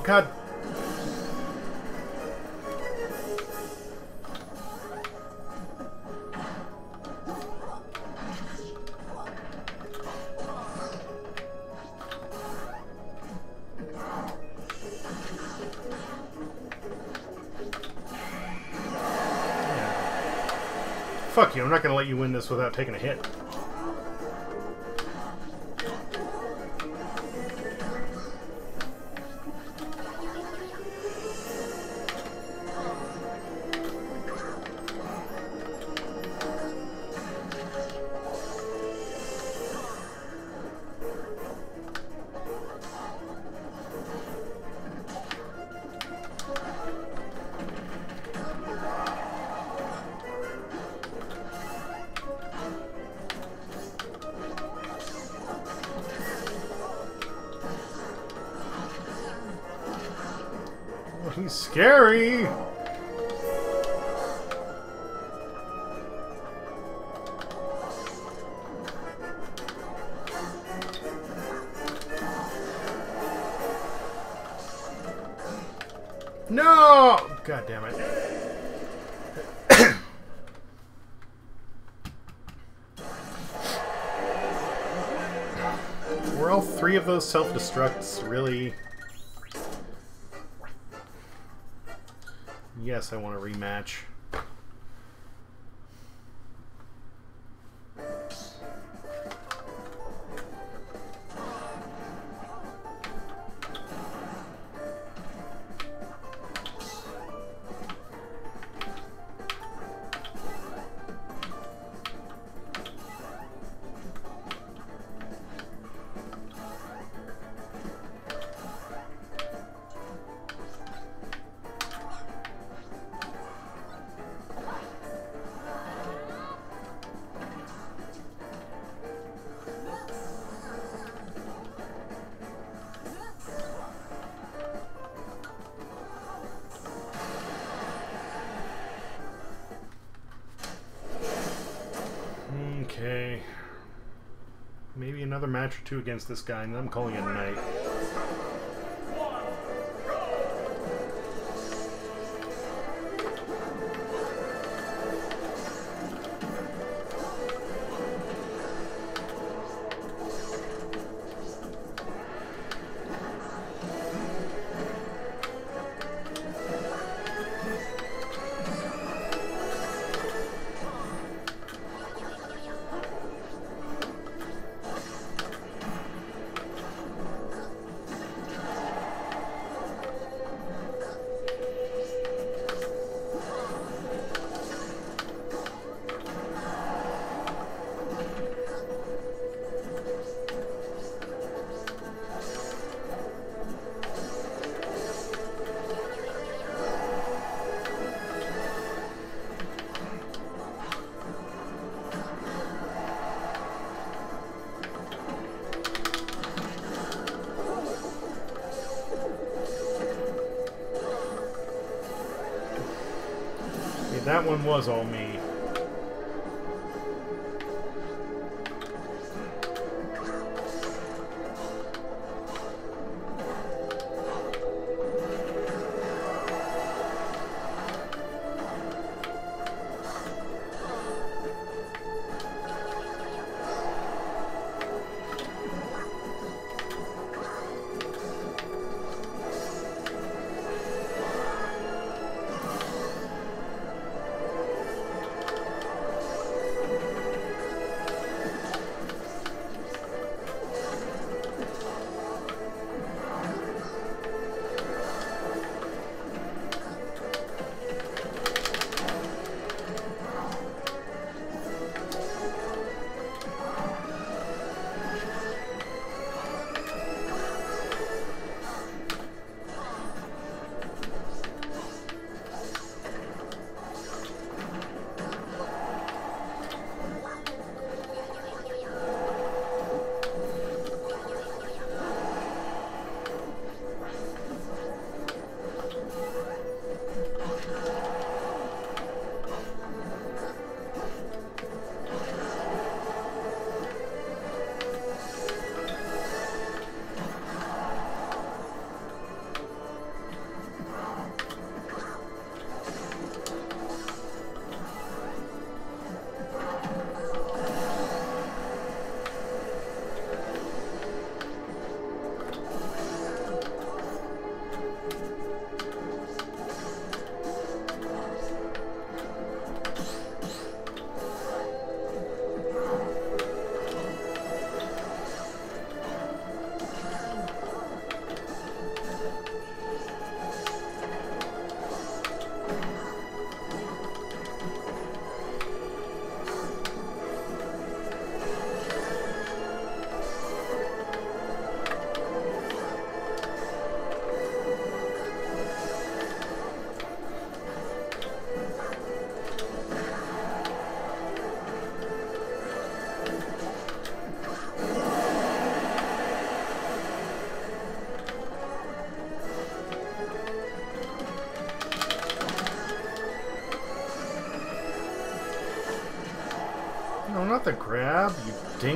God. Fuck you, I'm not gonna let you win this without taking a hit. Self-destructs really... Yes, I want a rematch. Match or two against this guy, and I'm calling it a night.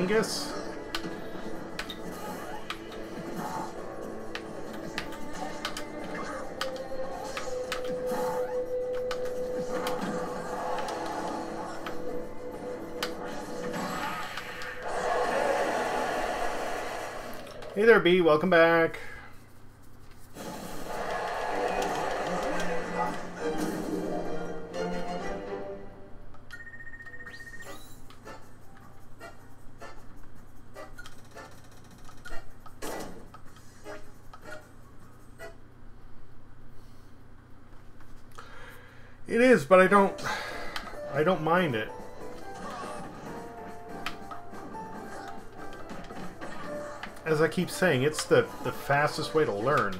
Dingus. Hey there, B. Welcome back. But I don't I don't mind it. As I keep saying, it's the, the fastest way to learn.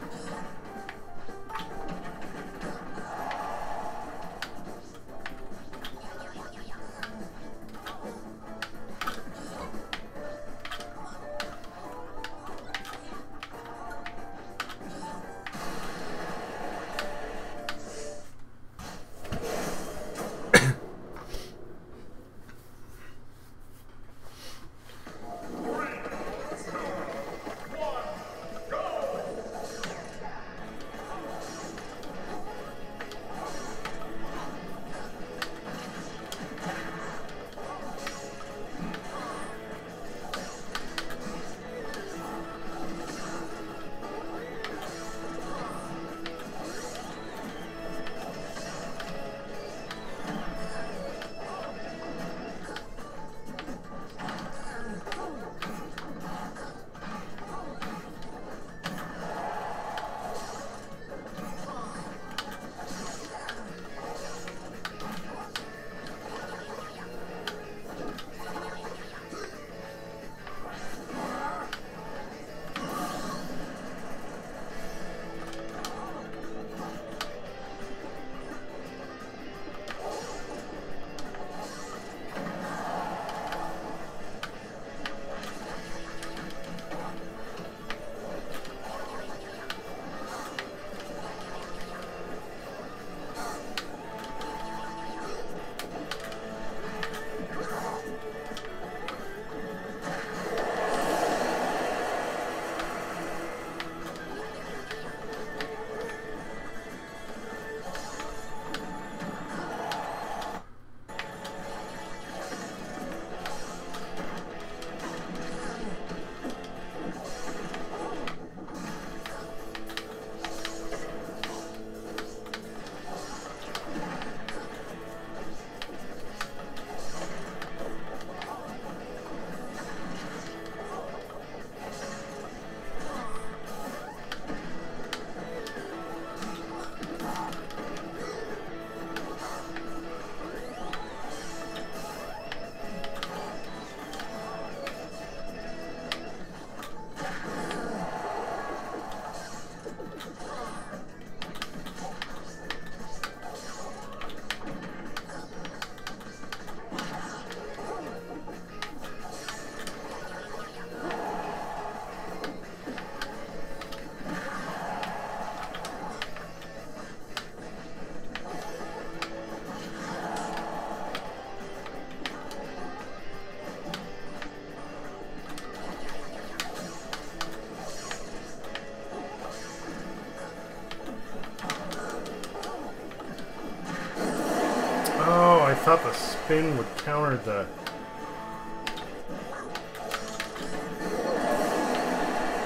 Thought the spin would counter the.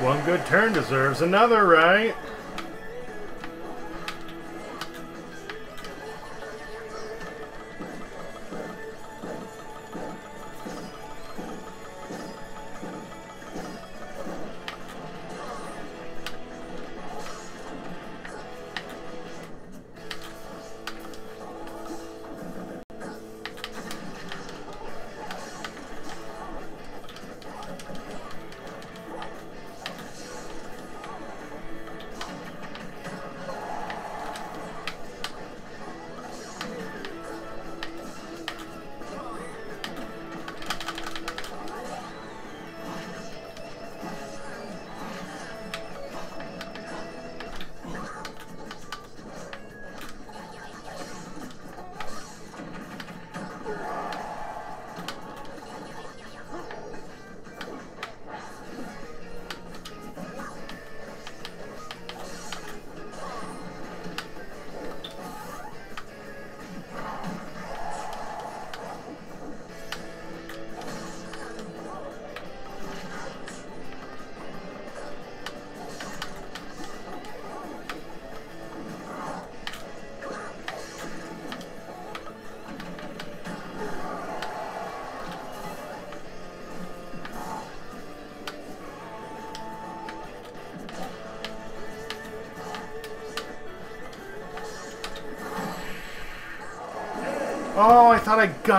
One good turn deserves another, right?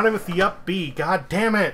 Got him with the up B. God damn it.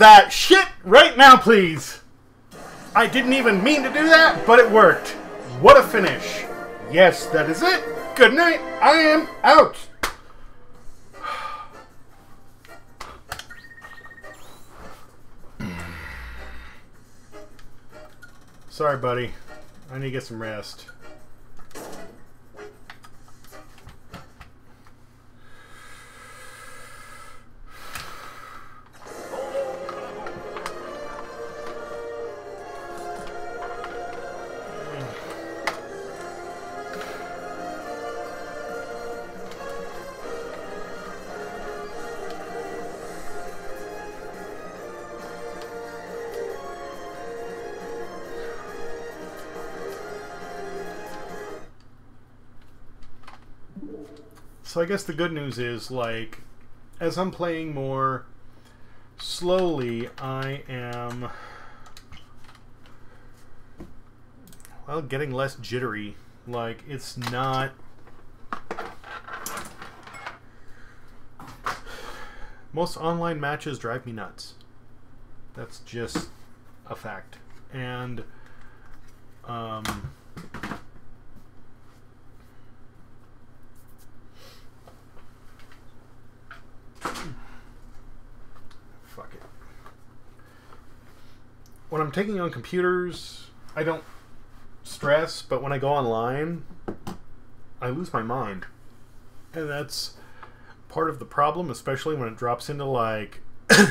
That shit right now, please. I didn't even mean to do that, but it worked. What a finish. Yes, that is it. Good night. I am out. Sorry, buddy. I need to get some rest. I guess the good news is like as I'm playing more slowly, I am well getting less jittery. Like it's not most online matches drive me nuts. That's just a fact. And um fuck it. When I'm taking on computers, I don't stress, but when I go online, I lose my mind. And that's part of the problem, especially when it drops into like uh,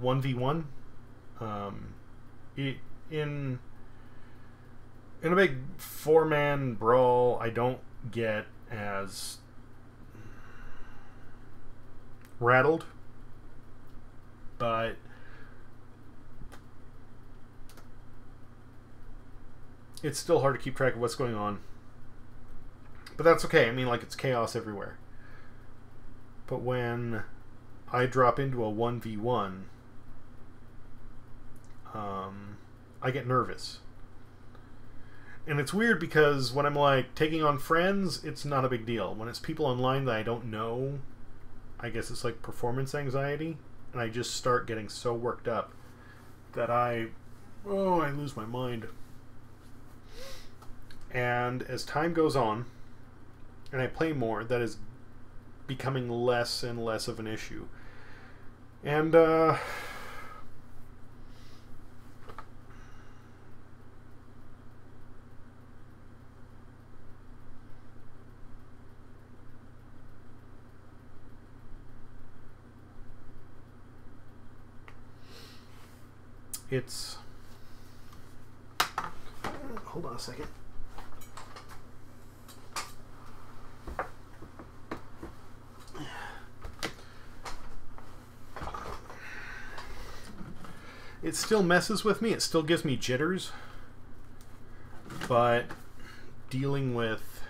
1v1. Um, i- in in a big four man brawl, I don't get as rattled, but it's still hard to keep track of what's going on. But that's okay. I mean, like, it's chaos everywhere. But when I drop into a 1v1, um, I get nervous. And it's weird because when I'm like taking on friends, it's not a big deal. When it's people online that I don't know, I guess it's like performance anxiety, and I just start getting so worked up that I oh, I lose my mind. And as time goes on and I play more, that is becoming less and less of an issue. And uh it's hold on a second it still messes with me it still gives me jitters but dealing with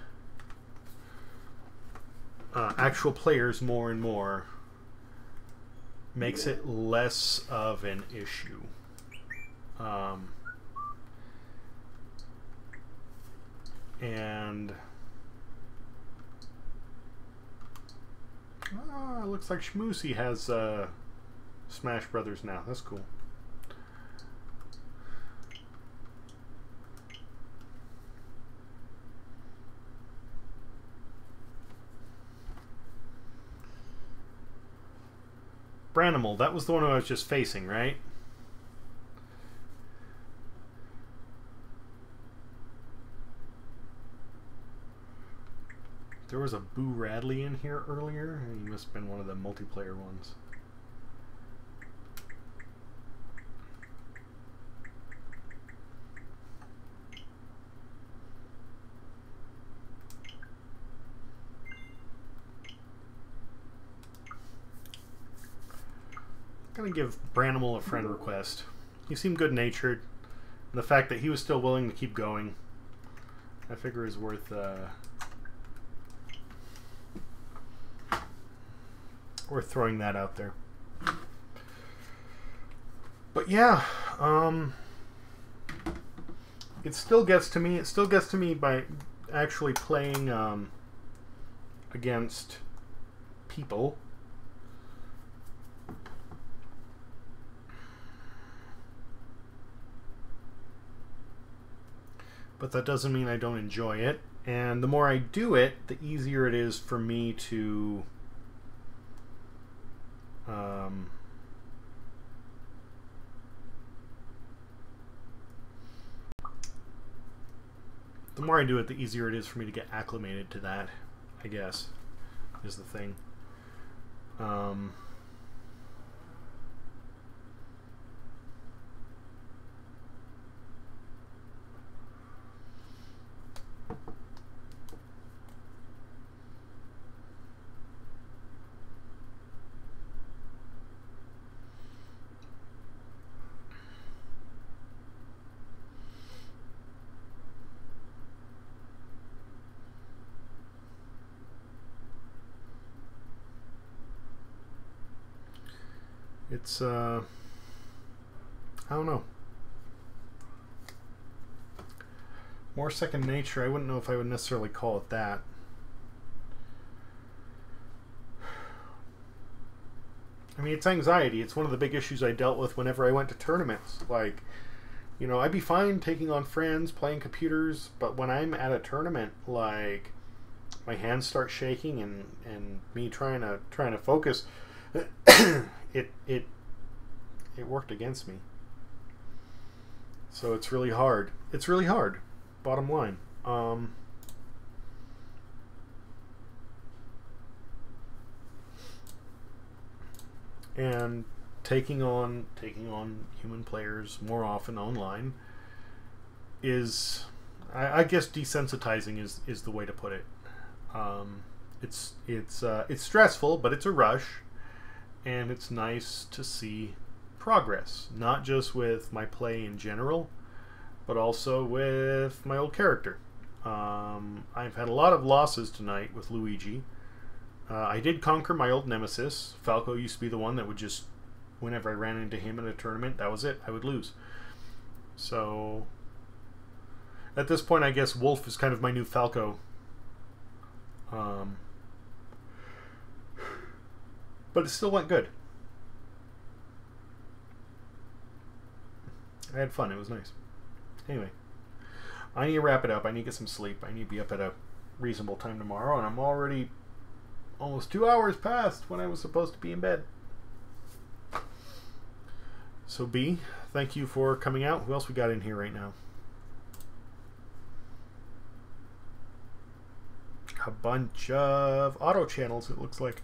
uh, actual players more and more makes it less of an issue um, and ah, looks like Shmoosy has uh, Smash Brothers now. That's cool. Branimal, that was the one I was just facing, right? There was a Boo Radley in here earlier. He must have been one of the multiplayer ones. Gonna give Branimal a friend request. He seemed good natured. The fact that he was still willing to keep going, I figure is worth uh, worth throwing that out there. But yeah, um, it still gets to me. It still gets to me by actually playing um, against people. But that doesn't mean I don't enjoy it. And the more I do it, the easier it is for me to um, the more I do it, the easier it is for me to get acclimated to that. I guess is the thing. Um, It's uh, I don't know. More second nature. I wouldn't know if I would necessarily call it that. I mean, it's anxiety. It's one of the big issues I dealt with whenever I went to tournaments. Like, you know, I'd be fine taking on friends, playing computers, but when I'm at a tournament, like, my hands start shaking and, and me trying to trying to focus, it it it worked against me. So it's really hard. It's really hard. Bottom line. Um, and taking on taking on human players more often online is I, I guess desensitizing is, is the way to put it. Um, it's it's uh, it's stressful, but it's a rush, and it's nice to see progress, not just with my play in general, but also with my old character. Um, I've had a lot of losses tonight with Luigi. Uh, I did conquer my old nemesis. Falco used to be the one that would just, whenever I ran into him in a tournament, that was it. I would lose. So, at this point, I guess Wolf is kind of my new Falco. Um, but it still went good. I had fun. It was nice. Anyway, I need to wrap it up. I need to get some sleep. I need to be up at a reasonable time tomorrow, and I'm already almost two hours past when I was supposed to be in bed. So, B, thank you for coming out. Who else we got in here right now? A bunch of auto channels, it looks like.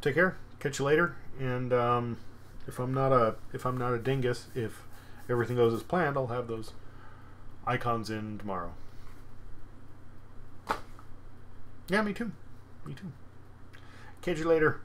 Take care. Catch you later. And um, if I'm not a if I'm not a dingus, if everything goes as planned, I'll have those icons in tomorrow. Yeah, me too. Me too. Catch you later.